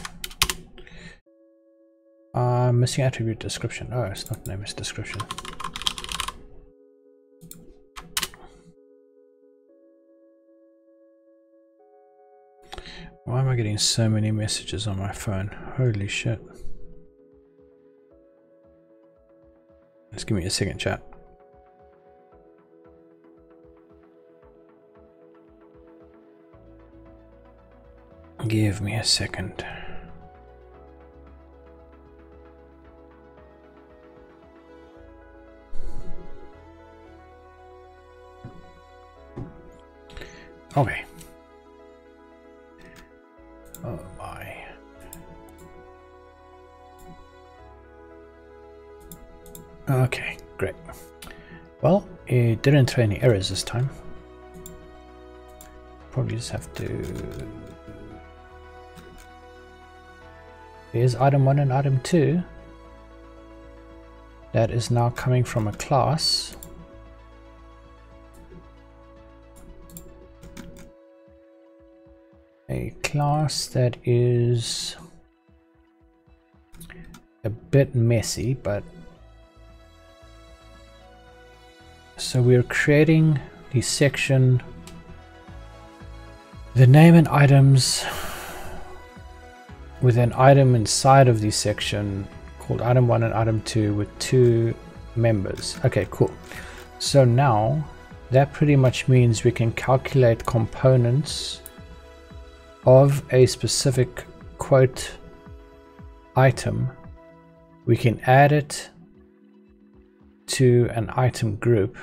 S1: Uh, missing attribute description. Oh, it's not name, it's description. Why am I getting so many messages on my phone? Holy shit. Just give me a second, chat. Give me a second. Okay. Oh my. Okay, great. Well, it didn't throw any errors this time. Probably just have to... Here's item 1 and item 2. That is now coming from a class. Class that is a bit messy, but So we're creating the section, the name and items with an item inside of the section called item 1 and item 2 with two members. Okay, cool. So now that pretty much means we can calculate components of a specific quote item. We can add it to an item group,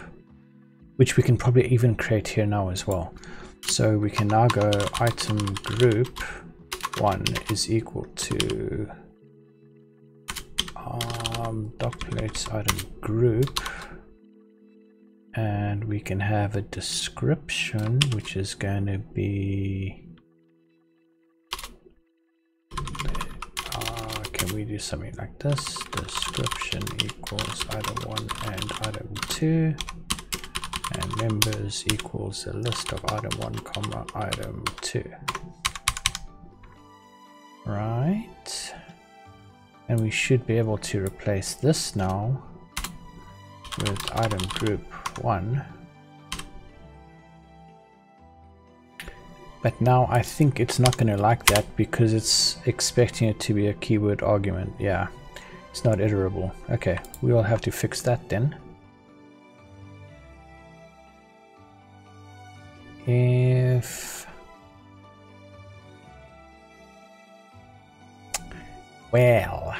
S1: which we can probably even create here now as well. So we can now go item group one is equal to um, item group and we can have a description which is going to be can we do something like this? Description equals item 1 and item 2 and members equals a list of item 1 comma item 2 right. And we should be able to replace this now with item group 1 But now I think it's not going to like that because it's expecting it to be a keyword argument. Yeah, it's not iterable. Okay, we'll have to fix that then. If... Well...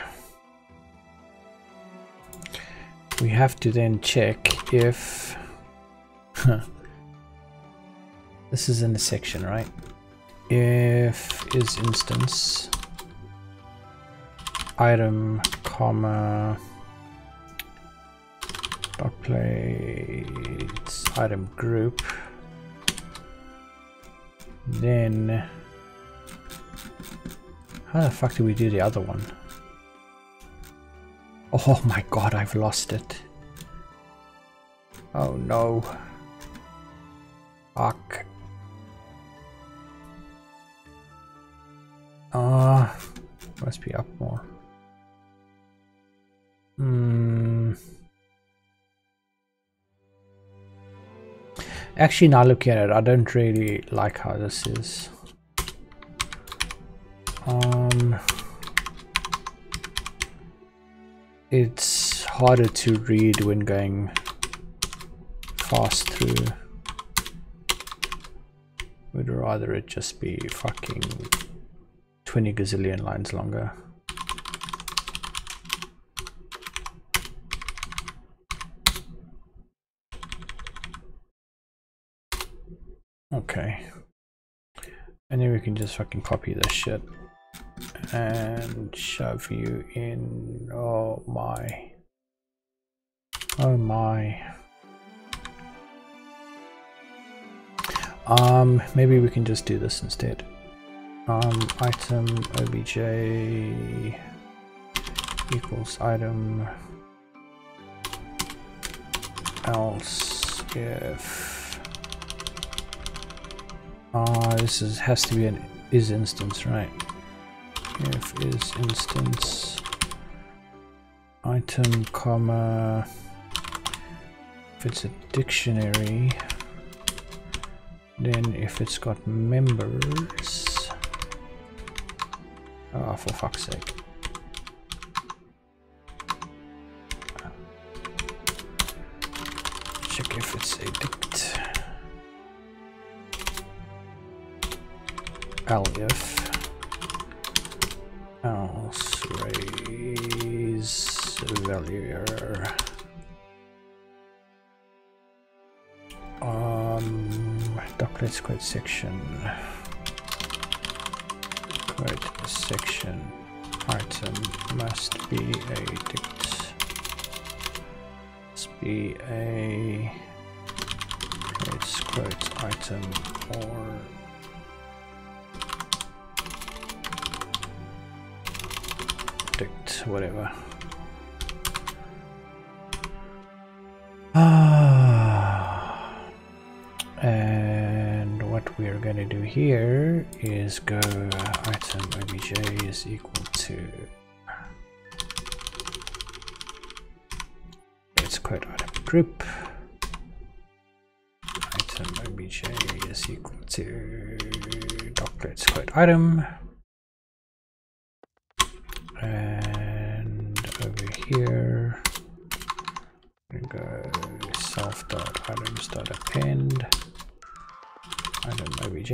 S1: We have to then check if... This is in the section, right? if is instance. Item comma dot plates item group. Then how the fuck do we do the other one? Oh my god I've lost it. Oh no. Fuck Ah, uh, must be up more. Hmm. Actually, now looking at it, I don't really like how this is. Um, it's harder to read when going fast through. Would rather it just be fucking 20 gazillion lines longer. Okay. And then we can just fucking copy this shit and shove you in. Oh my. Oh my. Um, maybe we can just do this instead um, item obj equals item else if uh, this is has to be an is instance right? If is instance item comma if it's a dictionary then if it's got members Oh, for fuck's sake. Check if it's a dict. Elif. Else raise value Um, document quite section section item must be a dict must be a quote item or dict whatever. Ah. And what we're going to do here is go item obj is equal to let's quote item group. Item obj is equal to doc let's quote item. And over here we go self dot items dot append item obj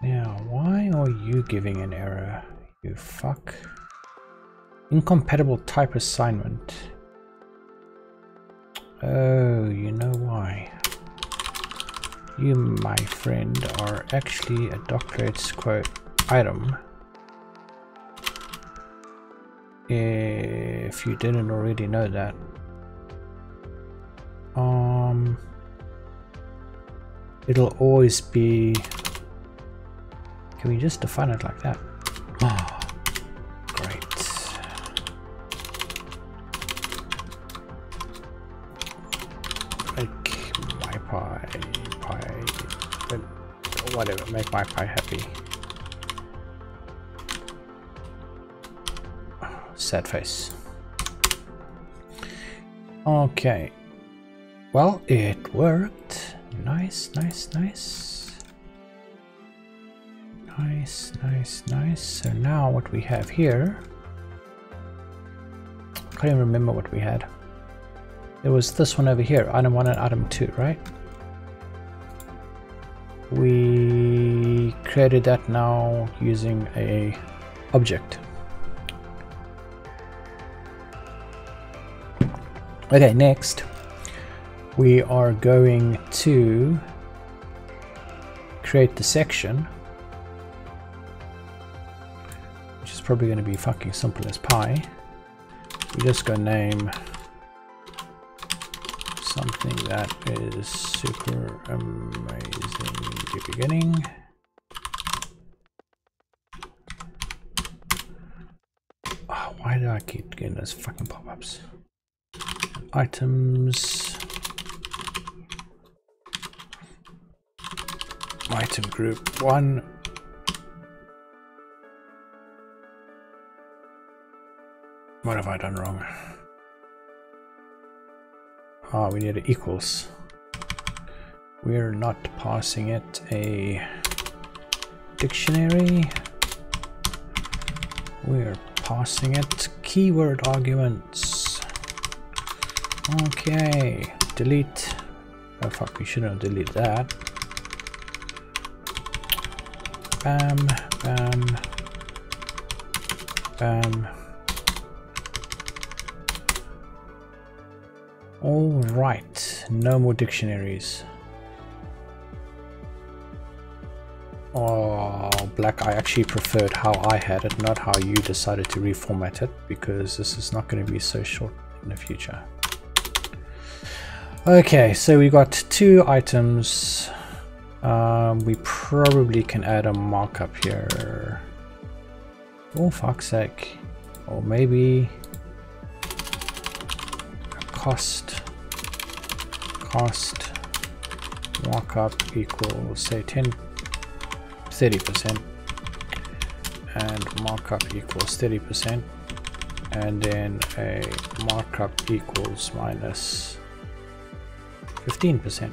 S1: now, why are you giving an error, you fuck? Incompatible type assignment. Oh, you know why. You, my friend, are actually a doctorate's quote item. If you didn't already know that. Um, it'll always be can we just define it like that? Oh, great. Make my pie, pie, whatever, make mypy happy. Sad face. Okay. Well, it worked. Nice, nice, nice. Nice, nice, nice. So now what we have here, I can't even remember what we had. It was this one over here, item 1 and item 2, right? We created that now using a object. Okay, next we are going to create the section, probably going to be fucking simple as pie, We're just going to name something that is super amazing the beginning. Oh, why do I keep getting those fucking pop-ups? Items. Item group one. What have I done wrong? Ah, we need equals. We're not passing it a dictionary. We're passing it keyword arguments. Okay, delete. Oh fuck, we shouldn't delete that. Bam, bam, bam. All right, no more dictionaries. Oh, black, I actually preferred how I had it, not how you decided to reformat it, because this is not going to be so short in the future. Okay, so we got two items. Um, we probably can add a markup here. Oh, fuck's sake. Or maybe cost cost markup equals say 10 30 percent and markup equals 30 percent and then a markup equals minus 15 percent.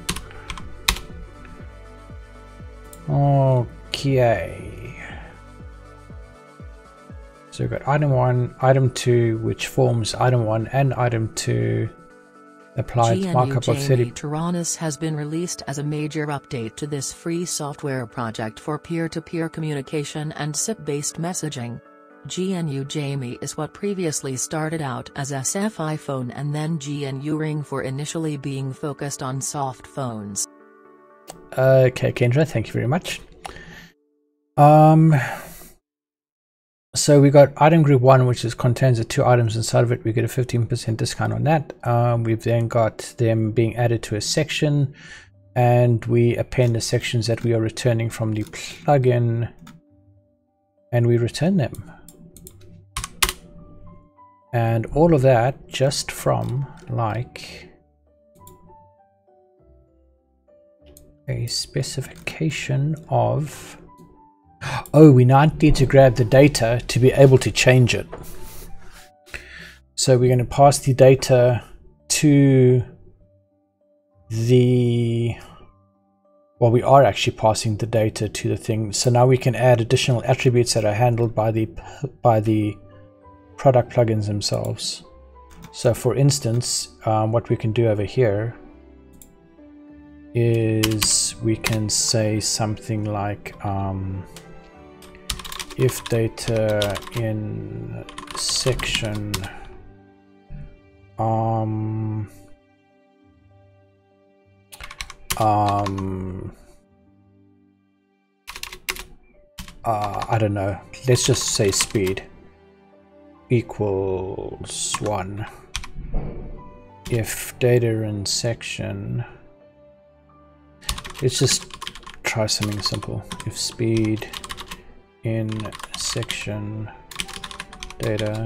S1: Okay so we've got item 1, item 2, which forms item 1 and item 2 applied GNU markup of 30.
S2: Taranis has been released as a major update to this free software project for peer-to-peer -peer communication and SIP-based messaging. GNU Jami is what previously started out as SFLphone and then GNU Ring for initially being focused on soft phones.
S1: Okay, Kendra, thank you very much. Um, so we got item group one, which is contains the two items inside of it. We get a 15% discount on that. Um, we've then got them being added to a section and we append the sections that we are returning from the plugin and we return them. And all of that just from like a specification of oh, we now need to grab the data to be able to change it. So we're going to pass the data to the well we are actually passing the data to the thing so now we can add additional attributes that are handled by the by the product plugins themselves so for instance um, what we can do over here is we can say something like um, if data in section um um uh, I don't know. Let's just say speed equals one. If data in section let's just try something simple. If speed in section data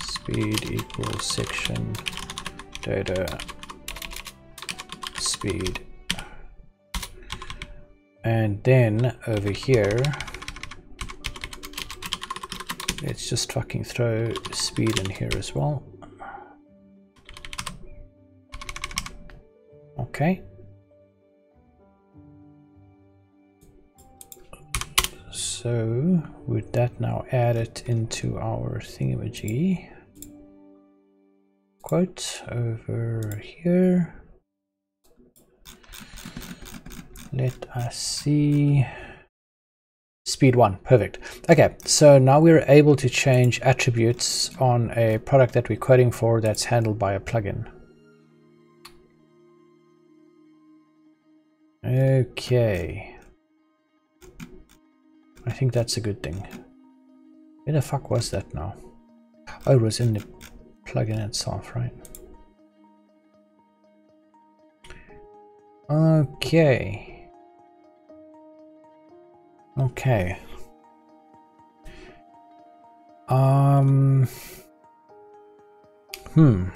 S1: speed equals section data speed. And then over here let's just fucking throw speed in here as well. Okay So with that now added into our thingamajiggy quote over here. Let us see. Speed 1, perfect. Okay, so now we're able to change attributes on a product that we're quoting for that's handled by a plugin. Okay. I think that's a good thing. Where the fuck was that now? Oh, it was in the plugin itself, right? Okay. Okay. Um. Hmm.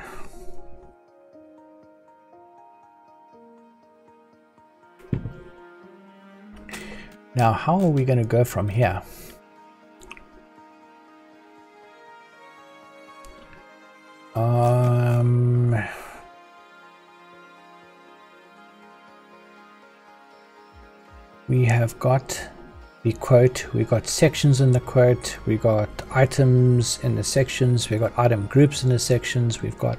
S1: Now, how are we going to go from here? Um, we have got the quote, we got sections in the quote, we got items in the sections, we got item groups in the sections, we've got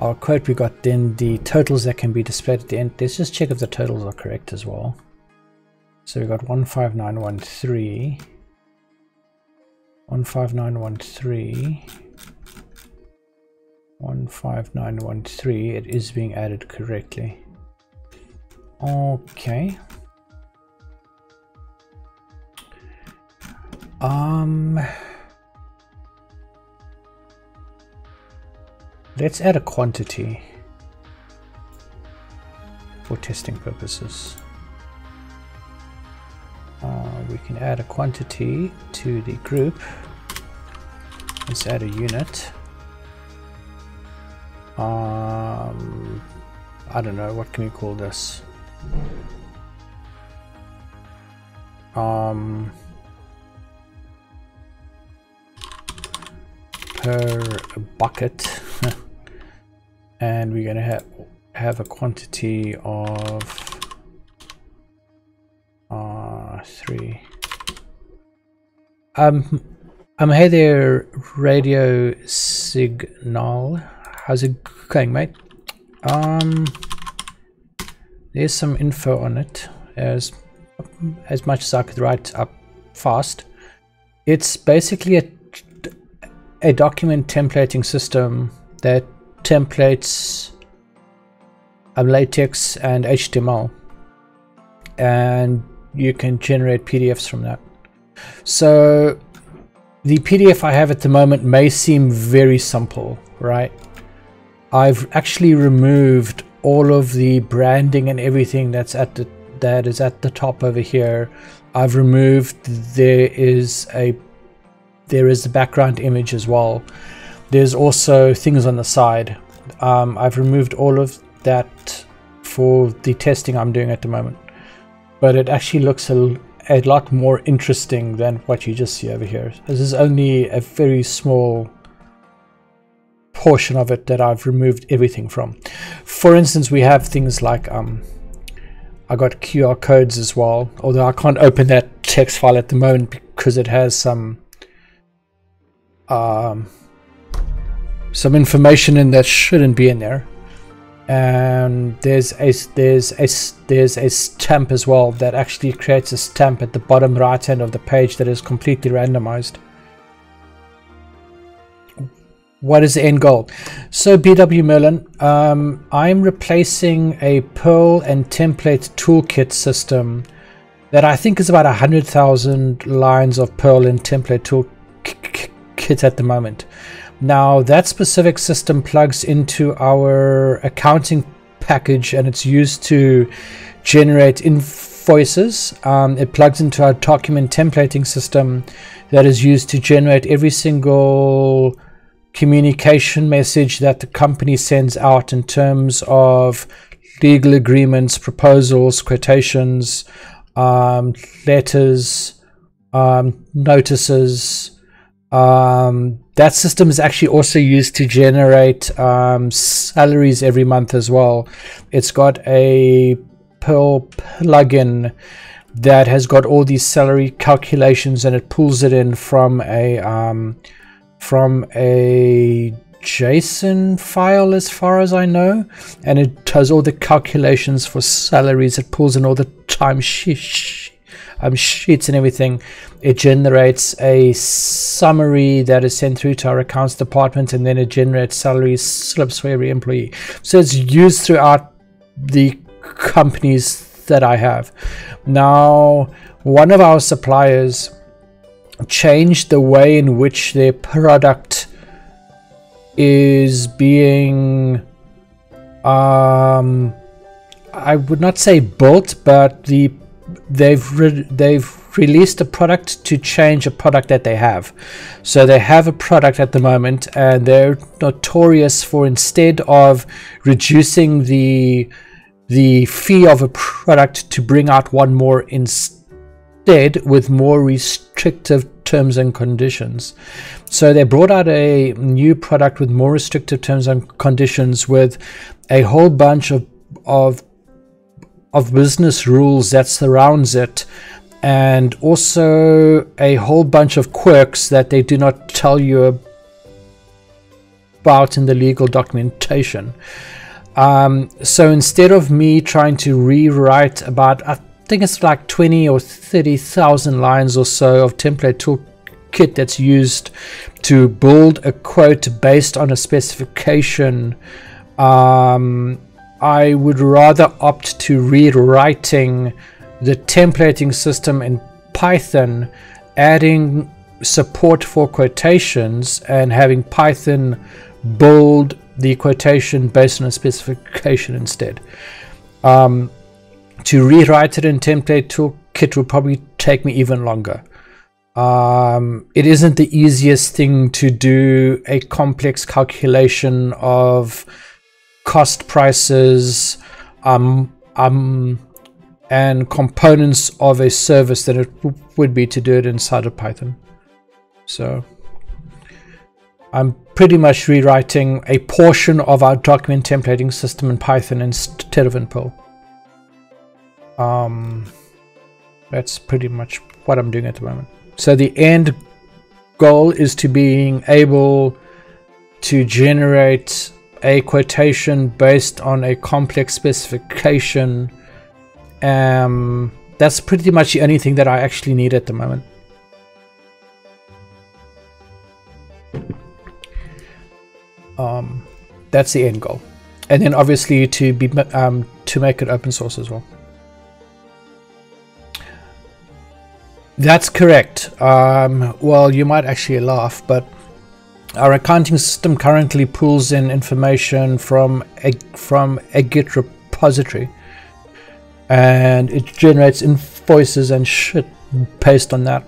S1: our quote, we got then the totals that can be displayed at the end. Let's just check if the totals are correct as well. So we got 15913, 15913, 15913, it is being added correctly. Okay. Um, let's add a quantity for testing purposes. Uh, we can add a quantity to the group. Let's add a unit. Um, I don't know, what can we call this? Um, per bucket. and we're gonna have have a quantity of three. Um, um, hey there, radio signal. How's it going, mate? Um, there's some info on it, as as much as I could write up fast. It's basically a a document templating system that templates um, latex and HTML and you can generate PDFs from that. So the PDF I have at the moment may seem very simple, right? I've actually removed all of the branding and everything that's at the that is at the top over here. I've removed there is a there is the background image as well. There's also things on the side. Um, I've removed all of that for the testing I'm doing at the moment but it actually looks a, a lot more interesting than what you just see over here. This is only a very small portion of it that I've removed everything from. For instance, we have things like um, I got QR codes as well, although I can't open that text file at the moment because it has some um, some information in that shouldn't be in there and there's a there's a there's a stamp as well that actually creates a stamp at the bottom right hand of the page that is completely randomized. What is the end goal? So bw merlin um, i'm replacing a perl and template toolkit system that i think is about a hundred thousand lines of perl and template toolkit at the moment now that specific system plugs into our accounting package and it's used to generate invoices. Um, it plugs into our document templating system that is used to generate every single communication message that the company sends out in terms of legal agreements, proposals, quotations, um, letters, um, notices, um, that system is actually also used to generate um, salaries every month as well. It's got a Perl plugin that has got all these salary calculations and it pulls it in from a um, from a JSON file as far as I know. And it does all the calculations for salaries. It pulls in all the time um, sheets and everything, it generates a summary that is sent through to our accounts department and then it generates salary slips for every employee. So it's used throughout the companies that I have. Now, one of our suppliers changed the way in which their product is being um I would not say built, but the they've they've released a product to change a product that they have. So they have a product at the moment, and they're notorious for instead of reducing the the fee of a product to bring out one more instead with more restrictive terms and conditions. So they brought out a new product with more restrictive terms and conditions with a whole bunch of of of business rules that surrounds it and also a whole bunch of quirks that they do not tell you about in the legal documentation. Um, so instead of me trying to rewrite about, I think it's like 20 or 30,000 lines or so of template toolkit that's used to build a quote based on a specification um, I would rather opt to rewriting the templating system in Python, adding support for quotations and having Python build the quotation based on a specification instead. Um, to rewrite it in template toolkit will probably take me even longer. Um, it isn't the easiest thing to do a complex calculation of cost prices, um, um, and components of a service than it would be to do it inside of Python. So I'm pretty much rewriting a portion of our document templating system in Python instead of in Perl. Um, that's pretty much what I'm doing at the moment. So the end goal is to being able to generate a quotation based on a complex specification. Um, that's pretty much the only thing that I actually need at the moment. Um, that's the end goal, and then obviously to be um, to make it open source as well. That's correct. Um, well, you might actually laugh, but our accounting system currently pulls in information from a, from a Git repository and it generates invoices and shit based on that.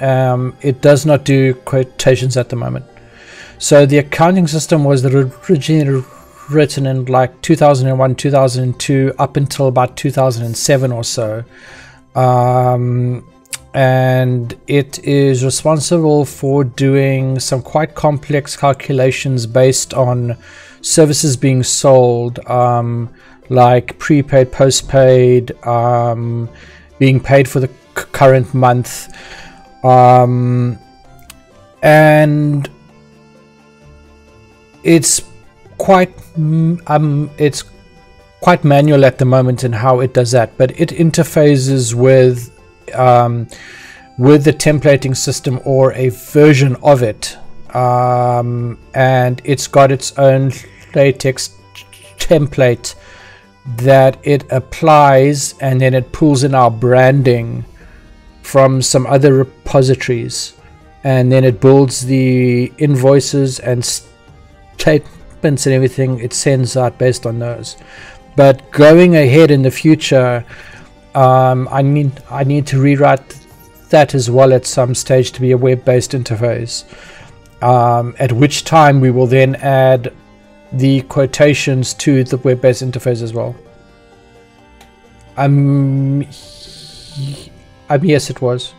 S1: Um, it does not do quotations at the moment. So the accounting system was originally written in like 2001, 2002, up until about 2007 or so. Um, and it is responsible for doing some quite complex calculations based on services being sold, um, like prepaid, postpaid, um, being paid for the current month, um, and it's quite um, it's quite manual at the moment in how it does that, but it interfaces with um, with the templating system or a version of it. Um, and it's got its own latex template that it applies and then it pulls in our branding from some other repositories and then it builds the invoices and statements and everything it sends out based on those but going ahead in the future um, I need I need to rewrite that as well at some stage to be a web-based interface. Um, at which time we will then add the quotations to the web-based interface as well. Um, um, yes, it was.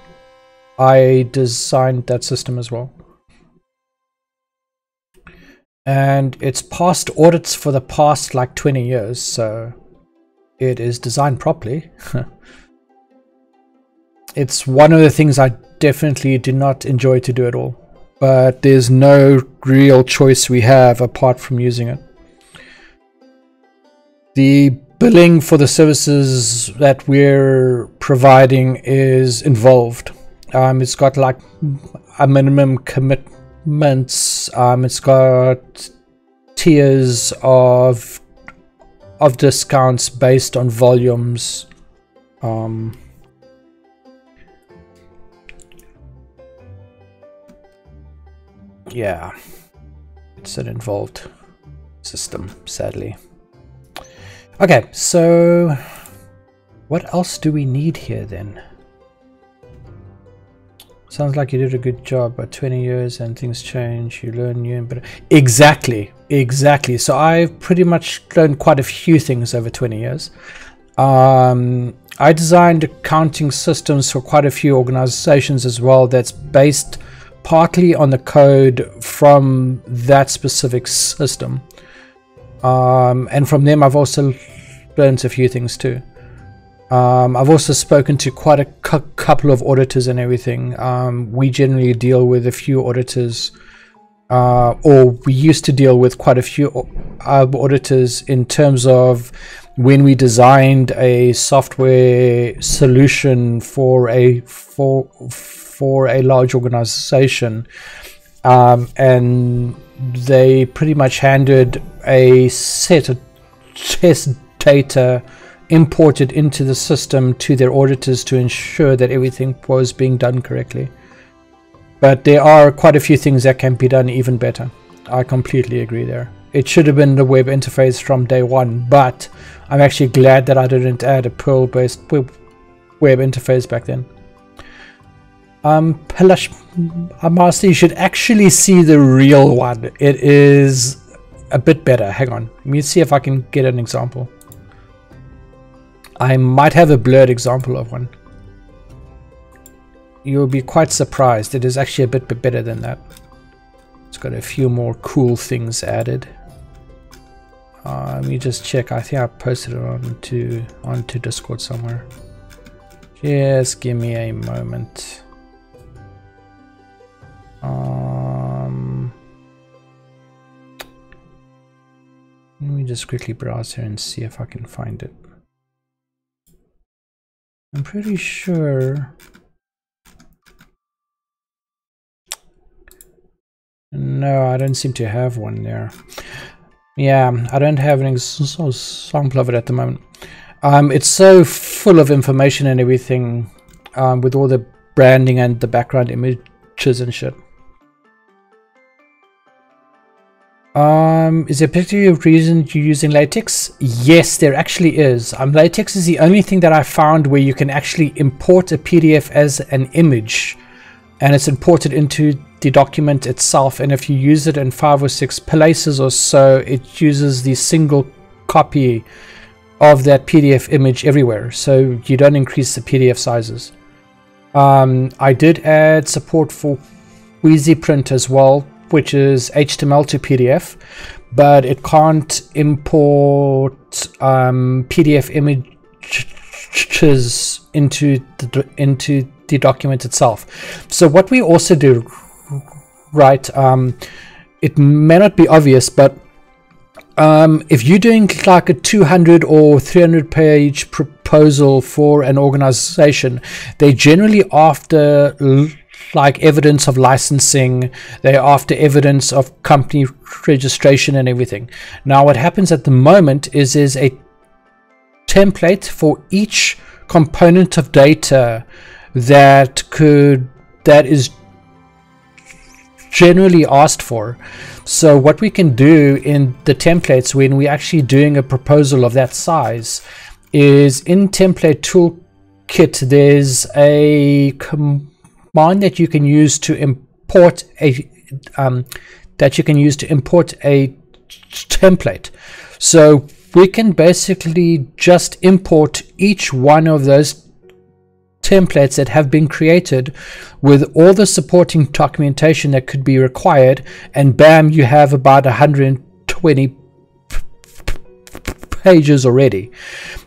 S1: I designed that system as well. And it's passed audits for the past like 20 years, so it is designed properly. it's one of the things I definitely do not enjoy to do at all. But there's no real choice we have apart from using it. The billing for the services that we're providing is involved. Um, it's got like a minimum commitments. Um, it's got tiers of of discounts based on volumes Um, yeah, it's an involved system, sadly. Okay, so what else do we need here then? Sounds like you did a good job, but 20 years and things change, you learn new and better. Exactly, exactly. So I've pretty much learned quite a few things over 20 years. Um, I designed accounting systems for quite a few organizations as well that's based partly on the code from that specific system. Um, and from them I've also learned a few things too. Um, I've also spoken to quite a cu couple of auditors and everything. Um, we generally deal with a few auditors, uh, or we used to deal with quite a few uh, auditors in terms of when we designed a software solution for a for for a large organization, um, and they pretty much handed a set of test data imported into the system to their auditors to ensure that everything was being done correctly. But there are quite a few things that can be done even better. I completely agree there. It should have been the web interface from day one, but I'm actually glad that I didn't add a Perl-based web, web interface back then. Um, Pelash Master, you should actually see the real one. It is a bit better. Hang on. Let me see if I can get an example. I might have a blurred example of one. You'll be quite surprised. It is actually a bit better than that. It's got a few more cool things added. Uh, let me just check. I think I posted it onto onto Discord somewhere. Just give me a moment. Um, let me just quickly browse here and see if I can find it. I'm pretty sure... No, I don't seem to have one there. Yeah, I don't have an example of it at the moment. Um, it's so full of information and everything um, with all the branding and the background images and shit. Um, is there a particular reason you're using latex? Yes, there actually is. Um, latex is the only thing that I found where you can actually import a PDF as an image and it's imported into the document itself. And if you use it in five or six places or so, it uses the single copy of that PDF image everywhere. So you don't increase the PDF sizes. Um, I did add support for WeasyPrint as well which is HTML to PDF, but it can't import um, PDF images into the into the document itself. So what we also do, right? Um, it may not be obvious, but um, if you're doing like a 200 or 300 page proposal for an organization, they generally after like evidence of licensing, they're after evidence of company registration and everything. Now what happens at the moment is there's a template for each component of data that could that is generally asked for. So what we can do in the templates when we're actually doing a proposal of that size is in template toolkit there's a command that you can use to import a um, that you can use to import a template. So we can basically just import each one of those templates that have been created with all the supporting documentation that could be required and bam you have about 120 pages already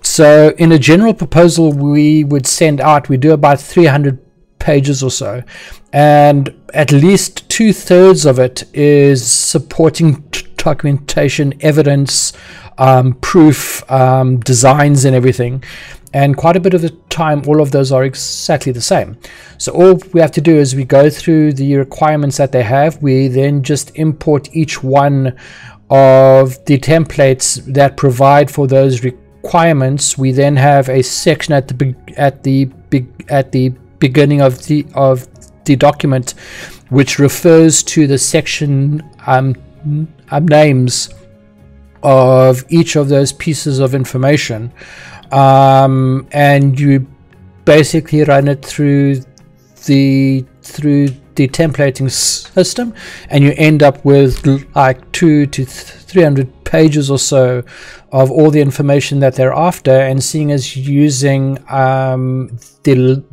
S1: so in a general proposal we would send out we do about 300 pages or so, and at least two thirds of it is supporting documentation, evidence, um, proof, um, designs, and everything. And quite a bit of the time, all of those are exactly the same. So all we have to do is we go through the requirements that they have. We then just import each one of the templates that provide for those requirements, we then have a section at the big, at the big, at the beginning of the of the document, which refers to the section um, um, names of each of those pieces of information, um, and you basically run it through the through the templating system and you end up with like two to 300 pages or so of all the information that they're after. And seeing as using um, the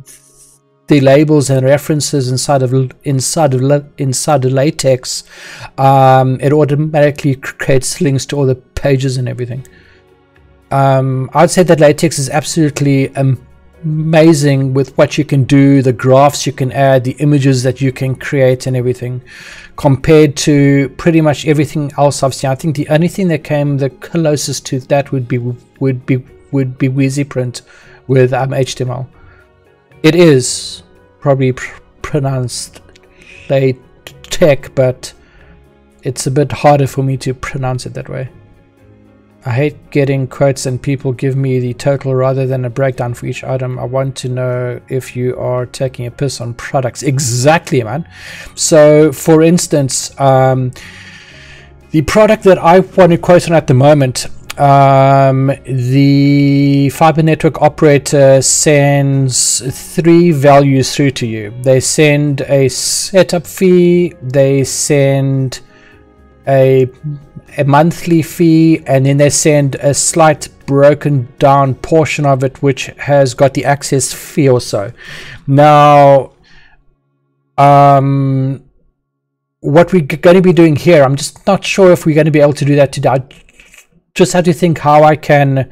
S1: the labels and references inside of inside of inside of latex um, it automatically creates links to all the pages and everything um, I'd say that latex is absolutely amazing with what you can do, the graphs you can add, the images that you can create and everything compared to pretty much everything else I've seen. I think the only thing that came the closest to that would be would be would be WeasyPrint with um, HTML. It is probably pr pronounced tech, but it's a bit harder for me to pronounce it that way. I hate getting quotes and people give me the total rather than a breakdown for each item. I want to know if you are taking a piss on products. Exactly, man. So, for instance, um, the product that I want to quote on at the moment, um, the fiber network operator sends three values through to you. They send a setup fee, they send a a monthly fee and then they send a slight broken down portion of it which has got the access fee or so now um what we're going to be doing here i'm just not sure if we're going to be able to do that today i just have to think how i can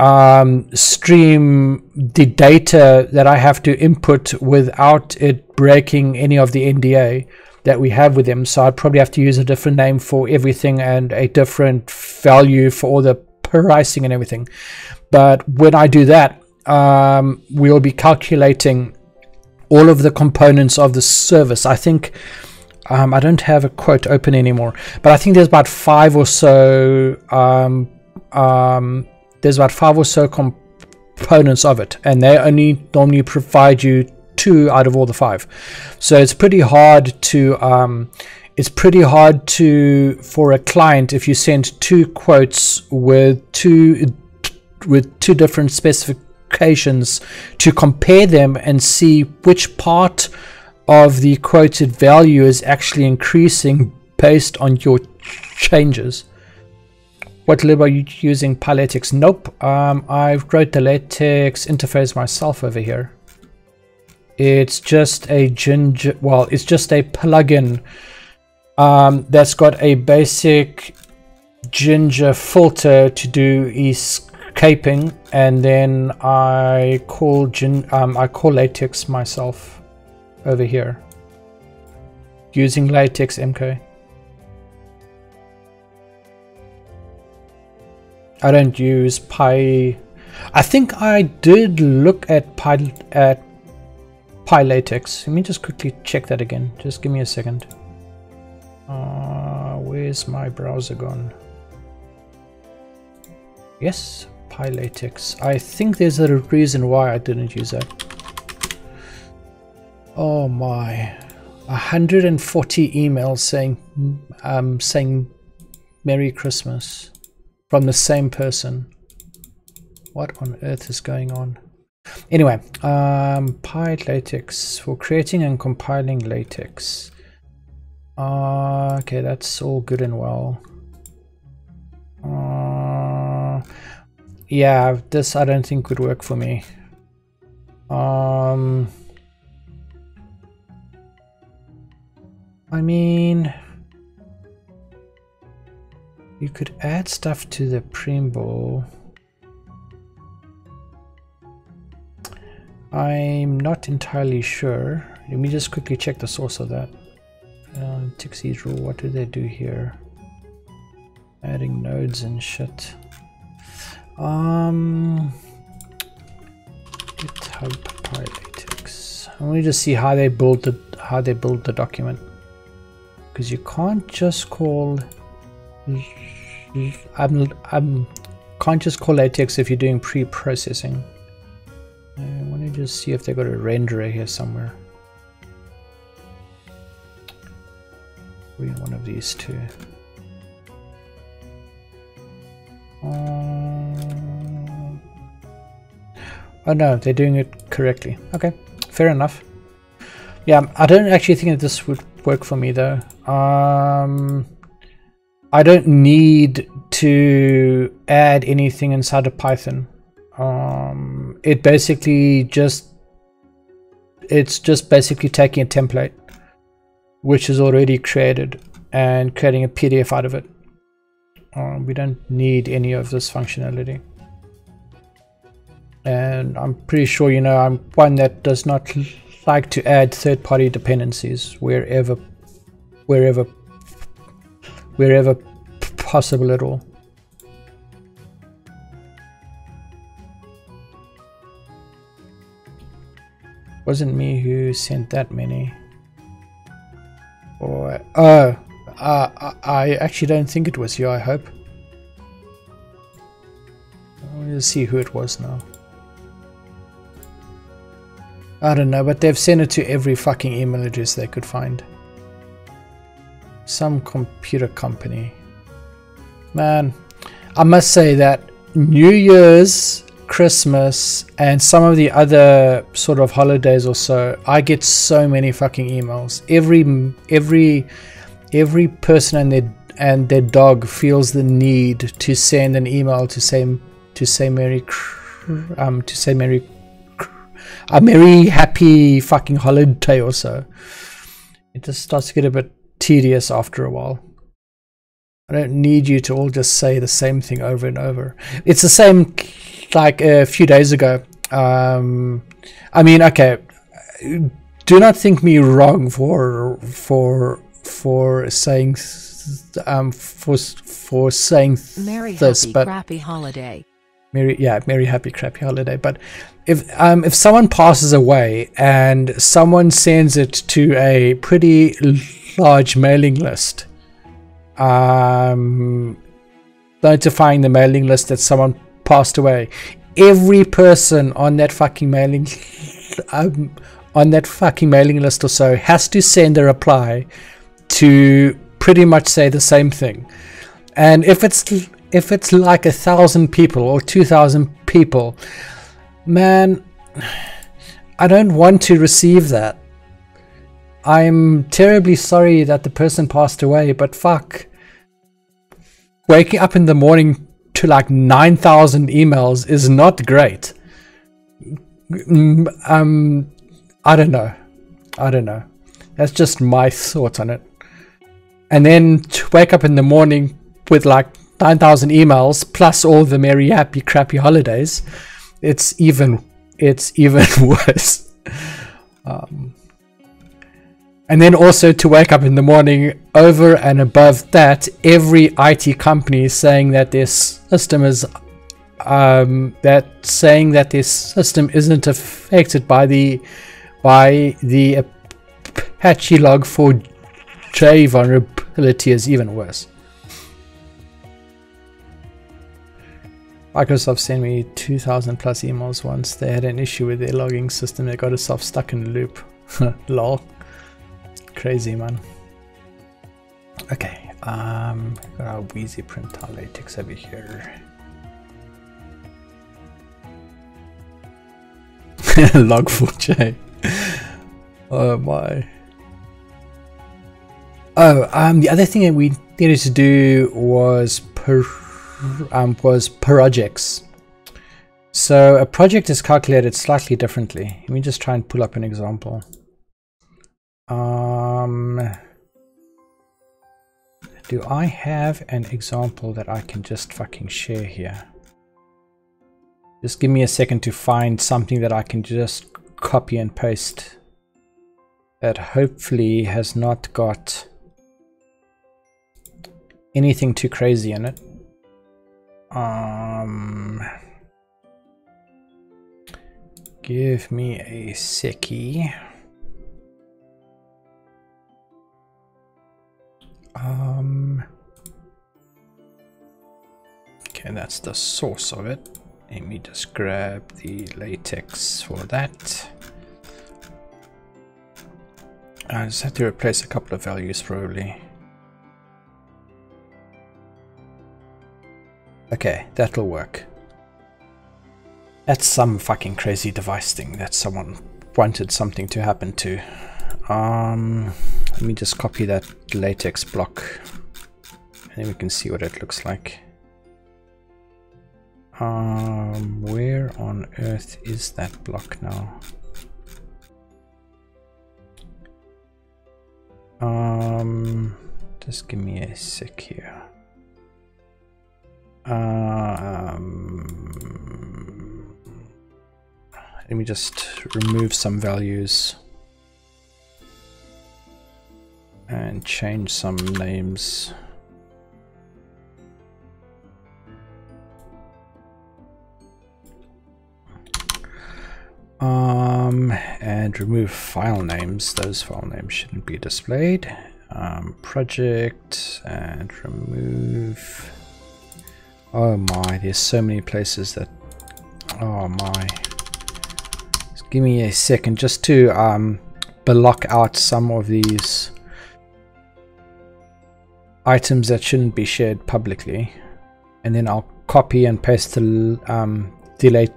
S1: um, stream the data that i have to input without it breaking any of the nda that we have with them. So I'd probably have to use a different name for everything and a different value for all the pricing and everything. But when I do that, um, we'll be calculating all of the components of the service. I think um, I don't have a quote open anymore, but I think there's about five or so. Um, um there's about five or so components of it, and they only normally provide you two out of all the five. So it's pretty hard to um, it's pretty hard to for a client if you send two quotes with two with two different specifications to compare them and see which part of the quoted value is actually increasing based on your changes. What lib are you using? PyLatex? Nope. Um, I've wrote the latex interface myself over here. It's just a Jinja, well, it's just a plugin um, that's got a basic Jinja filter to do escaping, and then I call gin, um, I call latex myself over here using latexmk. I don't use Pi. I think I did look at Pi at PyLatex. Let me just quickly check that again. Just give me a second. Uh, where's my browser gone? Yes, PyLatex. I think there's a reason why I didn't use that. Oh my. 140 emails saying um, saying Merry Christmas from the same person. What on earth is going on? Anyway, um, PyLatex for creating and compiling latex. Uh, okay, that's all good and well. Uh, yeah, this I don't think would work for me. Um, I mean, you could add stuff to the Preamble. I'm not entirely sure. Let me just quickly check the source of that. Um, Tixie's rule, what do they do here? Adding nodes and shit. Um, GitHub PyLatex. I want to just see how they build the how they build the document because you can't just call. I'm I'm can't just call latex if you're doing pre-processing. I want to just see if they got a renderer here somewhere. Read one of these two. Um, oh no, they're doing it correctly. Okay, fair enough. Yeah, I don't actually think that this would work for me though. Um, I don't need to add anything inside of Python. Um, it basically just it's just basically taking a template which is already created and creating a PDF out of it. Um, we don't need any of this functionality. And I'm pretty sure you know I'm one that does not like to add third-party dependencies wherever wherever wherever possible at all. Wasn't me who sent that many. Or, oh, uh, I actually don't think it was you, I hope. We'll see who it was now. I don't know, but they've sent it to every fucking email address they could find. Some computer company. Man, I must say that New Year's, Christmas, and some of the other sort of holidays or so, I get so many fucking emails. Every every every person and their and their dog feels the need to send an email to say to say Merry um to say Merry a Merry Happy fucking holiday or so. It just starts to get a bit tedious after a while. I don't need you to all just say the same thing over and over. It's the same like a few days ago. Um, I mean, okay, do not think me wrong for for for saying um for for saying
S2: Merry this, happy but crappy holiday.
S1: Merry, yeah, merry happy crappy holiday. But if um if someone passes away and someone sends it to a pretty large mailing list, um, notifying the mailing list that someone passed away. Every person on that fucking mailing um, on that fucking mailing list or so has to send a reply to pretty much say the same thing. And if it's if it's like a thousand people or two thousand people, man, I don't want to receive that. I'm terribly sorry that the person passed away, but fuck. Waking up in the morning to like 9,000 emails is not great. Mm, um, I don't know. I don't know. That's just my thoughts on it. And then to wake up in the morning with like 9,000 emails plus all the merry, happy, crappy holidays, it's even, it's even worse. Um, and then also to wake up in the morning over and above that, every IT company is saying that their system is um, that saying that their system isn't affected by the by the Apache log for J vulnerability is even worse. Microsoft sent me 2000 plus emails once. They had an issue with their logging system. They got itself stuck in a loop. Lol. Crazy, man. Okay, um, got our WeasyPrint latex over here. Log4j. oh my. Oh, um, the other thing that we needed to do was per, um, was projects. So a project is calculated slightly differently. Let me just try and pull up an example. Um, do I have an example that I can just fucking share here? Just give me a second to find something that I can just copy and paste that hopefully has not got anything too crazy in it. Um, give me a sickie. Um, okay. That's the source of it. Let me just grab the latex for that. I just have to replace a couple of values probably. Okay, that'll work. That's some fucking crazy device thing that someone wanted something to happen to. Um, let me just copy that latex block and then we can see what it looks like. Um, where on earth is that block now? Um, just give me a sec here. Um, let me just remove some values and change some names. Um, and remove file names. Those file names shouldn't be displayed. Um, project and remove. Oh my, there's so many places that. Oh my. Just give me a second just to um, block out some of these items that shouldn't be shared publicly. And then I'll copy and paste the um, delete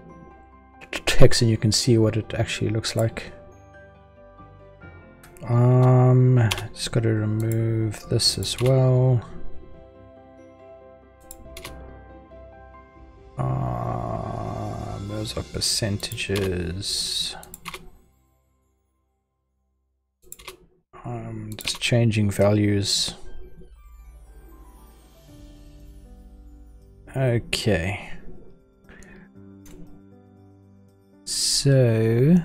S1: text and you can see what it actually looks like. Um, just got to remove this as well. Um, those are percentages. Um, just changing values. Okay. So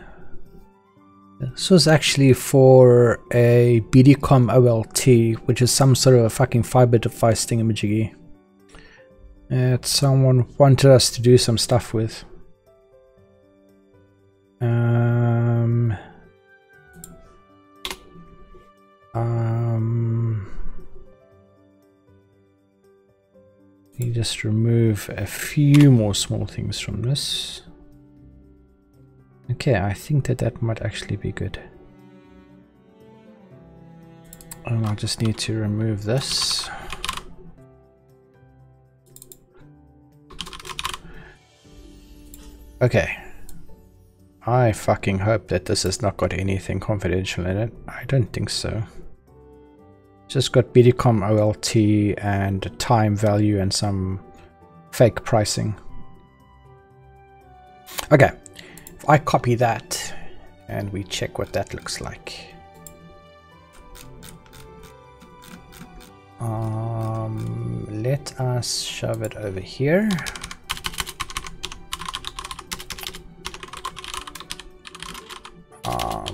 S1: this was actually for a BDCom OLT, which is some sort of a fucking fiber device thingamajiggy. That someone wanted us to do some stuff with. Um, um, you just remove a few more small things from this. Okay, I think that that might actually be good. And I just need to remove this. Okay. I fucking hope that this has not got anything confidential in it. I don't think so. Just got BDCom OLT and time value and some fake pricing. Okay, I copy that and we check what that looks like. Um, let us shove it over here. Um,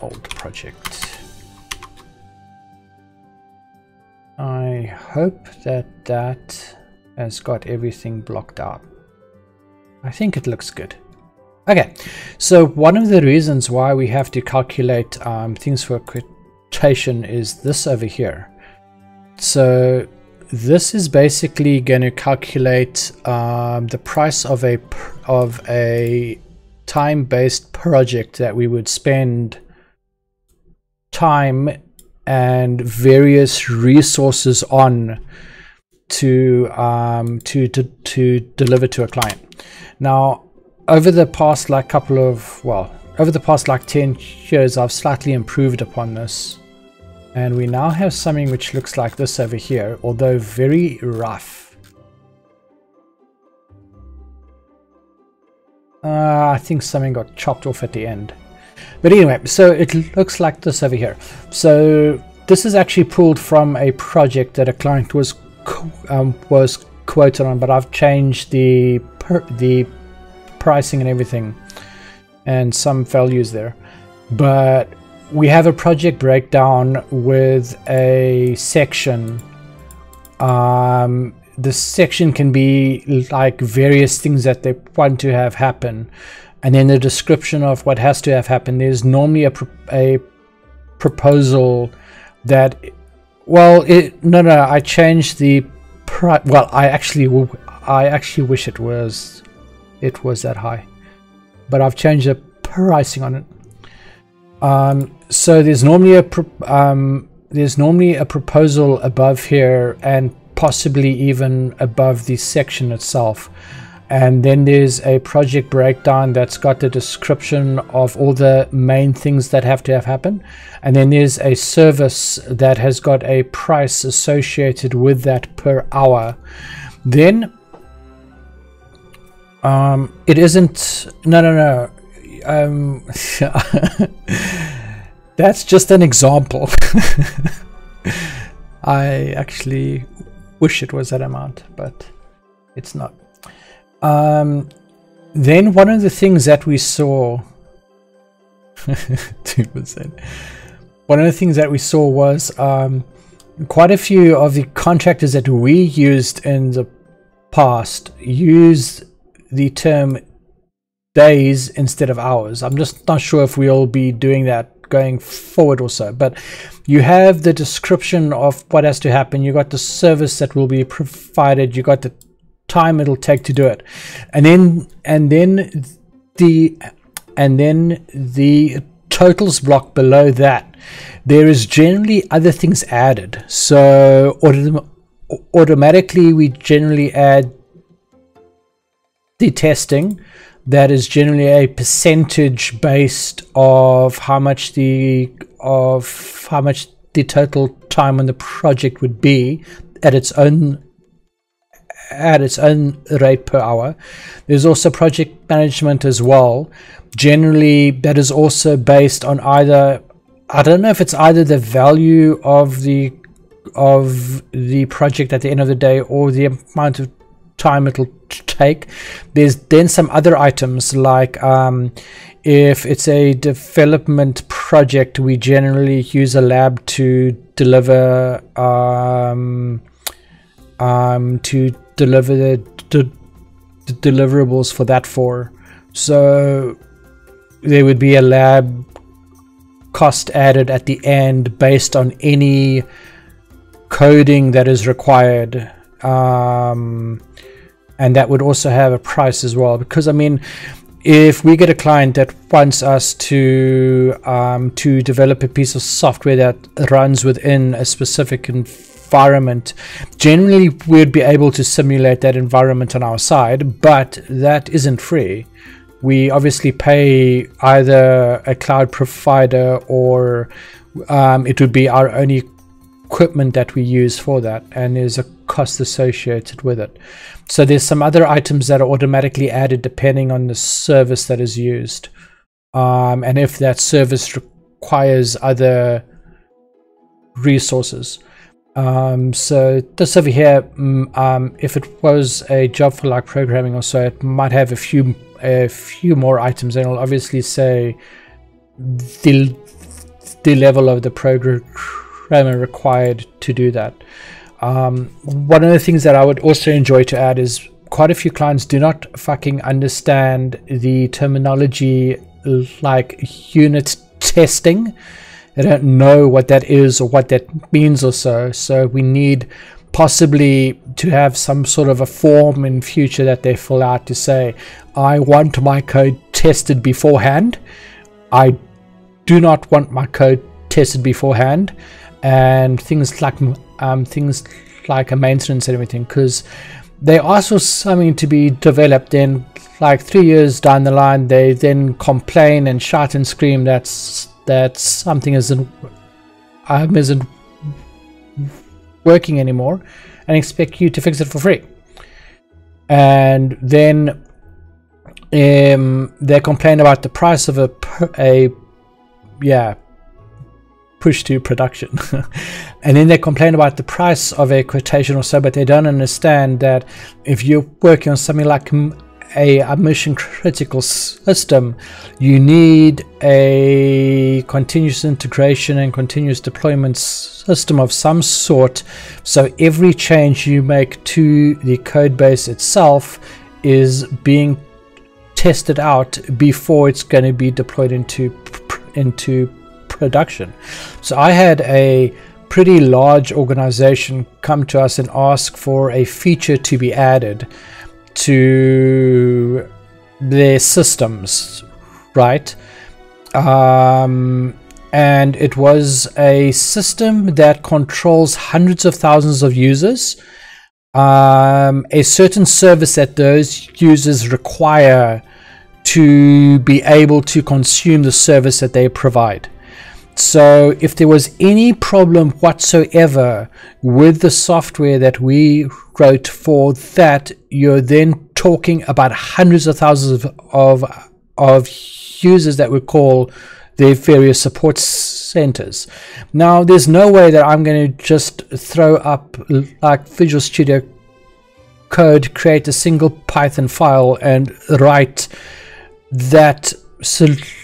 S1: old project. I hope that that has got everything blocked out. I think it looks good. Okay, so one of the reasons why we have to calculate um, things for quotation is this over here. So this is basically going to calculate um, the price of a of a time-based project that we would spend time and various resources on to um, to, to to deliver to a client. Now over the past like couple of, well, over the past like 10 years, I've slightly improved upon this. And we now have something which looks like this over here, although very rough. Uh, I think something got chopped off at the end. But anyway, so it looks like this over here. So this is actually pulled from a project that a client was um, was quoted on, but I've changed the the pricing and everything and some values there. But we have a project breakdown with a section. Um, the section can be like various things that they want to have happen. And then the description of what has to have happened. There's normally a, pro a proposal that, well, it, no, no, I changed the, well, I actually I actually wish it was it was that high. But I've changed the pricing on it. Um, so there's normally a um, there's normally a proposal above here and possibly even above the section itself. And then there's a project breakdown that's got the description of all the main things that have to have happen. And then there's a service that has got a price associated with that per hour. Then um, it isn't. No, no, no. Um, that's just an example. I actually wish it was that amount, but it's not. Um, then one of the things that we saw, two percent. One of the things that we saw was um, quite a few of the contractors that we used in the past used the term days instead of hours. I'm just not sure if we'll be doing that going forward also. But you have the description of what has to happen. You got the service that will be provided. You got the time it'll take to do it, and then and then the and then the totals block below that. There is generally other things added. So autom automatically we generally add the testing that is generally a percentage based of how much the of how much the total time on the project would be at its own at its own rate per hour. There's also project management as well. Generally, that is also based on either I don't know if it's either the value of the of the project at the end of the day or the amount of time it'll take. There's then some other items like um, if it's a development project, we generally use a lab to deliver um, um, to deliver the, the, deliverables for that for. So there would be a lab cost added at the end based on any coding that is required. Um, and that would also have a price as well. Because i mean if we get a client that wants us to um, to develop a piece of software that runs within a specific environment generally we'd be able to simulate that environment on our side but that isn't free. We obviously pay either a cloud provider or um, it would be our own equipment that we use for that and there's a cost associated with it so there's some other items that are automatically added depending on the service that is used. Um, and if that service requires other resources. Um, so this over here, mm, um, if it was a job for like programming or so, it might have a few a few more items and it'll obviously say the, the level of the programmer required to do that. Um, one of the things that I would also enjoy to add is quite a few clients do not fucking understand the terminology like unit testing. They don't know what that is or what that means or so. So we need possibly to have some sort of a form in future that they fill out to say, I want my code tested beforehand. I do not want my code tested beforehand and things like um, things like a maintenance and everything because they also something to be developed then like three years down the line they then complain and shout and scream that's that something isn't um, isn't working anymore and expect you to fix it for free. And then um, they complain about the price of a a yeah push to production. and then they complain about the price of a quotation or so, but they don't understand that if you're working on something like a, a mission critical system, you need a continuous integration and continuous deployment system of some sort. So every change you make to the code base itself is being tested out before it's going to be deployed into into production. So I had a pretty large organization come to us and ask for a feature to be added to their systems, right? Um, and it was a system that controls hundreds of thousands of users. Um, a certain service that those users require to be able to consume the service that they provide. So if there was any problem whatsoever with the software that we wrote for that, you're then talking about hundreds of thousands of, of, of users that would call their various support centers. Now, there's no way that I'm going to just throw up like Visual Studio code, create a single Python file, and write that solution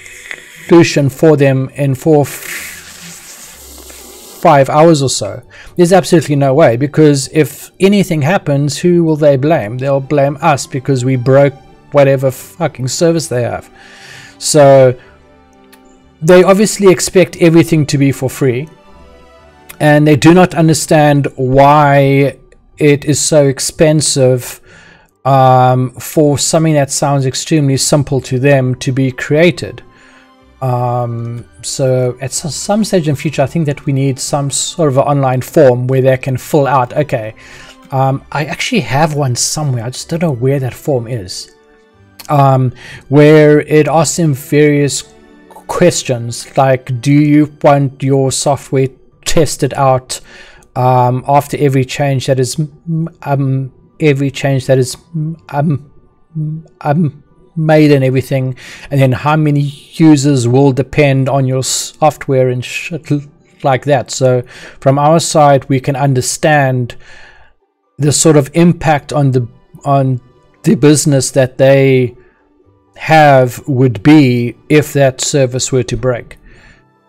S1: for them in four five hours or so. There's absolutely no way because if anything happens, who will they blame? They'll blame us because we broke whatever fucking service they have. So they obviously expect everything to be for free and they do not understand why it is so expensive um, for something that sounds extremely simple to them to be created. Um, so at some stage in future, I think that we need some sort of an online form where they can fill out, okay, um, I actually have one somewhere. I just don't know where that form is. Um, where it asks them various questions like, do you want your software tested out um, after every change that is um, every change that is um, um, made and everything, and then how many users will depend on your software and shit like that. So from our side, we can understand the sort of impact on the on the business that they have would be if that service were to break.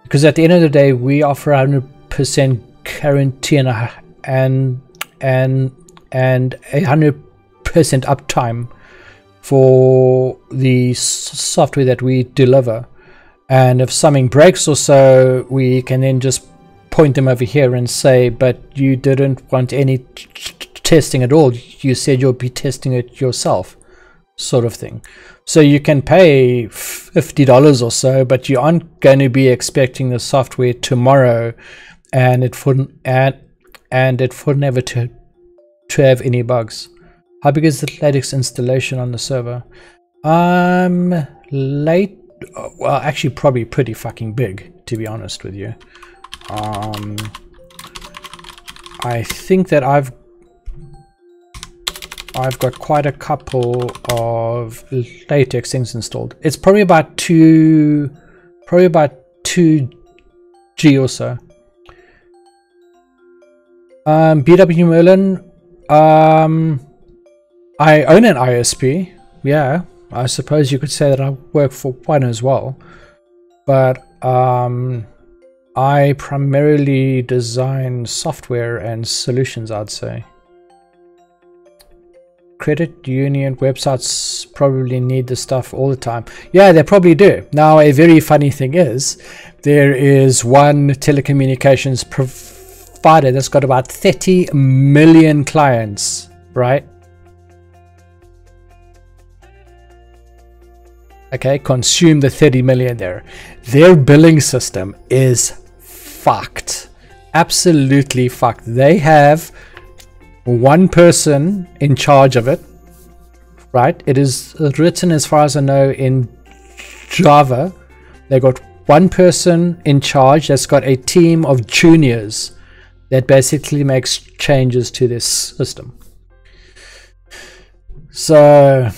S1: Because at the end of the day, we offer 100% guarantee and and and and 100% uptime for the software that we deliver. And if something breaks or so, we can then just point them over here and say, but you didn't want any testing at all. You said you'll be testing it yourself, sort of thing. So you can pay $50 or so, but you aren't going to be expecting the software tomorrow and it wouldn't, and, and it would never to, to have any bugs. How big is the LaTeX installation on the server? Um, late, well, actually probably pretty fucking big, to be honest with you. Um, I think that I've I've got quite a couple of latex things installed. It's probably about two, probably about two G or so. Um, BW Merlin, um, I own an ISP. Yeah, I suppose you could say that I work for one as well. But um, I primarily design software and solutions, I'd say. Credit union websites probably need this stuff all the time. Yeah, they probably do. Now, a very funny thing is, there is one telecommunications provider that's got about 30 million clients, right? Okay consume the 30 million there. Their billing system is fucked. Absolutely fucked. They have one person in charge of it right? It is written as far as i know in java. They got one person in charge that's got a team of juniors that basically makes changes to this system. So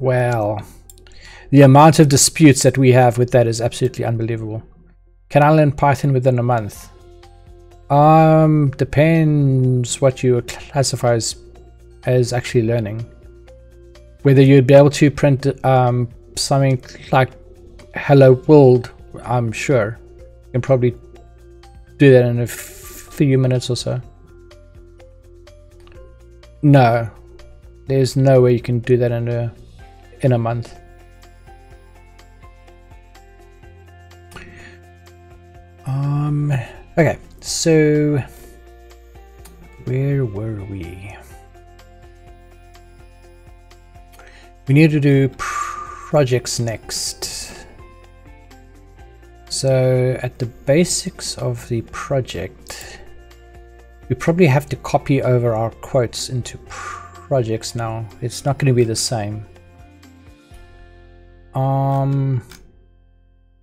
S1: well, the amount of disputes that we have with that is absolutely unbelievable. Can I learn Python within a month? Um, depends what you classify as, as actually learning. Whether you'd be able to print um, something like hello world, I'm sure. You can probably do that in a few minutes or so. No, there's no way you can do that in a in a month. Um, okay, so where were we? We need to do projects next. So at the basics of the project, we probably have to copy over our quotes into projects now. It's not going to be the same. Um,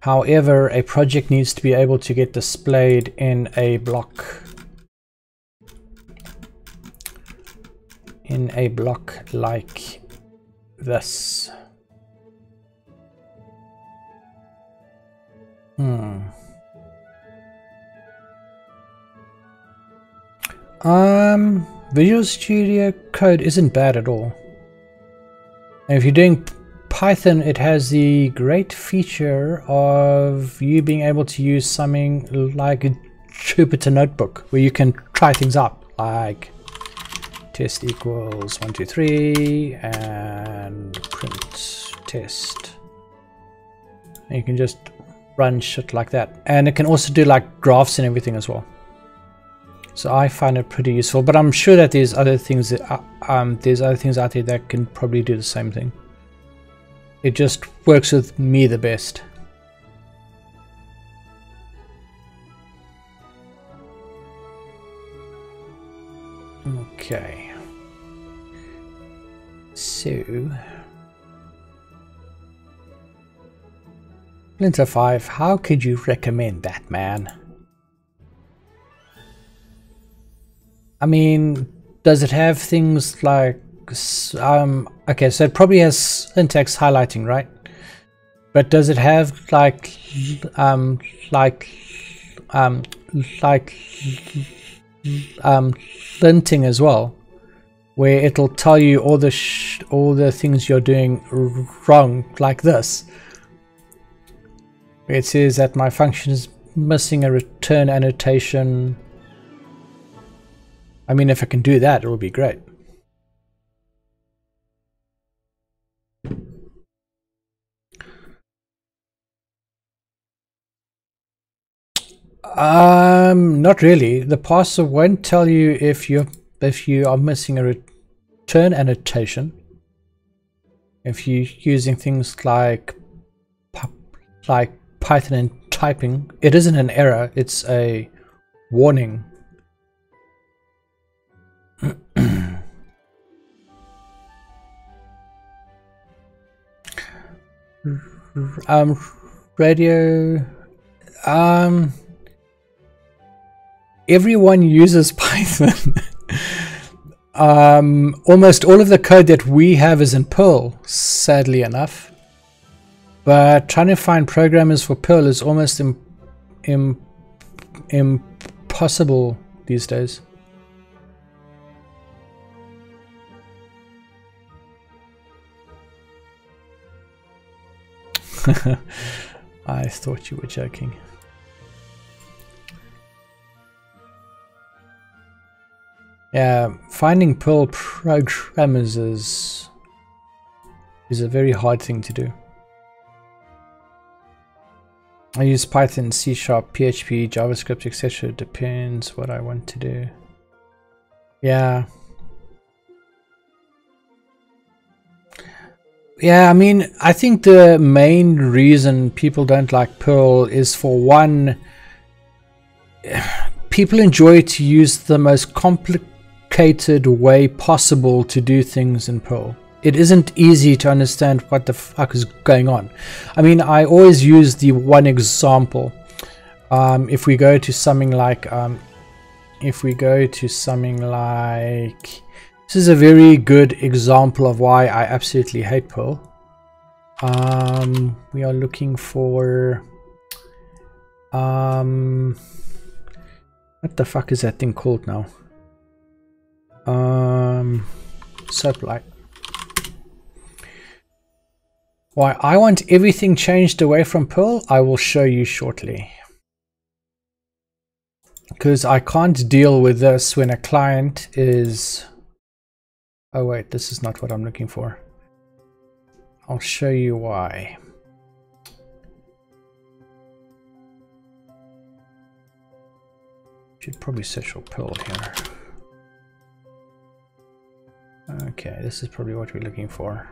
S1: however, a project needs to be able to get displayed in a block. In a block like this. Hmm. Um, Visual Studio Code isn't bad at all. And if you're doing Python, it has the great feature of you being able to use something like a Jupyter Notebook, where you can try things out, like test equals one, two, three, and print test. And you can just run shit like that. And it can also do like graphs and everything as well. So I find it pretty useful, but I'm sure that there's other things that uh, um, there's other things out there that can probably do the same thing. It just works with me the best. Okay. So Splinter 5, how could you recommend that, man? I mean, does it have things like um okay, so it probably has syntax highlighting, right? But does it have like um like um like um linting as well? Where it'll tell you all the all the things you're doing wrong like this. It says that my function is missing a return annotation I mean, if I can do that, it will be great. Um, not really. The parser won't tell you if you if you are missing a return annotation. If you're using things like like Python and typing, it isn't an error. It's a warning um, radio. Um, everyone uses Python. um, almost all of the code that we have is in Perl, sadly enough. But trying to find programmers for Perl is almost Im Im impossible these days. I thought you were joking. Yeah, finding Perl programmers is is a very hard thing to do. I use Python, C Sharp, PHP, JavaScript, etc. Depends what I want to do. Yeah. Yeah, I mean, I think the main reason people don't like Perl is for one, people enjoy to use the most complicated way possible to do things in Perl. It isn't easy to understand what the fuck is going on. I mean, I always use the one example. Um, if we go to something like, um, if we go to something like this is a very good example of why I absolutely hate Perl. Um, we are looking for... Um, what the fuck is that thing called now? Um, SOAP::Lite. Why I want everything changed away from Perl, I will show you shortly. Because I can't deal with this when a client is Oh wait, this is not what I'm looking for. I'll show you why. Should probably search for Perl here. Okay, this is probably what we're looking for.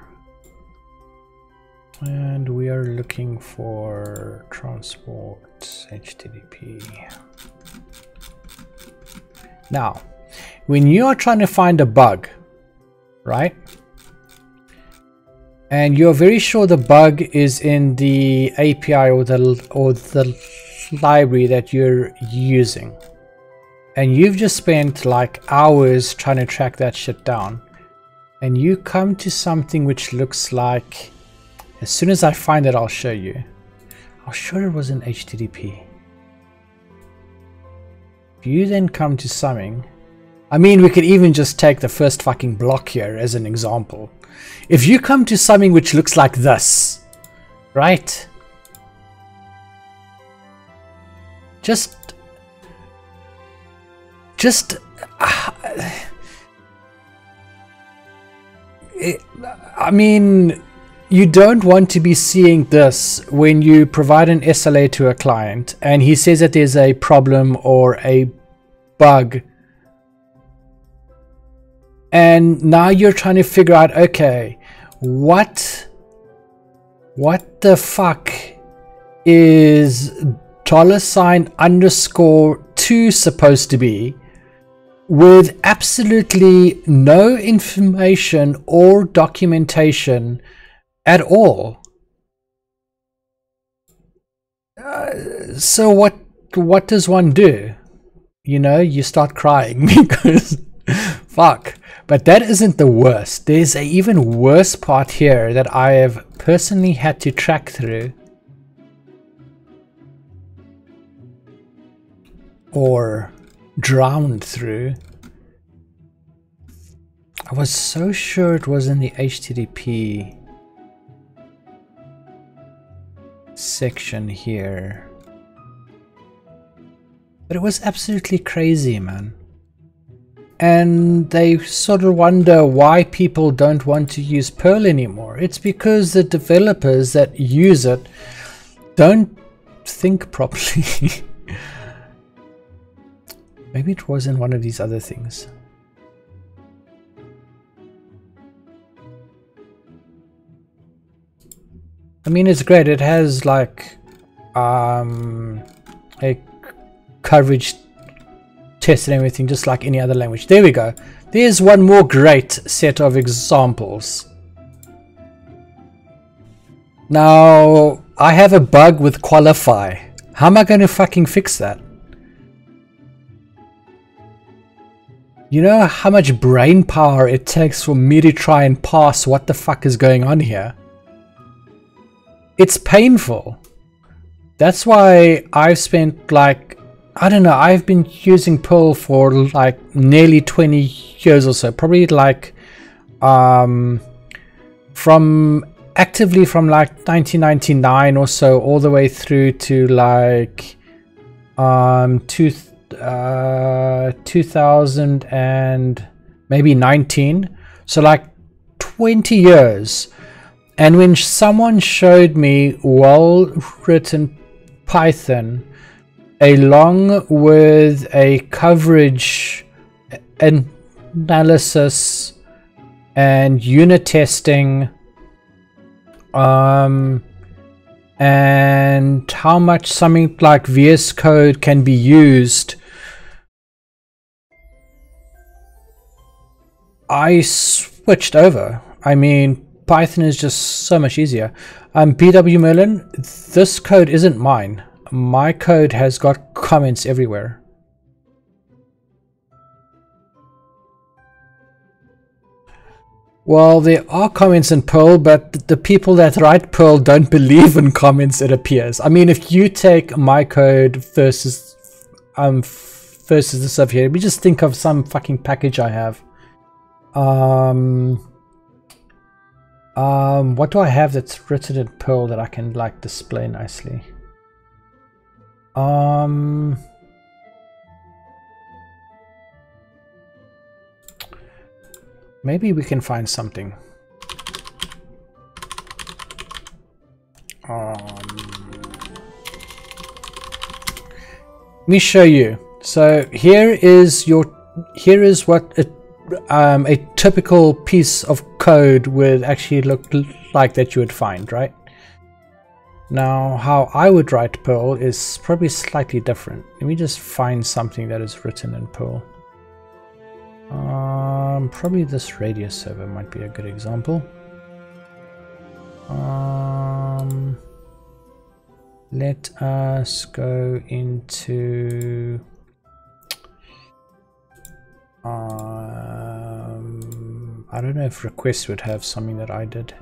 S1: And we are looking for transport HTTP. Now, when you are trying to find a bug, right? And you're very sure the bug is in the API or the or the library that you're using. And you've just spent like hours trying to track that shit down. And you come to something which looks like as soon as I find it I'll show you. I'm sure it was in HTTP. If you then come to something I mean, we could even just take the first fucking block here as an example. If you come to something which looks like this, right? Just, just, uh, it, I mean, you don't want to be seeing this when you provide an SLA to a client and he says that there's a problem or a bug. And now you're trying to figure out okay what what the fuck is dollar sign underscore two supposed to be with absolutely no information or documentation at all uh, so what what does one do you know you start crying because fuck but that isn't the worst. There's a even worse part here that I have personally had to track through. Or drowned through. I was so sure it was in the HTTP section here. But it was absolutely crazy, man and they sort of wonder why people don't want to use Perl anymore. It's because the developers that use it don't think properly. Maybe it was in one of these other things. I mean, it's great. It has like um, a coverage test and everything just like any other language. There we go. There's one more great set of examples. Now, I have a bug with qualify. How am I going to fucking fix that? You know how much brain power it takes for me to try and pass what the fuck is going on here? It's painful. That's why I've spent like I don't know, I've been using Perl for like nearly 20 years or so, probably like um, from actively from like 1999 or so all the way through to like um two, uh 2000 and maybe 19 so like 20 years. And when someone showed me well written python along with a coverage analysis and unit testing um, and how much something like VS Code can be used I switched over. I mean, Python is just so much easier. Um, BW Merlin, this code isn't mine my code has got comments everywhere. Well, there are comments in Perl, but the people that write Perl don't believe in comments, it appears. I mean, if you take my code versus um versus the stuff here, me just think of some fucking package I have. Um, um, what do I have that's written in Perl that I can like display nicely? Um... Maybe we can find something. Um, let me show you. So here is your here is what a, um, a typical piece of code would actually look like that you would find, right? Now, how I would write Perl is probably slightly different. Let me just find something that is written in Perl. Um, probably this radius server might be a good example. Um, let us go into um, I don't know if request would have something that I did.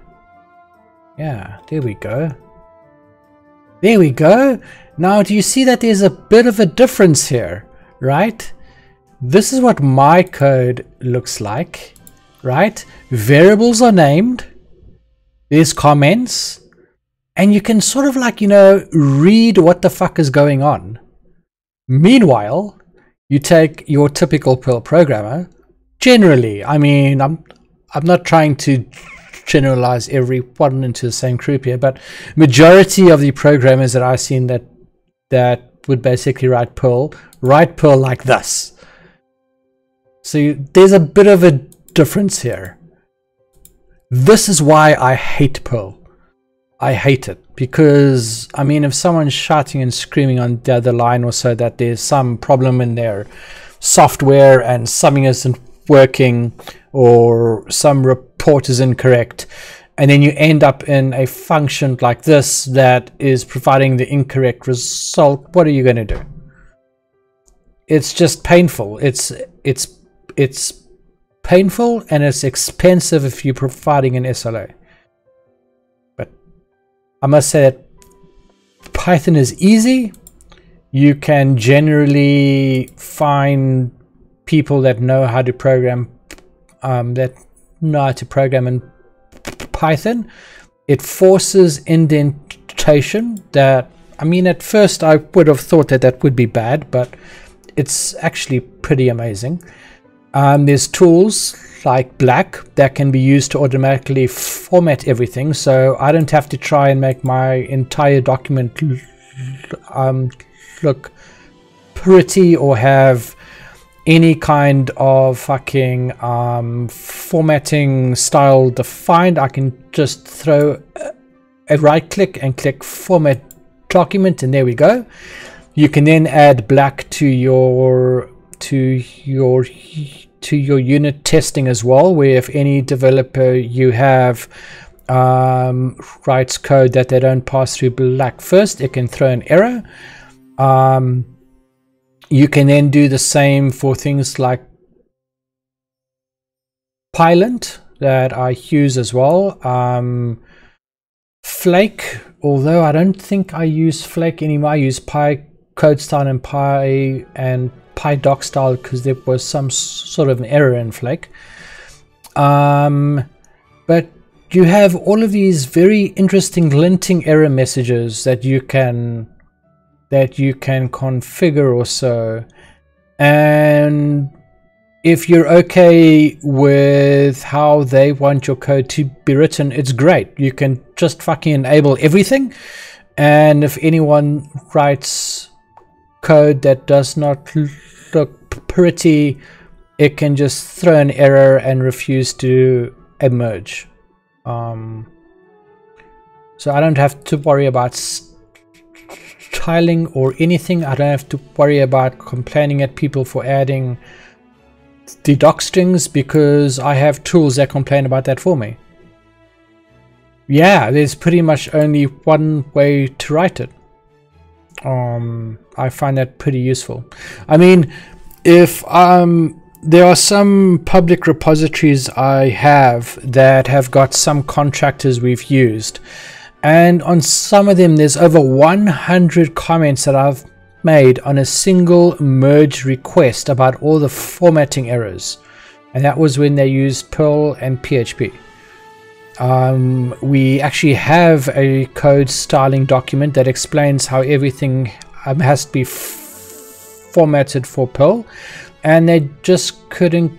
S1: Yeah, there we go. There we go. Now, do you see that there's a bit of a difference here, right? This is what my code looks like, right? Variables are named. There's comments. And you can sort of like, you know, read what the fuck is going on. Meanwhile, you take your typical Perl programmer, generally, I mean, I'm, I'm not trying to generalize everyone into the same group here, but majority of the programmers that I've seen that, that would basically write Perl, write Perl like this. So you, there's a bit of a difference here. This is why I hate Perl. I hate it because I mean if someone's shouting and screaming on the other line or so that there's some problem in their software and something isn't working or some report is incorrect and then you end up in a function like this that is providing the incorrect result what are you going to do? It's just painful. It's it's it's painful and it's expensive if you're providing an SLA I must say that Python is easy. You can generally find people that know how to program, um, that know how to program in Python. It forces indentation that, I mean, at first I would have thought that that would be bad, but it's actually pretty amazing. Um, there's tools like black that can be used to automatically format everything. So I don't have to try and make my entire document um, look pretty or have any kind of fucking um, formatting style defined. I can just throw a right click and click format document and there we go. You can then add black to your to your to your unit testing as well, where if any developer you have um, writes code that they don't pass through black first, it can throw an error. Um, you can then do the same for things like Pylint that I use as well. Um, Flake, although I don't think I use Flake anymore, I use Py CodeStyle and Py and PyDoc style because there was some sort of an error in Flake. Um, but you have all of these very interesting linting error messages that you can that you can configure or so. And if you're okay with how they want your code to be written, it's great. You can just fucking enable everything. And if anyone writes code that does not look pretty, it can just throw an error and refuse to emerge. Um, so I don't have to worry about styling or anything. I don't have to worry about complaining at people for adding the doc strings because I have tools that complain about that for me. Yeah, there's pretty much only one way to write it um, I find that pretty useful. I mean, if um, there are some public repositories I have that have got some contractors we've used, and on some of them there's over 100 comments that I've made on a single merge request about all the formatting errors, and that was when they used Perl and PHP. Um, we actually have a code styling document that explains how everything um, has to be formatted for Perl and they just couldn't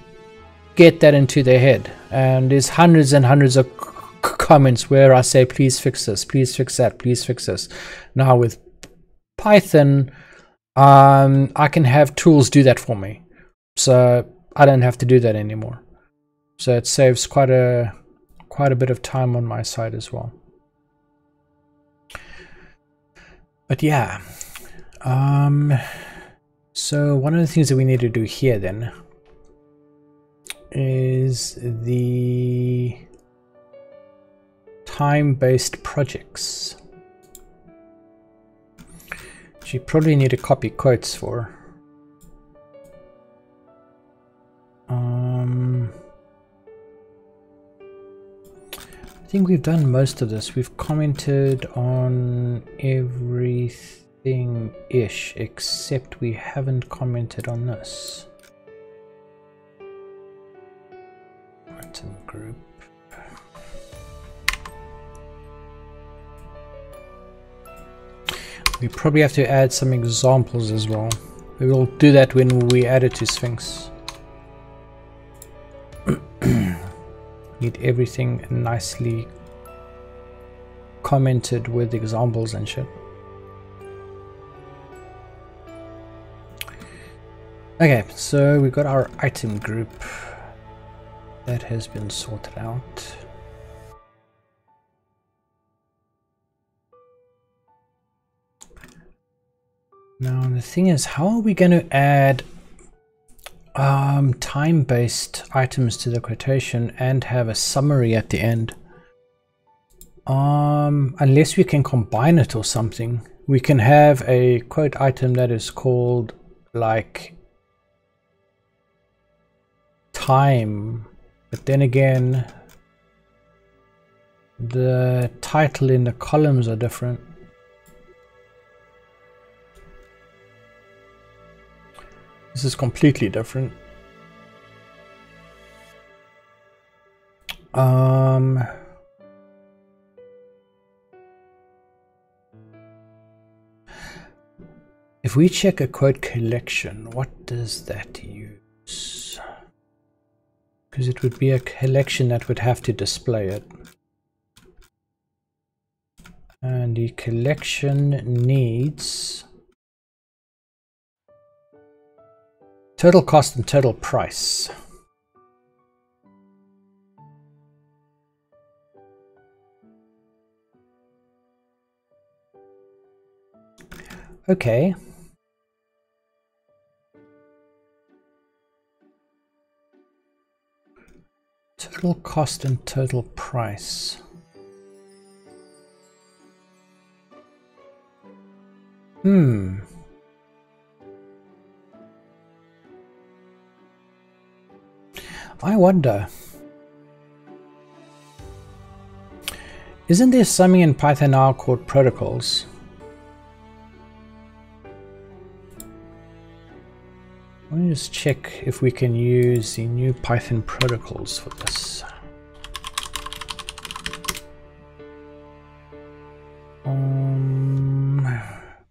S1: get that into their head and there's hundreds and hundreds of comments where I say please fix this please fix that please fix this now with Python um, I can have tools do that for me. So I don't have to do that anymore. So it saves quite a quite a bit of time on my side as well. But yeah. Um so one of the things that we need to do here then is the time-based projects. Which you probably need to copy quotes for. Um, think we've done most of this. We've commented on everything-ish, except we haven't commented on this. Item group. We probably have to add some examples as well. We will do that when we add it to Sphinx. Need everything nicely commented with examples and shit. Okay, so we got our item group. That has been sorted out. Now the thing is, how are we going to add um, time-based items to the quotation and have a summary at the end? Um, unless we can combine it or something. We can have a quote item that is called like time, but then again, the title in the columns are different. This is completely different. Um, if we check a quote collection, what does that use? Because it would be a collection that would have to display it. And the collection needs Total cost and total price. Okay. Total cost and total price. Hmm. I wonder. Isn't there something in Python now called protocols? Let me just check if we can use the new Python protocols for this. Um,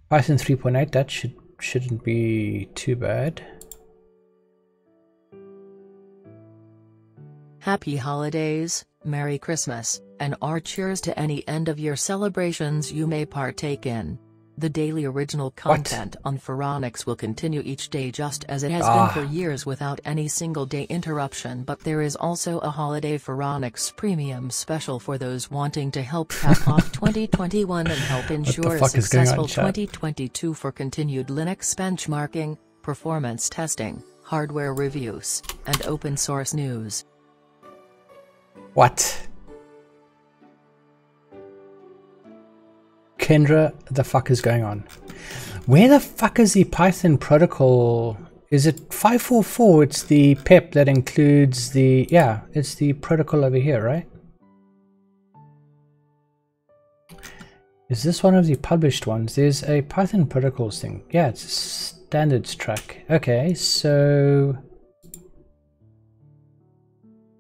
S1: Python 3.8, that should, shouldn't be too bad.
S2: Happy holidays, Merry Christmas, and our cheers to any end of year celebrations you may partake in. The daily original content what? on Phoronix will continue each day just as it has ah. been for years without any single day interruption but there is also a holiday Phoronix premium special for those wanting to help cap off 2021 and help ensure a successful 2022 for continued Linux benchmarking, performance testing, hardware reviews, and open source news.
S1: What? Kendra, the fuck is going on? Where the fuck is the Python protocol? Is it 544? It's the PEP that includes the... Yeah, it's the protocol over here, right? Is this one of the published ones? There's a Python protocols thing. Yeah, it's standards track. Okay, so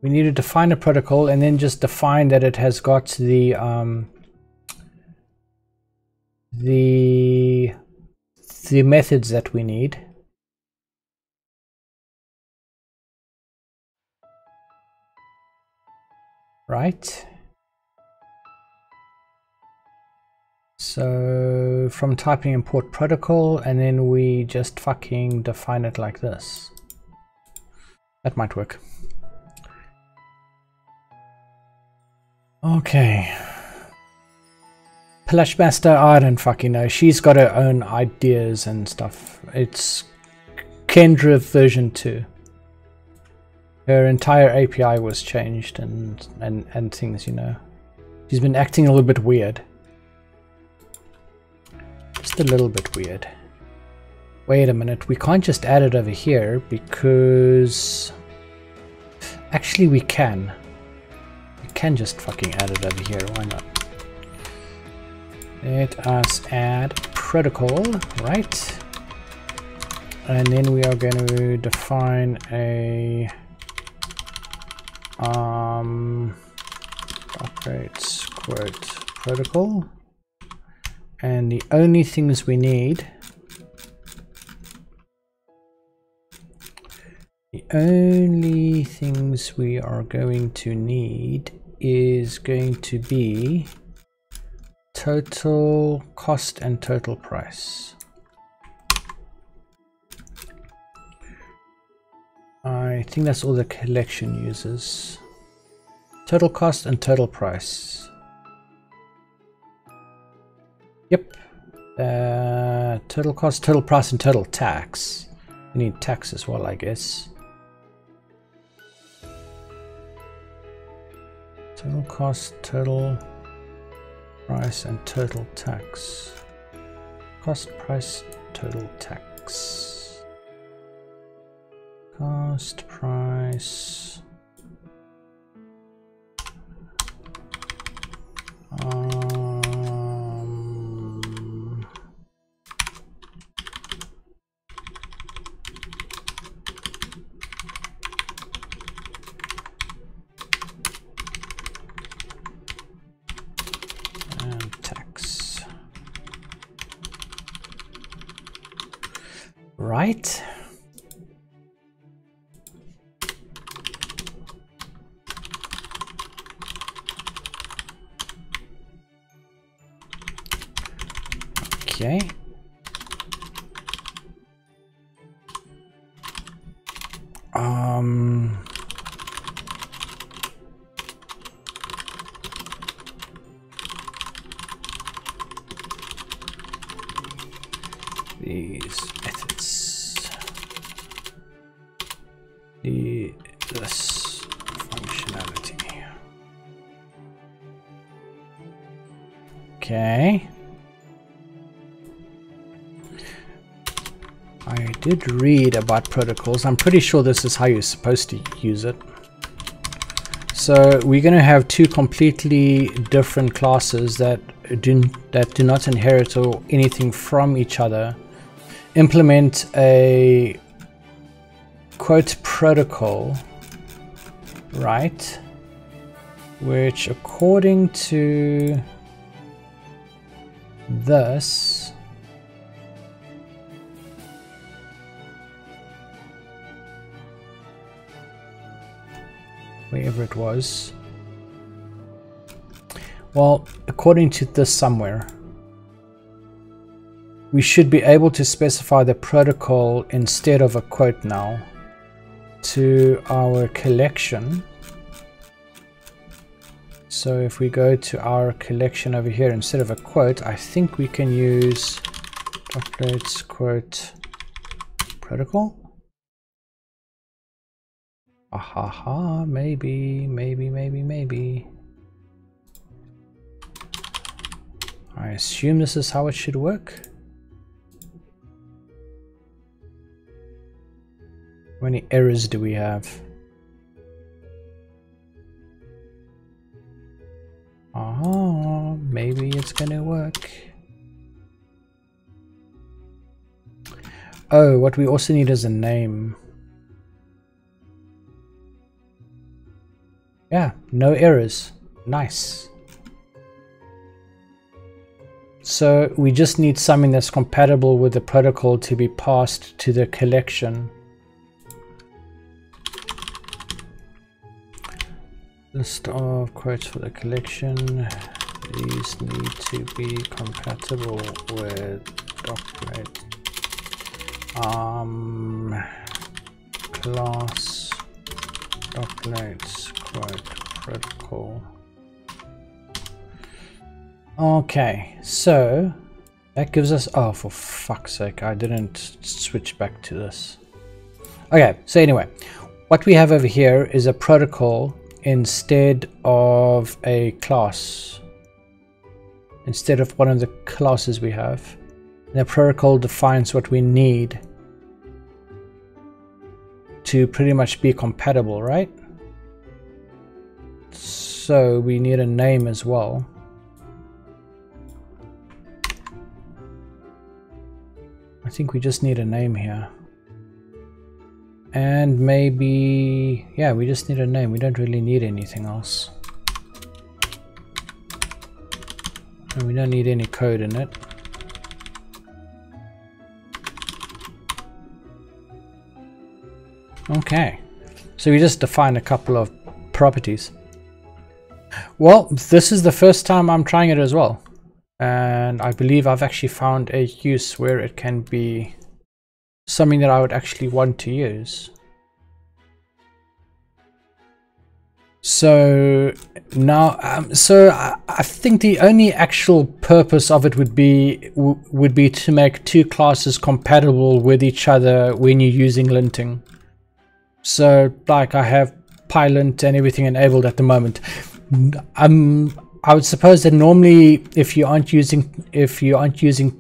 S1: we need to define a protocol and then just define that it has got the um, the the methods that we need. Right. So So from typing import protocol and then we just fucking define it like this. That might work. Okay. Plushmaster, I don't fucking know. She's got her own ideas and stuff. It's Kendra version 2. Her entire API was changed and, and, and things, you know. She's been acting a little bit weird. Just a little bit weird. Wait a minute, we can't just add it over here because... Actually we can. Can just fucking add it over here, why not? Let us add protocol, right? And then we are going to define a um docplates quote protocol and the only things we need the only things we are going to need is going to be total cost and total price I think that's all the collection uses total cost and total price Yep. Uh, total cost, total price, and total tax. We need tax as well, I guess. Total cost, total price, and total tax. Cost, price, total tax. Cost, price. Um, right. Did read about protocols. I'm pretty sure this is how you're supposed to use it. So we're going to have two completely different classes that do, that do not inherit or anything from each other. Implement a quote protocol, right? Which according to this it was well according to this somewhere we should be able to specify the protocol instead of a quote now to our collection. So if we go to our collection over here, instead of a quote, I think we can use docplates quote protocol. Ahaha, maybe, maybe, maybe, maybe. I assume this is how it should work. How many errors do we have? Oh, maybe it's gonna work. Oh, what we also need is a name. Yeah, no errors. Nice. So we just need something that's compatible with the protocol to be passed to the collection. List of quotes for the collection. these need to be compatible with docplates um class documents quote protocol okay so that gives us oh for fuck's sake I didn't switch back to this. Okay so anyway what we have over here is a protocol instead of a class. Instead of one of the classes we have the protocol defines what we need to pretty much be compatible, right? So we need a name as well. I think we just need a name here. And maybe, yeah, we just need a name. We don't really need anything else. And we don't need any code in it. Okay, so we just define a couple of properties. Well, this is the first time I'm trying it as well. And I believe I've actually found a use where it can be something that I would actually want to use. So now, um, so I, I, think the only actual purpose of it would be would be to make two classes compatible with each other when you're using linting. So like I have Pylint and everything enabled at the moment. Um, I would suppose that normally if you aren't using if you aren't using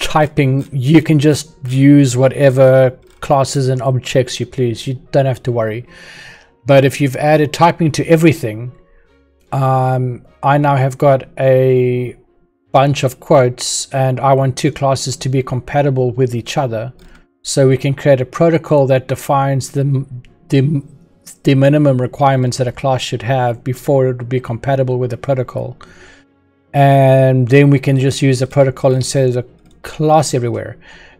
S1: typing, you can just use whatever classes and objects you please. You don't have to worry. But if you've added typing to everything, um, I now have got a bunch of quotes and I want two classes to be compatible with each other. So we can create a protocol that defines the, the, the minimum requirements that a class should have before it would be compatible with the protocol. And then we can just use the protocol instead of the class everywhere.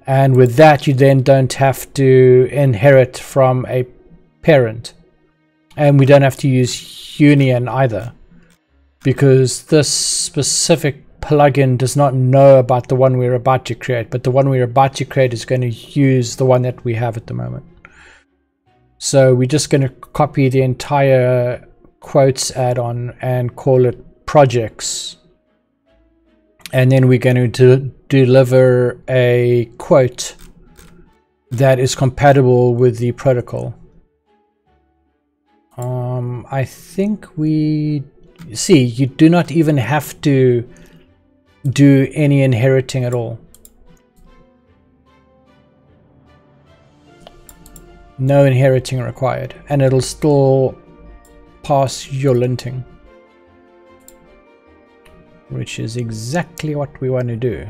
S1: And with that, you then don't have to inherit from a parent. And we don't have to use union either. Because this specific plugin does not know about the one we're about to create, but the one we're about to create is going to use the one that we have at the moment. So we're just going to copy the entire quotes add-on and call it projects. And then we're going to deliver a quote that is compatible with the protocol. Um, I think we see you do not even have to do any inheriting at all. No inheriting required, and it'll still pass your linting. Which is exactly what we want to do.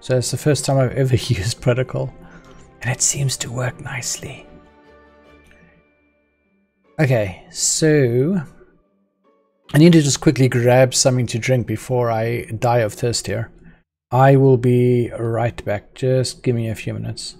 S1: So it's the first time I've ever used protocol, and it seems to work nicely. Okay, so I need to just quickly grab something to drink before I die of thirst here. I will be right back. Just give me a few minutes.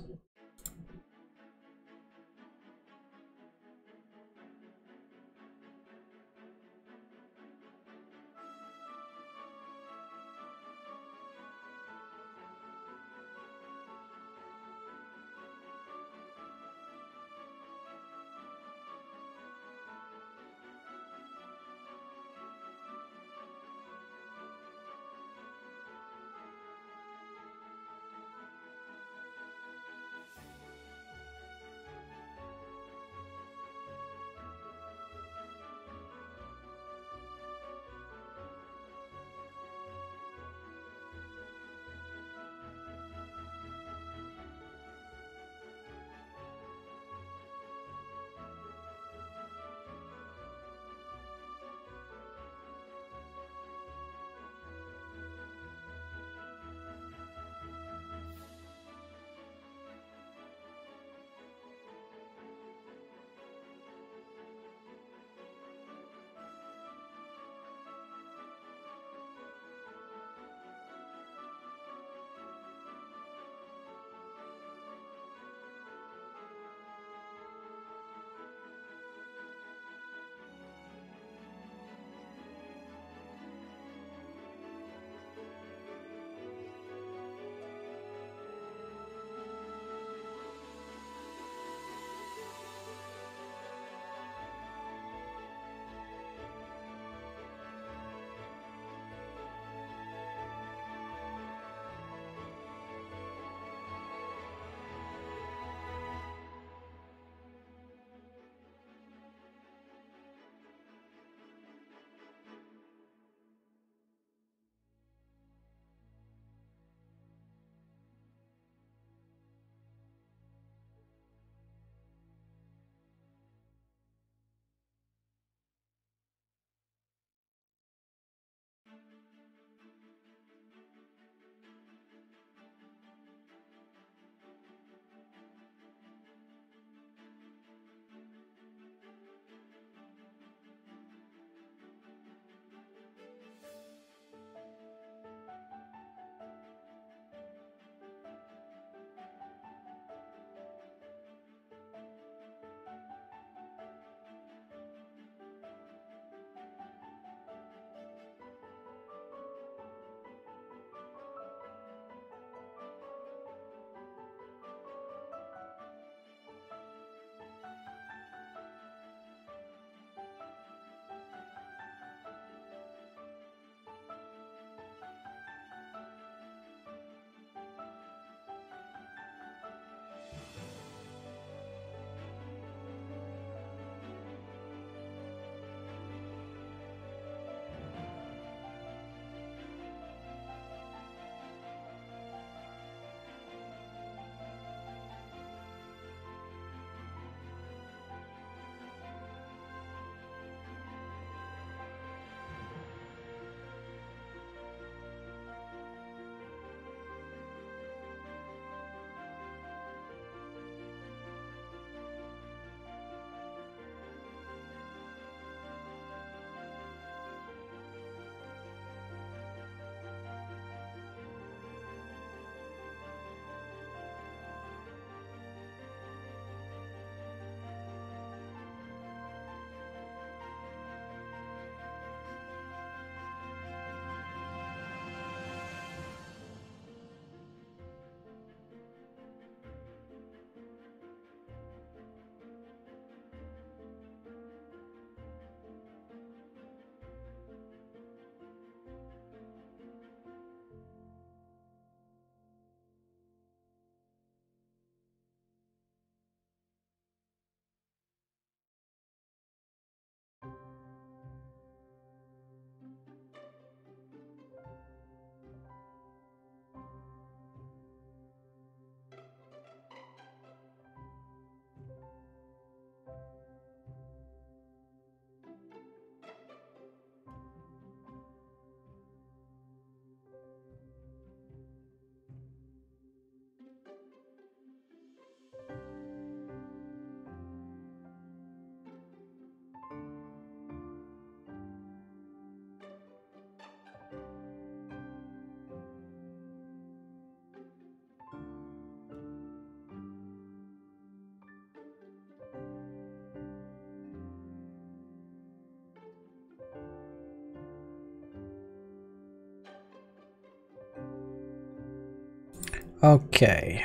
S1: Okay.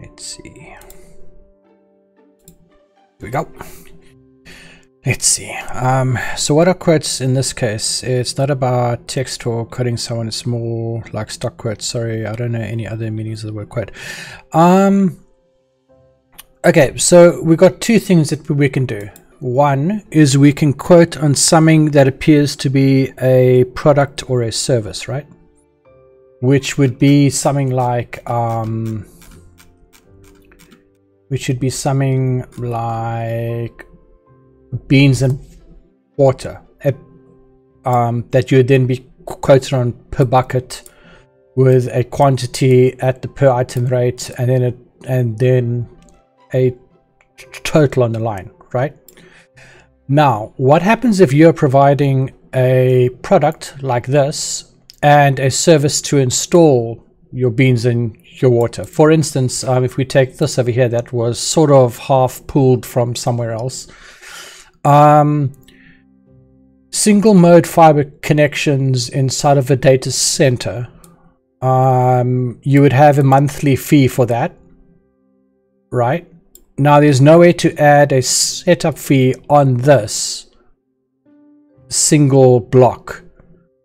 S1: Let's see. Here we go. Let's see. Um, so what are quotes in this case? It's not about text or quoting someone. It's more like stock quotes. Sorry, I don't know any other meanings of the word quote. Um, okay, so we've got two things that we can do. One is we can quote on something that appears to be a product or a service, right? Which would be something like, um, which should be something like beans and water um, that you would then be quoted on per bucket with a quantity at the per item rate and then a, and then a total on the line, right? Now, what happens if you're providing a product like this and a service to install your beans in your water? For instance, um, if we take this over here that was sort of half pulled from somewhere else, um, single mode fiber connections inside of a data center. Um, you would have a monthly fee for that, right? Now there's no way to add a setup fee on this single block.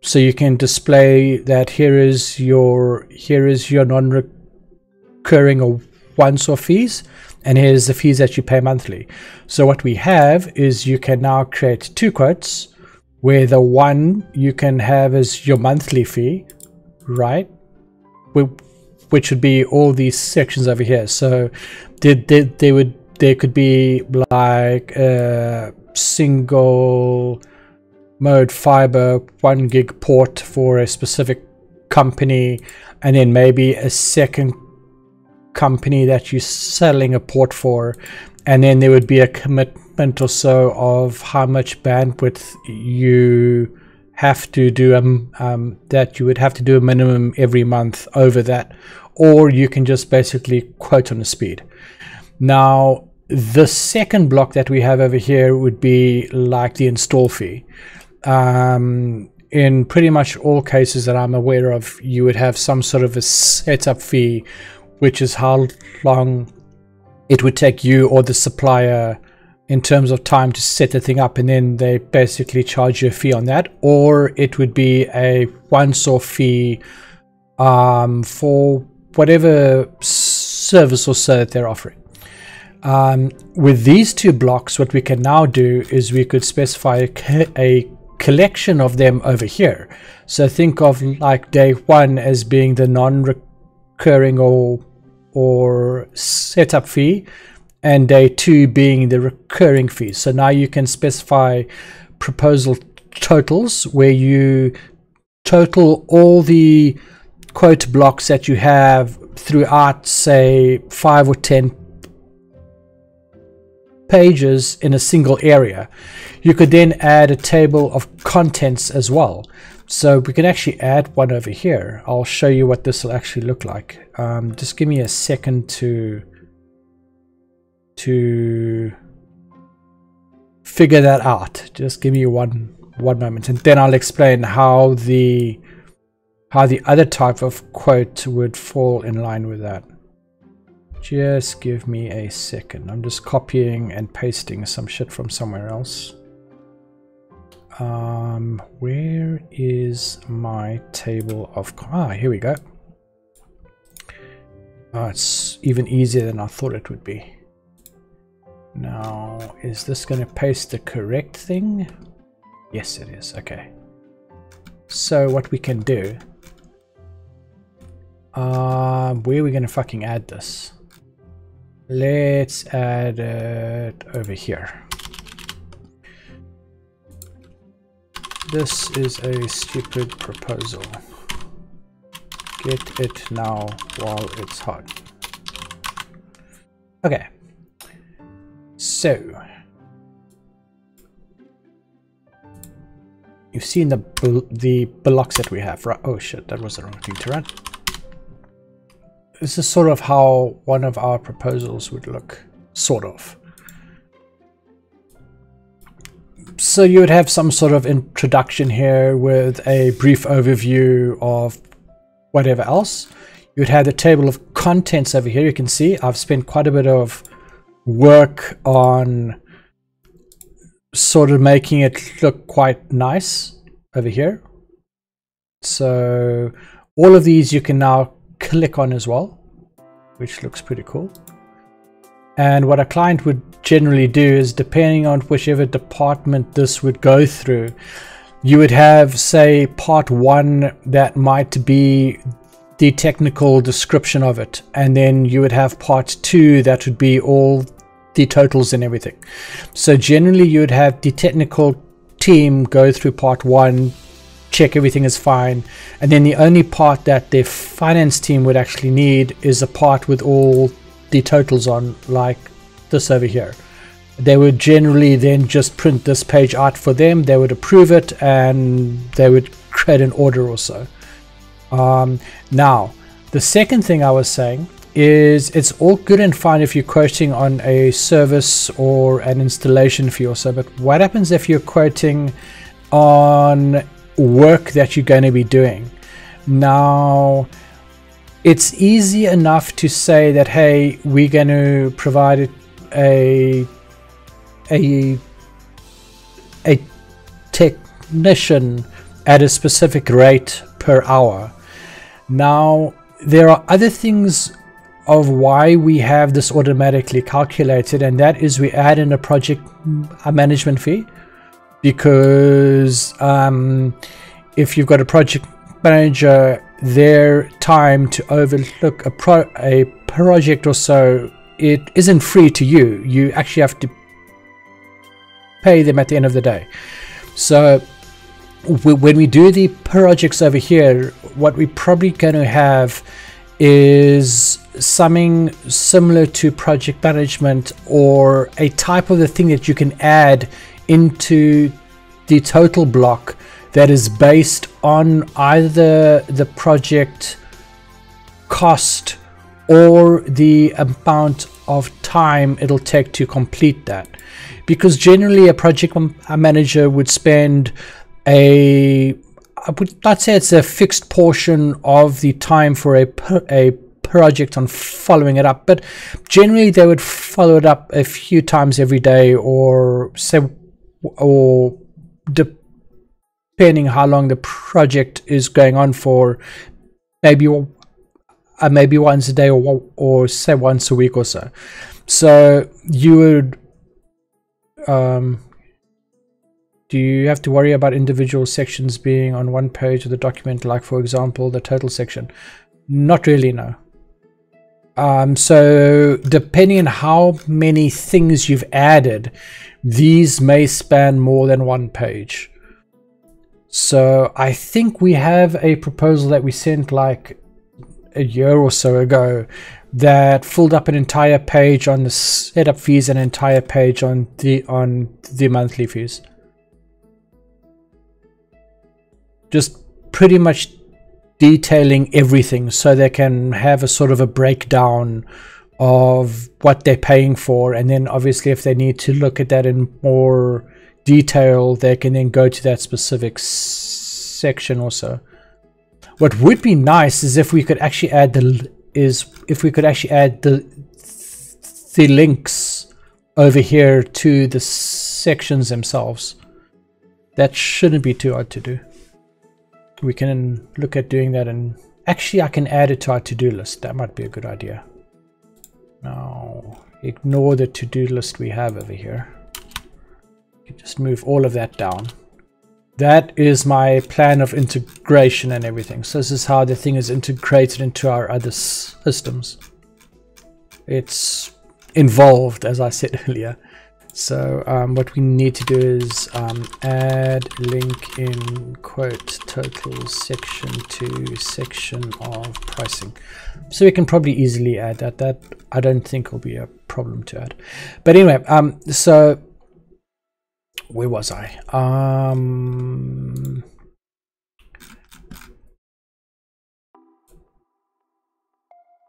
S1: So you can display that here is your here is your non-recurring or once-off fees and here's the fees that you pay monthly. So what we have is you can now create two quotes where the one you can have is your monthly fee, right? Which would be all these sections over here. So they, they would there could be like a single mode fiber one gig port for a specific company and then maybe a second company that you're selling a port for. And then there would be a commitment or so of how much bandwidth you have to do um, um, that you would have to do a minimum every month over that. Or you can just basically quote on the speed. Now the second block that we have over here would be like the install fee um, in pretty much all cases that I'm aware of you would have some sort of a setup fee which is how long it would take you or the supplier in terms of time to set the thing up and then they basically charge you a fee on that or it would be a once-off fee um, for whatever service or so that they're offering. Um, with these two blocks what we can now do is we could specify a, a collection of them over here. So think of like day one as being the non-recurring or or setup fee and day two being the recurring fee. So now you can specify proposal totals where you total all the quote blocks that you have throughout say five or ten pages in a single area. You could then add a table of contents as well. So we can actually add one over here. I'll show you what this will actually look like. Um, just give me a second to to figure that out. Just give me one one moment, and then I'll explain how the how the other type of quote would fall in line with that. Just give me a second. I'm just copying and pasting some shit from somewhere else. Um, where is my table of... Ah, here we go. Oh, it's even easier than I thought it would be. Now, is this going to paste the correct thing? Yes, it is. Okay. So what we can do... Uh, where are we going to fucking add this? Let's add it over here. This is a stupid proposal. Get it now while it's hot. Okay. So. You've seen the the blocks that we have, right? Oh shit, that was the wrong thing to run. This is sort of how one of our proposals would look, sort of. so you would have some sort of introduction here with a brief overview of whatever else. You'd have the table of contents over here. You can see I've spent quite a bit of work on sort of making it look quite nice over here. So all of these you can now click on as well, which looks pretty cool. And what a client would generally do is depending on whichever department this would go through, you would have say part one that might be the technical description of it and then you would have part two that would be all the totals and everything so generally you would have the technical team go through part one check everything is fine. And then the only part that the finance team would actually need is a part with all the totals on like this over here. They would generally then just print this page out for them. They would approve it and they would create an order or so. Um, now, the second thing I was saying is it's all good and fine if you're quoting on a service or an installation fee or so, but what happens if you're quoting on work that you're going to be doing? Now, it's easy enough to say that, hey, we're going to provide a, a, a technician at a specific rate per hour now, there are other things of why we have this automatically calculated, and that is we add in a project management fee because um, if you've got a project manager, their time to overlook a, pro- a project or so, it isn't free to you. You actually have to pay them at the end of the day. So when we do the projects over here, what we're probably going to have is something similar to project management or a type of the thing that you can add into the total block that is based on either the project cost or the amount of time it'll take to complete that. Because generally a project manager would spend a I would not say it's a fixed portion of the time for a a project on following it up, but generally they would follow it up a few times every day, or say, or depending how long the project is going on for, maybe uh, maybe once a day or or say once a week or so. So you would um, do you have to worry about individual sections being on one page of the document, like for example, the total section? Not really, no. Um, so depending on how many things you've added, these may span more than one page. So I think we have a proposal that we sent like a year or so ago that filled up an entire page on the setup fees and an entire page on the on the monthly fees. just pretty much detailing everything so they can have a sort of a breakdown of what they're paying for and then obviously if they need to look at that in more detail they can then go to that specific section also what would be nice is if we could actually add the is if we could actually add the the links over here to the sections themselves that shouldn't be too hard to do we can look at doing that and actually I can add it to our to-do list. That might be a good idea. Now, ignore the to-do list we have over here. Just move all of that down. That is my plan of integration and everything. So this is how the thing is integrated into our other systems. It's involved, as I said earlier. So um, what we need to do is um, add link in quote total section to section of pricing. So we can probably easily add that. That I don't think will be a problem to add. But anyway, um, so where was I? Um,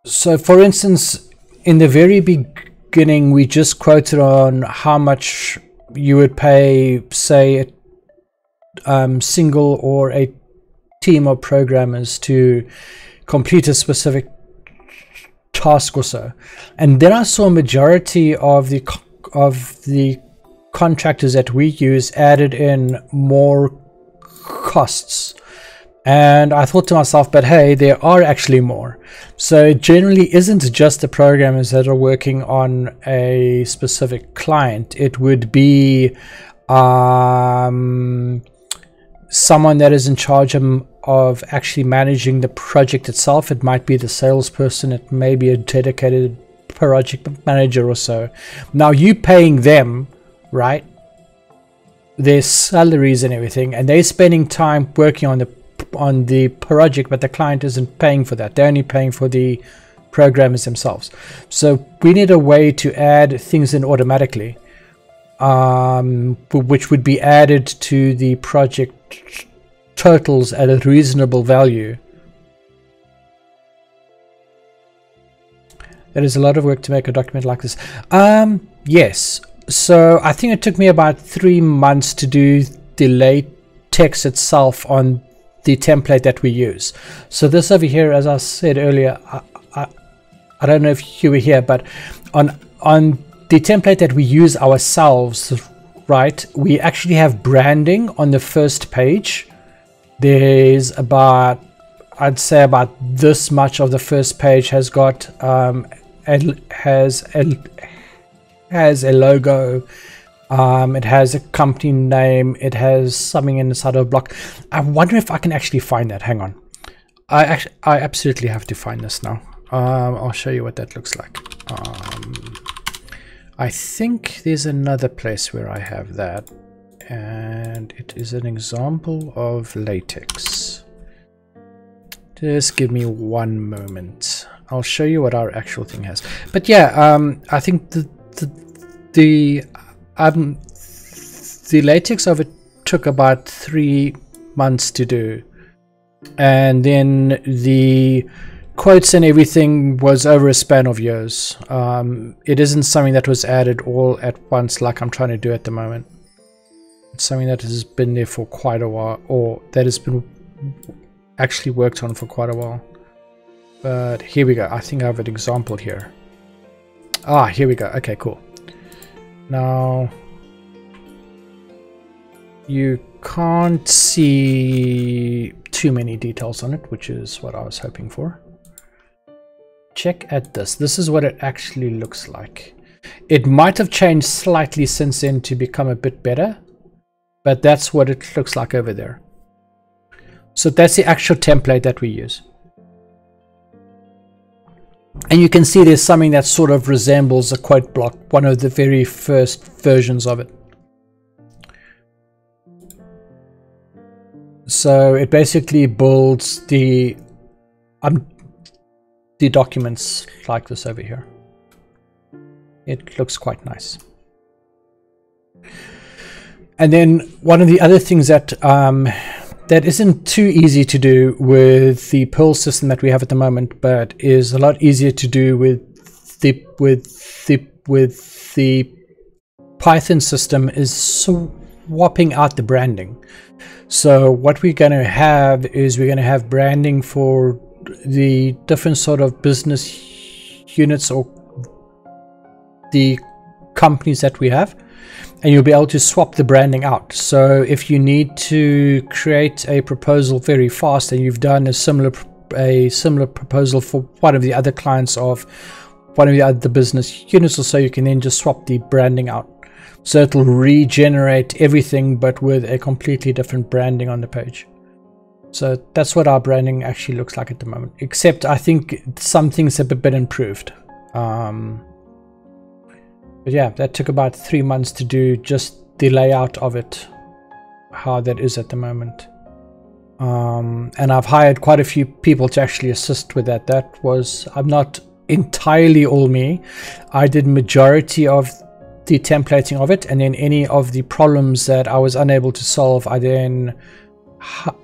S1: so for instance, in the very big beginning, we just quoted on how much you would pay, say, a um, single or a team of programmers to complete a specific task or so. And then I saw a majority of the of the contractors that we use added in more costs. And I thought to myself, but hey, there are actually more. So it generally isn't just the programmers that are working on a specific client. It would be um, someone that is in charge of, of actually managing the project itself. It might be the salesperson. It may be a dedicated project manager or so. Now you paying them, right? Their salaries and everything, and they're spending time working on the on the project, but the client isn't paying for that. They're only paying for the programmers themselves. So we need a way to add things in automatically, um, which would be added to the project totals at a reasonable value. There is a lot of work to make a document like this. Um, yes. So I think it took me about three months to do the LaTeX itself on the template that we use. So this over here, as I said earlier, I, I, I don't know if you were here, but on on the template that we use ourselves, right, we actually have branding on the first page. There's about, I'd say about this much of the first page has got, um, has has a logo um, it has a company name. It has something inside of a block. I wonder if I can actually find that. Hang on. I actually, I absolutely have to find this now. Um, I'll show you what that looks like. Um, I think there's another place where I have that. And it is an example of LaTeX. Just give me one moment. I'll show you what our actual thing has. But yeah, um, I think the, the, the um, the LaTeX of it took about three months to do. And then the quotes and everything was over a span of years. Um, it isn't something that was added all at once like I'm trying to do at the moment. It's something that has been there for quite a while, or that has been actually worked on for quite a while. But here we go. I think I have an example here. Ah, here we go. Okay, cool. Now, you can't see too many details on it, which is what I was hoping for. Check at this. This is what it actually looks like. It might have changed slightly since then to become a bit better, but that's what it looks like over there. So that's the actual template that we use. And you can see there's something that sort of resembles a quote block, one of the very first versions of it. So it basically builds the um, the documents like this over here. It looks quite nice. And then one of the other things that um, that isn't too easy to do with the Perl system that we have at the moment, but is a lot easier to do with the with the with the Python system is swapping out the branding. So what we're going to have is we're going to have branding for the different sort of business units or the companies that we have and you'll be able to swap the branding out. So if you need to create a proposal very fast and you've done a similar a similar proposal for one of the other clients of one of the other business units or so, you can then just swap the branding out. So it'll regenerate everything but with a completely different branding on the page. So that's what our branding actually looks like at the moment. Except I think some things have been improved. Um, but yeah, that took about three months to do just the layout of it, how that is at the moment. Um, and I've hired quite a few people to actually assist with that. That was, I'm not entirely all me. I did majority of the templating of it and then any of the problems that I was unable to solve, I then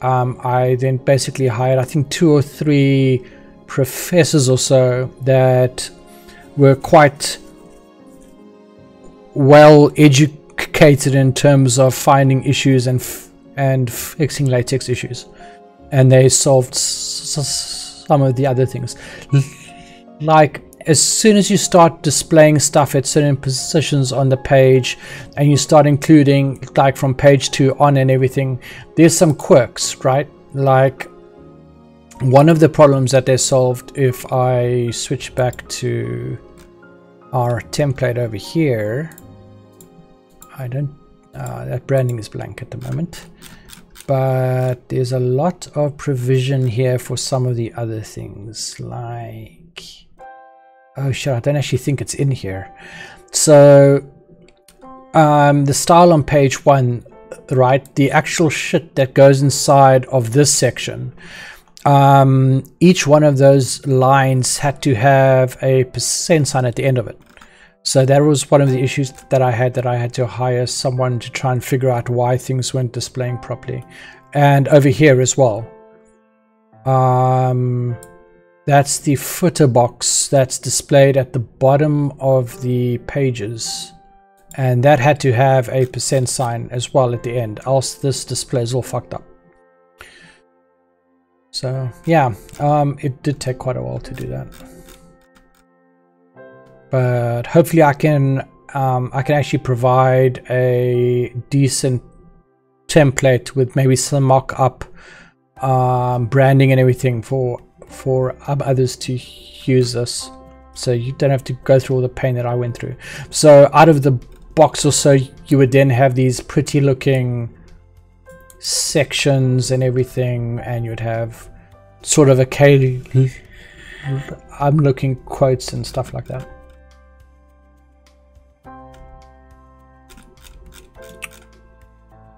S1: um, I then basically hired I think two or three professors or so that were quite well educated in terms of finding issues and and fixing latex issues. and they solved some of the other things. Like as soon as you start displaying stuff at certain positions on the page and you start including like from page two on and everything, there's some quirks, right? Like one of the problems that they solved if I switch back to our template over here, I don't, uh, that branding is blank at the moment but there's a lot of provision here for some of the other things like oh shit I don't actually think it's in here. So um, the style on page one right the actual shit that goes inside of this section um, each one of those lines had to have a percent sign at the end of it so that was one of the issues that I had that I had to hire someone to try and figure out why things weren't displaying properly. And over here as well. Um, that's the footer box that's displayed at the bottom of the pages. And that had to have a percent sign as well at the end, else this display is all fucked up. So yeah, um, it did take quite a while to do that but hopefully I can um, I can actually provide a decent template with maybe some mock-up um, branding and everything for for others to use this. So you don't have to go through all the pain that I went through. So out of the box or so you would then have these pretty looking sections and everything and you would have sort of a I'm looking quotes and stuff like that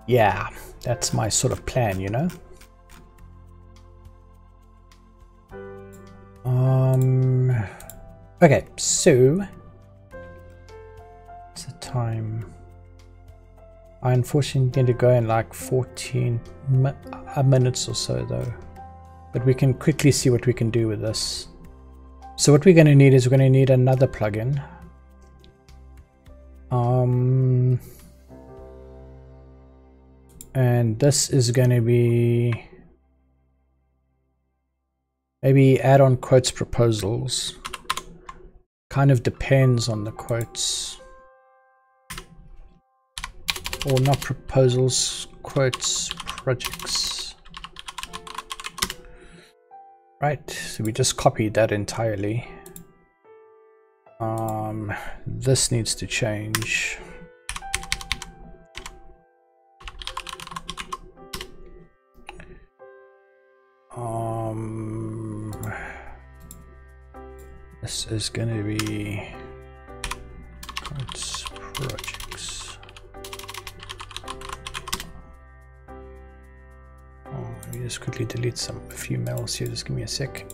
S1: yeah, that's my sort of plan, you know? Um, okay, so it's the time? I unfortunately need to go in like 14 mi uh, minutes or so though. But we can quickly see what we can do with this. So what we're going to need is we're going to need another plugin. Um, and this is going to be maybe add on quotes proposals. Kind of depends on the quotes. Or not proposals quotes projects. Right so we just copied that entirely. Um this needs to change this is going to be projects. Oh, let me just quickly delete some a few mails here. Just give me a sec.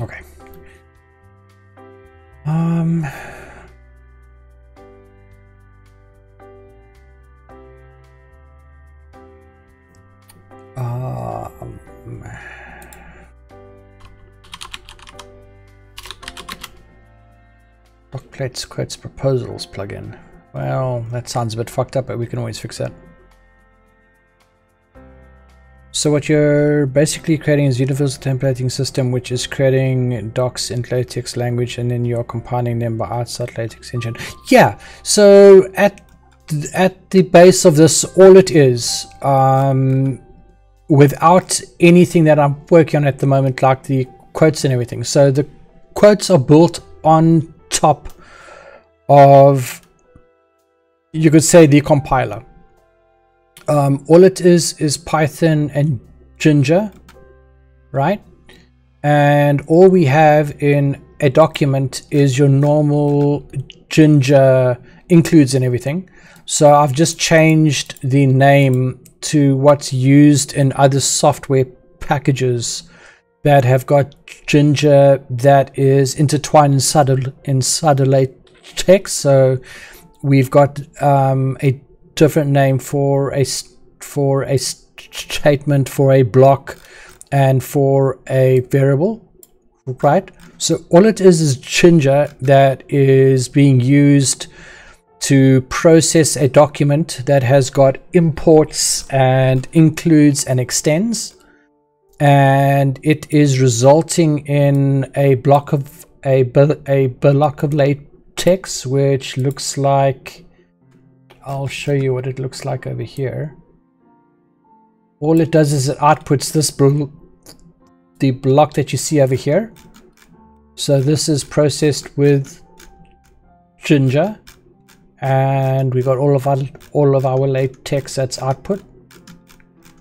S1: Okay. Um. Quotes proposals plugin. Well, that sounds a bit fucked up, but we can always fix that. So what you're basically creating is universal templating system, which is creating docs in LaTeX language, and then you're compiling them by outside LaTeX engine. Yeah. So at at the base of this, all it is, um, without anything that I'm working on at the moment, like the quotes and everything. So the quotes are built on top of, you could say, the compiler. Um, all it is is Python and Jinja, right? And all we have in a document is your normal Jinja includes and everything. So I've just changed the name to what's used in other software packages that have got Jinja that is intertwined inside a, inside a text. So we've got um, a different name for a for a statement, for a block, and for a variable, right? So all it is is Jinja that is being used to process a document that has got imports and includes and extends and it is resulting in a block of a, a block of latex which looks like I'll show you what it looks like over here. All it does is it outputs this the block that you see over here. So this is processed with Jinja and we got all of our all of our latex that's output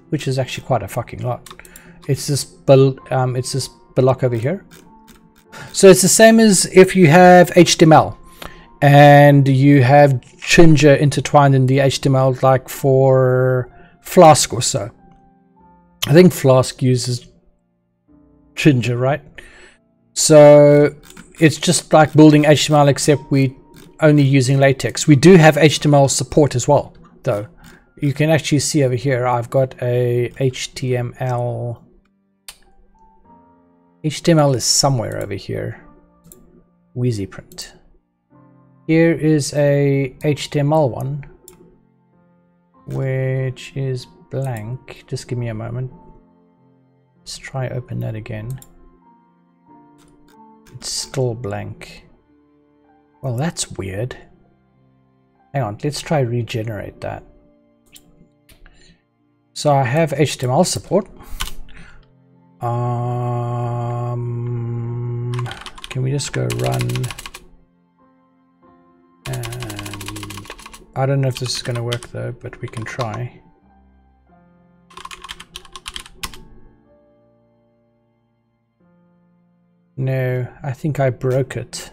S1: which is actually quite a fucking lot. It's this um, it's this block over here. So it's the same as if you have HTML and you have Jinja intertwined in the HTML like for Flask or so I think Flask uses Jinja right so it's just like building HTML except we only using latex. We do have HTML support as well, though. You can actually see over here, I've got a HTML. HTML is somewhere over here. WeasyPrint. Here is a HTML one, which is blank. Just give me a moment. Let's try open that again. It's still blank. Well, that's weird. Hang on, let's try regenerate that. So I have HTML support. Um, can we just go run? I don't know if this is going to work though, but we can try. No, I think I broke it.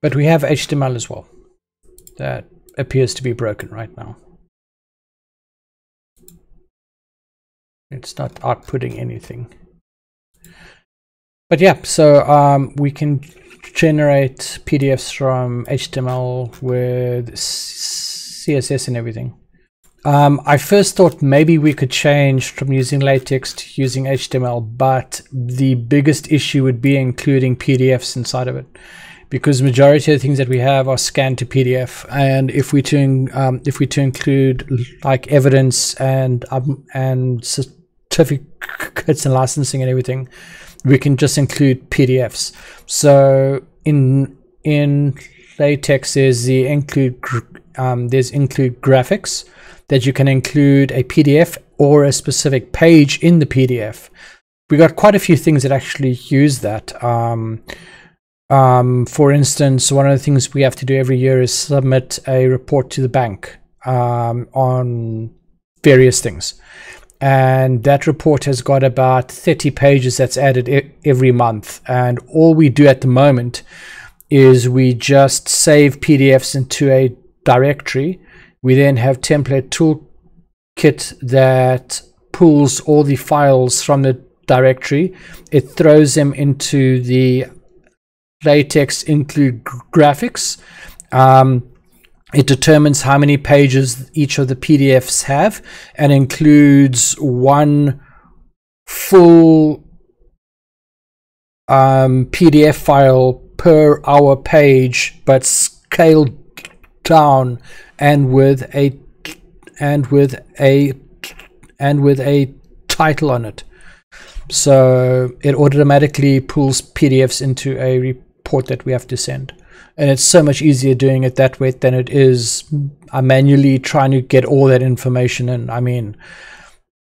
S1: But we have HTML as well. That appears to be broken right now. It's not outputting anything. But yeah, so um, we can generate PDFs from HTML with CSS and everything. Um, I first thought maybe we could change from using latex to using HTML, but the biggest issue would be including PDFs inside of it because majority of the things that we have are scanned to PDF. And if we to um, if we to include like evidence and um, and certificates and licensing and everything, we can just include PDFs. So in in latex there's the include um, there's include graphics that you can include a PDF or a specific page in the PDF. We got quite a few things that actually use that. Um, um, for instance, one of the things we have to do every year is submit a report to the bank um, on various things. And that report has got about 30 pages that's added every month. And all we do at the moment is we just save PDFs into a directory. We then have template toolkit that pulls all the files from the directory. It throws them into the latex include graphics. Um, it determines how many pages each of the PDFs have and includes one full um, PDF file per hour page, but scaled down and with a and with a and with a title on it. So it automatically pulls PDFs into a report that we have to send. And it's so much easier doing it that way than it is uh, manually trying to get all that information in. I mean,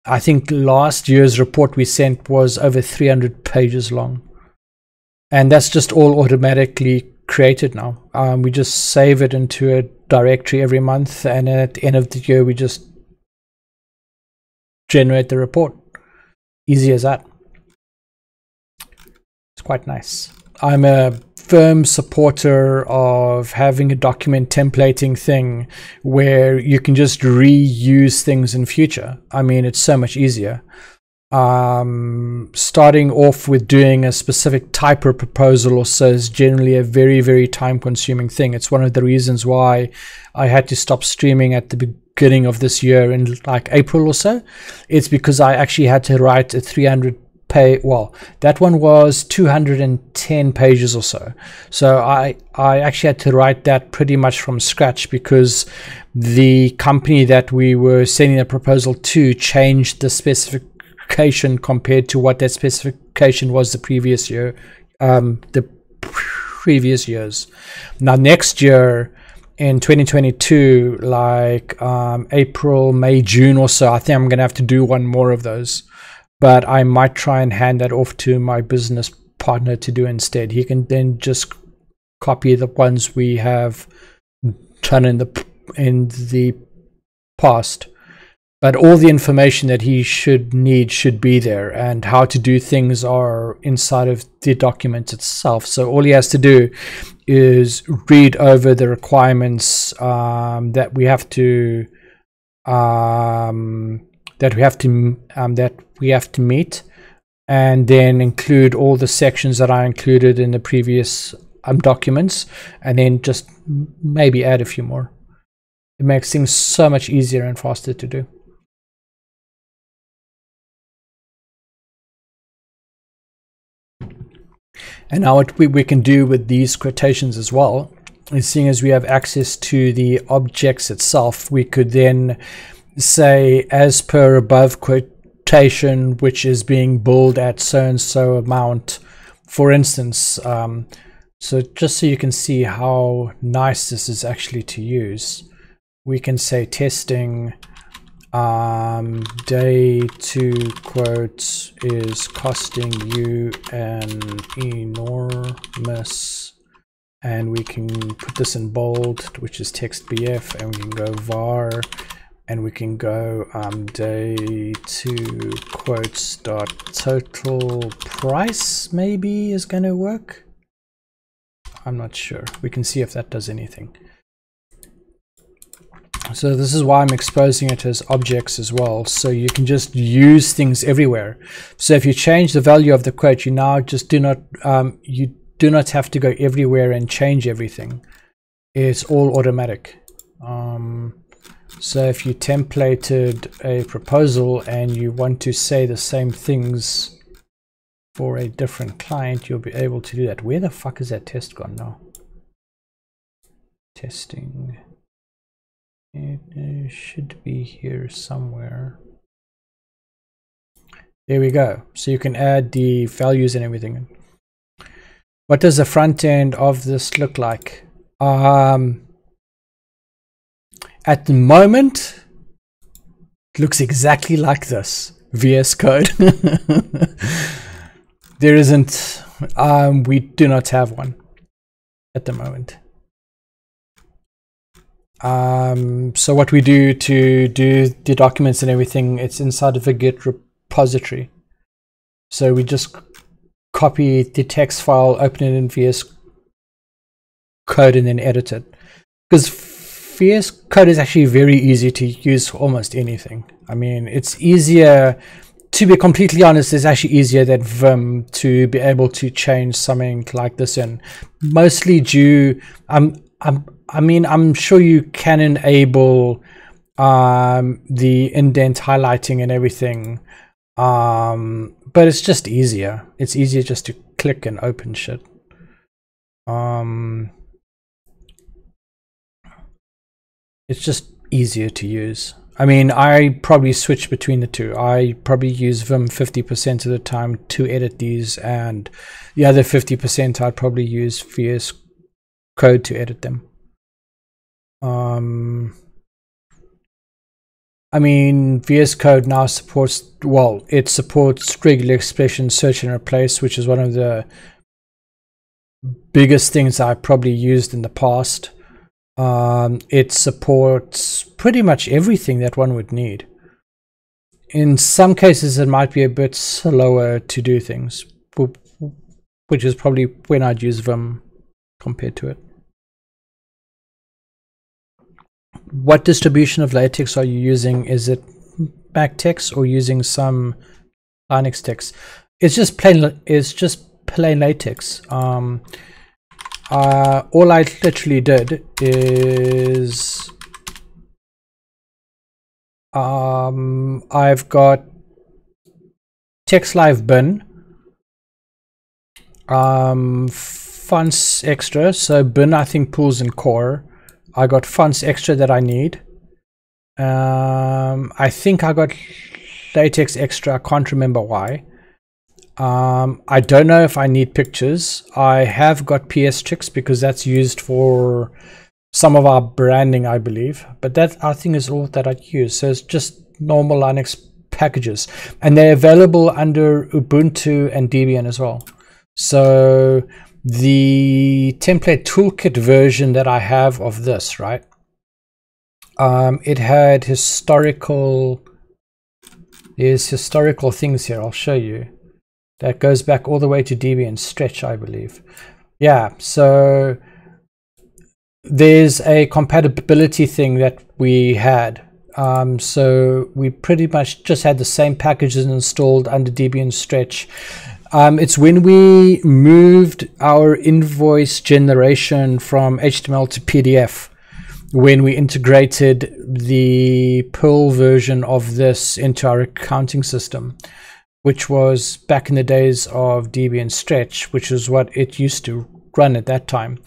S1: I think last year's report we sent was over 300 pages long. And that's just all automatically created now. Um, we just save it into a directory every month, and at the end of the year, we just generate the report. Easy as that. It's quite nice. I'm a firm supporter of having a document templating thing where you can just reuse things in future. I mean, it's so much easier. Um, starting off with doing a specific type of proposal or so is generally a very, very time consuming thing. It's one of the reasons why I had to stop streaming at the beginning of this year in like April or so. It's because I actually had to write a 300 pay well that one was 210 pages or so. So i i actually had to write that pretty much from scratch because the company that we were sending a proposal to changed the specification compared to what that specification was the previous year um, the previous years. Now next year in 2022 like um, april may june or so i think i'm gonna have to do one more of those but I might try and hand that off to my business partner to do instead. He can then just copy the ones we have done in the in the past. But all the information that he should need should be there, and how to do things are inside of the document itself. So all he has to do is read over the requirements um, that we have to um, that we have to um, that we have to meet and then include all the sections that are included in the previous um, documents and then just maybe add a few more. It makes things so much easier and faster to do. And now what we, we can do with these quotations as well is seeing as we have access to the objects itself we could then say as per above which is being billed at so and so amount for instance um, so just so you can see how nice this is actually to use we can say testing um, day two quotes is costing you an enormous and we can put this in bold which is textbf and we can go var and we can go um, day two quotes dot total price maybe is going to work? I'm not sure. We can see if that does anything. So this is why I'm exposing it as objects as well. So you can just use things everywhere. So if you change the value of the quote you now just do not um, you do not have to go everywhere and change everything. It's all automatic. Um, so if you templated a proposal and you want to say the same things for a different client, you'll be able to do that. Where the fuck is that test gone now? Testing. It should be here somewhere. There we go. So you can add the values and everything. What does the front end of this look like? Um, at the moment, it looks exactly like this VS Code. there isn't, um, we do not have one at the moment. Um, so what we do to do the documents and everything, it's inside of a Git repository. So we just copy the text file, open it in VS Code, and then edit it. Because VS Code is actually very easy to use for almost anything. I mean, it's easier, to be completely honest, it's actually easier than Vim to be able to change something like this in. Mostly due, um, um, I mean, I'm sure you can enable um, the indent highlighting and everything, um, but it's just easier. It's easier just to click and open shit. Um, it's just easier to use. I mean, I probably switch between the two. I probably use Vim 50% of the time to edit these, and the other 50% I'd probably use VS Code to edit them. Um, I mean, VS Code now supports, well, it supports regular expression search and replace, which is one of the biggest things I probably used in the past. Um, it supports pretty much everything that one would need. In some cases, it might be a bit slower to do things, which is probably when I'd use Vim compared to it. What distribution of latex are you using? Is it MacTeX or using some Linux text? It's just plain. It's just plain latex. Um, uh, all I literally did is um, I've got TeX Live bin, um, fonts extra. So bin I think pulls in core. I got fonts extra that I need. Um, I think I got latex extra. I can't remember why. Um, I don't know if I need pictures. I have got PSTricks because that's used for some of our branding, I believe. But that I think is all that I'd use. So it's just normal Linux packages, and they're available under Ubuntu and Debian as well. So the template toolkit version that I have of this, right? Um, it had historical. There's historical things here. I'll show you. That goes back all the way to Debian Stretch, I believe. Yeah, so there's a compatibility thing that we had. Um, so we pretty much just had the same packages installed under Debian Stretch. Um, it's when we moved our invoice generation from HTML to PDF when we integrated the Perl version of this into our accounting system which was back in the days of Debian Stretch, which is what it used to run at that time.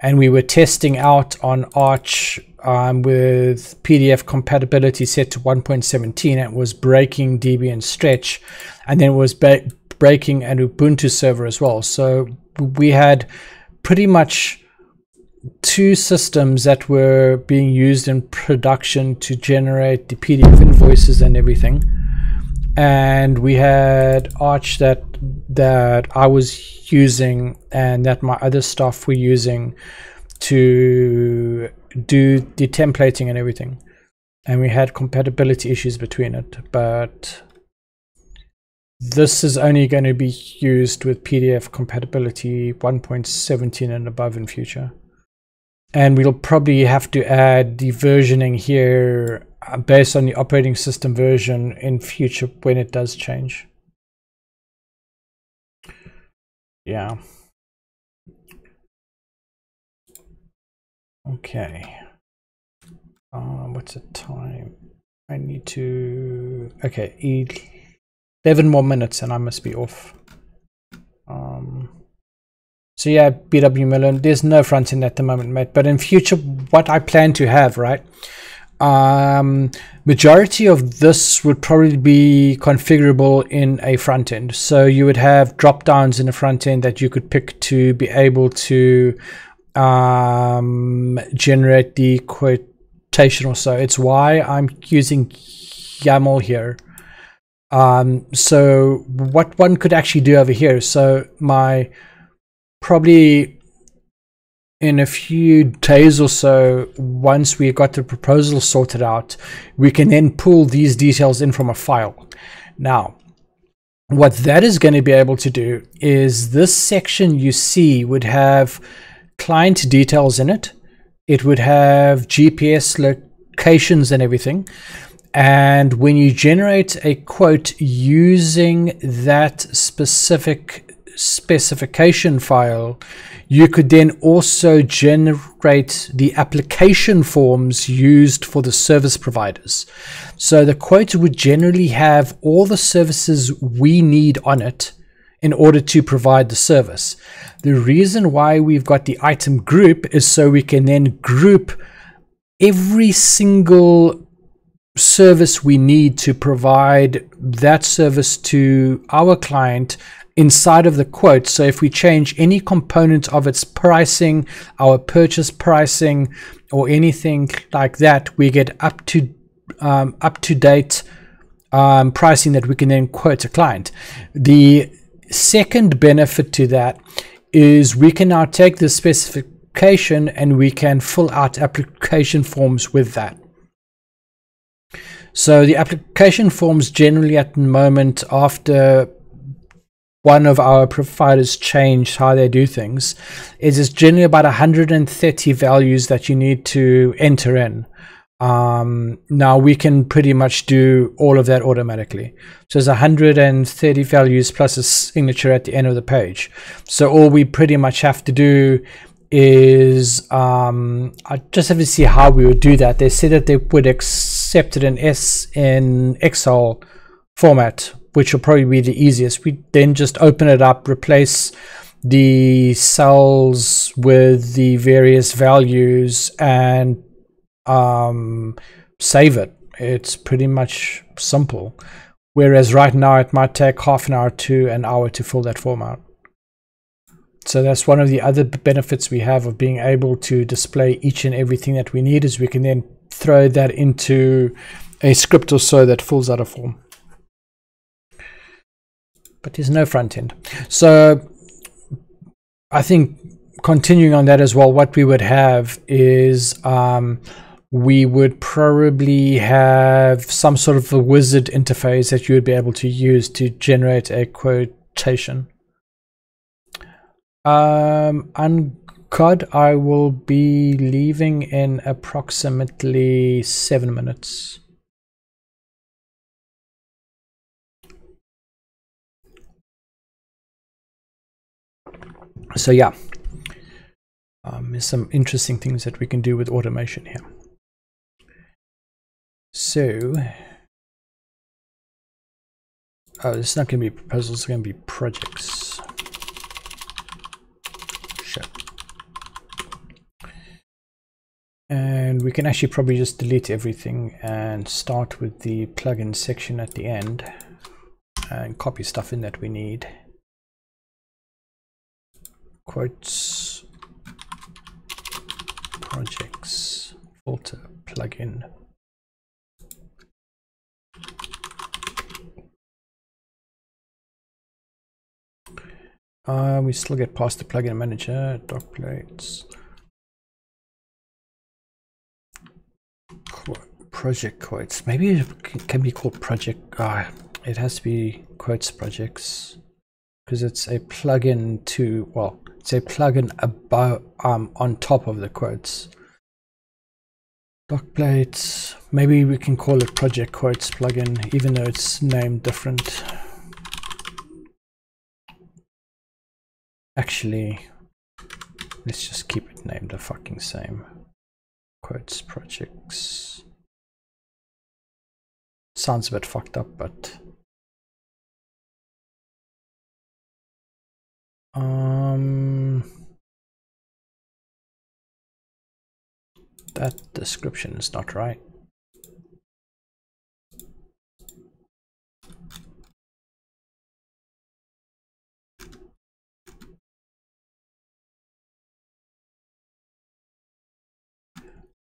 S1: And we were testing out on Arch um, with PDF compatibility set to 1.17. It was breaking Debian Stretch, and then it was breaking an Ubuntu server as well. So we had pretty much two systems that were being used in production to generate the PDF invoices and everything and we had Arch that that I was using and that my other staff were using to do the templating and everything. And we had compatibility issues between it, but this is only going to be used with PDF compatibility 1.17 and above in future. And we'll probably have to add the versioning here based on the operating system version in future when it does change. Yeah. Okay. Uh, what's the time? I need to. Okay, 11 more minutes and I must be off. Um, so yeah, BW Millen, there's no front end at the moment, mate. But in future, what I plan to have, right? Um, majority of this would probably be configurable in a front end. So you would have drop downs in the front end that you could pick to be able to um, generate the quotation or so. It's why I'm using YAML here. Um, so what one could actually do over here. So my probably in a few days or so, once we've got the proposal sorted out, we can then pull these details in from a file. Now, what that is going to be able to do is this section you see would have client details in it. It would have GPS locations and everything. And when you generate a quote using that specific specification file, you could then also generate the application forms used for the service providers. So the quote would generally have all the services we need on it in order to provide the service. The reason why we've got the item group is so we can then group every single service we need to provide that service to our client inside of the quote. So if we change any component of its pricing, our purchase pricing, or anything like that, we get up to um, up to date um, pricing that we can then quote a client. The second benefit to that is we can now take the specification and we can fill out application forms with that. So the application forms generally at the moment after one of our providers changed how they do things is it's generally about 130 values that you need to enter in. Um, now we can pretty much do all of that automatically. So there's 130 values plus a signature at the end of the page. So all we pretty much have to do is um, I just have to see how we would do that. They said that they would accept it in S in Excel format which will probably be the easiest. We then just open it up, replace the cells with the various values and um, save it. It's pretty much simple. Whereas right now it might take half an hour to an hour to fill that form out. So that's one of the other benefits we have of being able to display each and everything that we need is we can then throw that into a script or so that fills out a form. But there's no front end. So I think continuing on that as well, what we would have is um, we would probably have some sort of a wizard interface that you would be able to use to generate a quotation. Um, on God, I will be leaving in approximately seven minutes. So yeah, um, there's some interesting things that we can do with automation here. So, oh, it's not going to be proposals, it's going to be projects. And we can actually probably just delete everything and start with the plugin section at the end and copy stuff in that we need. Quotes, projects, filter, plugin. Uh, we still get past the plugin manager, docplates. project quotes. Maybe it can be called project. Uh, it has to be quotes projects because it's a plugin to, well, it's a plugin above, um, on top of the quotes. Docplates. Maybe we can call it project quotes plugin, even though it's named different. Actually, let's just keep it named the fucking same. Quotes projects. Sounds a bit fucked up, but um that description is not right.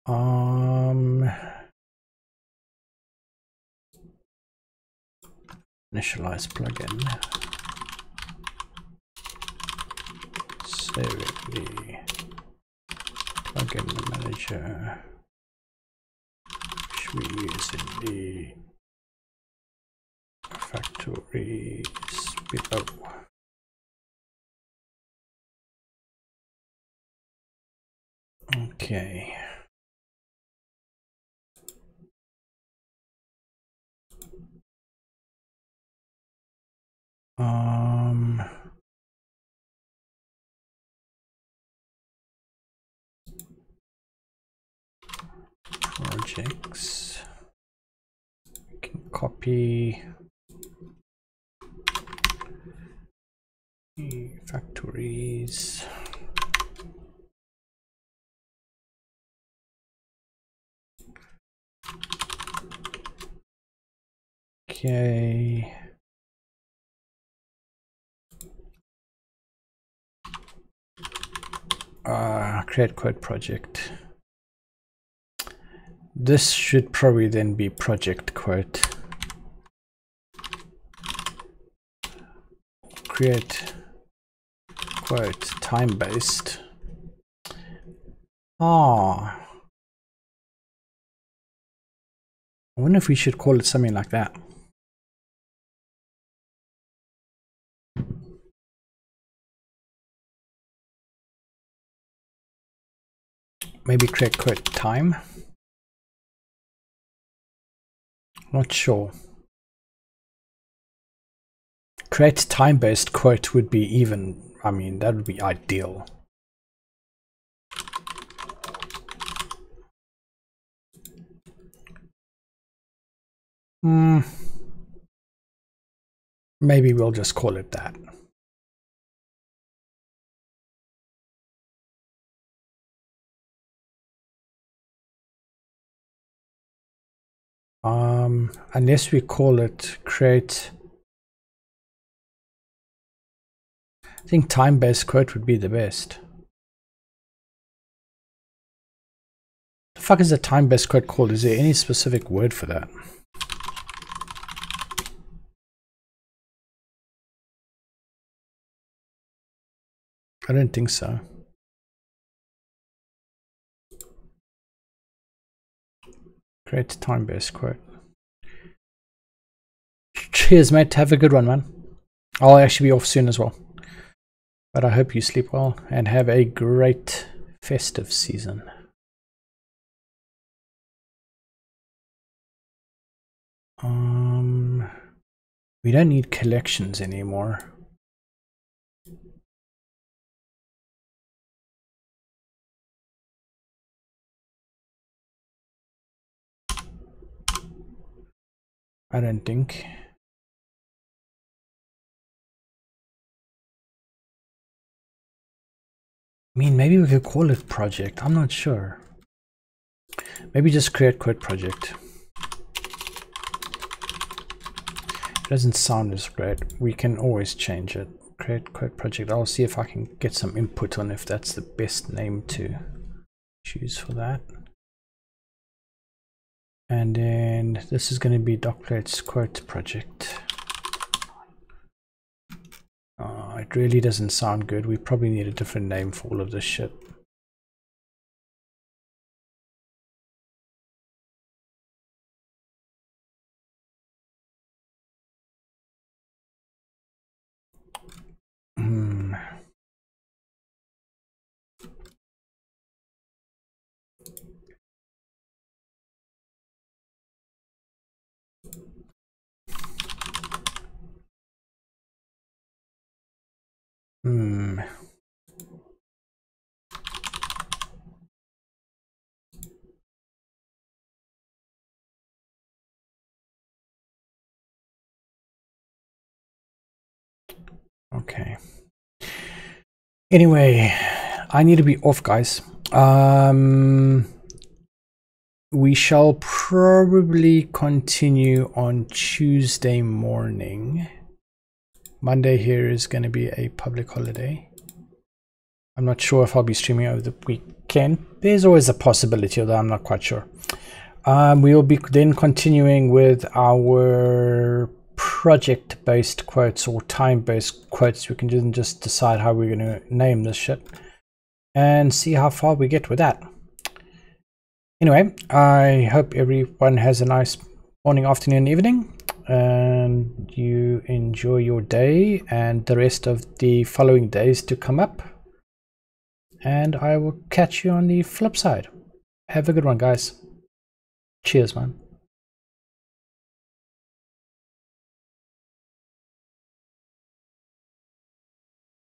S1: Um, initialize plugin. Save the plugin manager, which we use in the factories below. Okay. Um, projects. We can copy factories. Okay. uh, create quote project. This should probably then be project quote. Create quote time based. Ah. I wonder if we should call it something like that. maybe create quote time. Not sure. Create time-based quote would be even, I mean, that would be ideal. Hmm. maybe we'll just call it that. Um, unless we call it create I think time-based quote would be the best. The fuck is a time-based quote called? Is there any specific word for that? I don't think so. Create time-based quote. Cheers, mate. Have a good one, man. I'll actually be off soon as well. But I hope you sleep well and have a great festive season. Um, we don't need collections anymore. I don't think. I mean, maybe we could call it project. I'm not sure. Maybe just create quote project. It doesn't sound as great. We can always change it. Create quote project. I'll see if I can get some input on if that's the best name to choose for that. And then this is going to be docplates quote project. Uh, it really doesn't sound good. We probably need a different name for all of this shit. Okay. Anyway, I need to be off, guys. Um, we shall probably continue on Tuesday morning. Monday here is going to be a public holiday. I'm not sure if I'll be streaming over the weekend. There's always a possibility, although I'm not quite sure. Um, we will be then continuing with our project-based quotes or time-based quotes. We can then just decide how we're going to name this shit and see how far we get with that. Anyway, I hope everyone has a nice morning, afternoon, evening and you enjoy your day and the rest of the following days to come up. And I will catch you on the flip side. Have a good one, guys. Cheers, man.